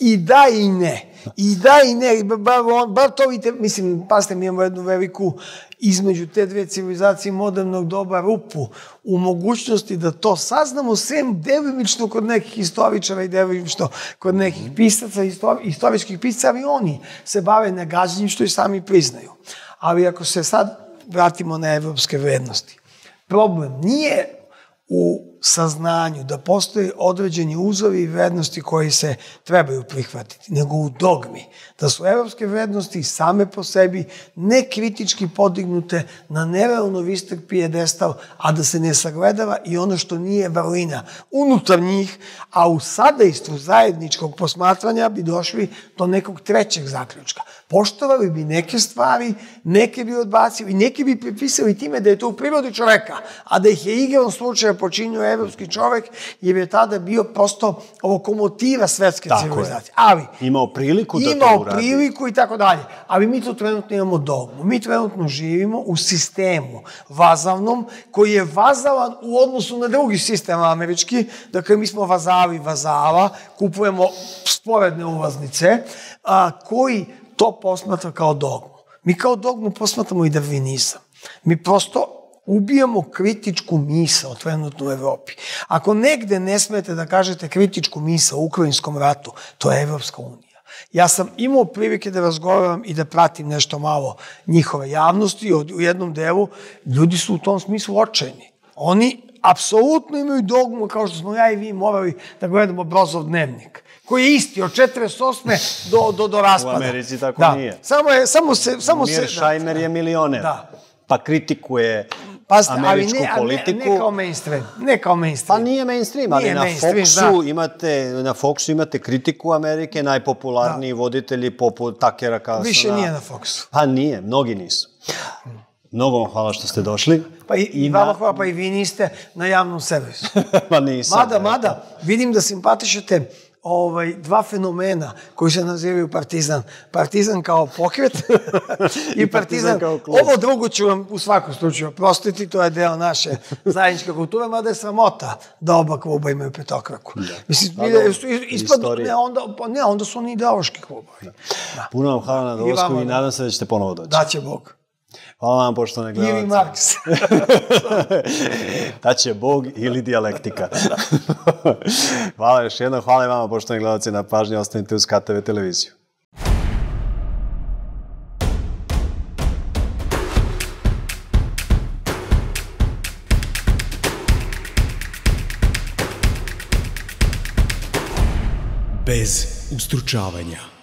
I da i ne. I da i ne. Bar, on, bar to vidite, mislim, pasite, mi imamo jednu veliku između te dve civilizacije modernog doba rupu u mogućnosti da to saznamo sem delimično kod nekih istoričara i delimično kod nekih pisaca, istori, istorijskih pisaca, ali oni se bave negađenjem što i sami priznaju. Ali ako se sad vratimo na evropske vrednosti, problem nije u saznanju da postoje određeni uzovi i vrednosti koji se trebaju prihvatiti, nego u dogmi. Da su evropske vrednosti same po sebi nekritički podignute na nerealno vistak pijedestal, a da se ne sagledava i ono što nije vrlina unutar njih, a u sadejstvu zajedničkog posmatranja bi došli do nekog trećeg zaključka. Poštovali bi neke stvari, neke bi odbacili, neke bi pripisali time da je to u prirodi čoveka, a da ih je igrom slučaja počinio evropski čovek, jer je tada bio prosto lokomotiva svetske tako civilizacije. Je. Ali, imao priliku da imao to uradi. priliku i tako dalje. Ali mi to trenutno imamo dogmu. Mi trenutno živimo u sistemu vazavnom, koji je vazavan u odnosu na drugi sistem američki. Dakle, mi smo vazali vazala, kupujemo sporedne ulaznice, a, koji to posmatra kao dogmu. Mi kao dogmu posmatramo i darvinizam. Mi prosto ubijamo kritičku misa trenutno u Evropi. Ako negde ne smete da kažete kritičku misa u Ukrajinskom ratu, to je Evropska unija. Ja sam imao prilike da razgovaram i da pratim nešto malo njihove javnosti. U jednom delu ljudi su u tom smislu očajni. Oni apsolutno imaju dogmu kao što smo ja i vi morali da gledamo Brozov dnevnik koji je isti od 48. do, do, do raspada. U Americi tako da. nije. Samo, je, samo se... Samo Mir se, Šajmer da, je milioner. Da. Pa kritikuje Pazite, američku ali ne, politiku. Ne, ne kao mainstream, ne kao mainstream. Pa nije mainstream, ali nije na mainstream, Foxu da. imate, na Foxu imate kritiku Amerike, najpopularniji da. voditelji poput Takera Carlsona. Više nije na Foxu. Pa nije, mnogi nisu. Mnogo vam hvala što ste došli. Pa i, I vama na... hvala, pa i vi niste na javnom servisu. pa nisam. Mada, mada, vidim da simpatišete ovaj, dva fenomena koji se nazivaju partizan. Partizan kao pokret i partizan, partizan kao klub. Ovo drugo ću vam u svakom slučaju prostiti, to je deo naše zajedničke kulture, mada je sramota da oba kluba imaju petokraku. Da. Mislim, pa, da, ispad, ne, onda, pa ne, onda su oni ideološki klubovi. Da. Da. Puno vam hvala na dolazku i, i nadam se da ćete ponovo doći. Daće Bog. Hvala vam, poštovane gledalce. Ili Marks. da će Bog ili dijalektika. hvala još jednom, hvala i vama, poštovane gledalce, na pažnji. Ostanite uz KTV televiziju. Bez ustručavanja.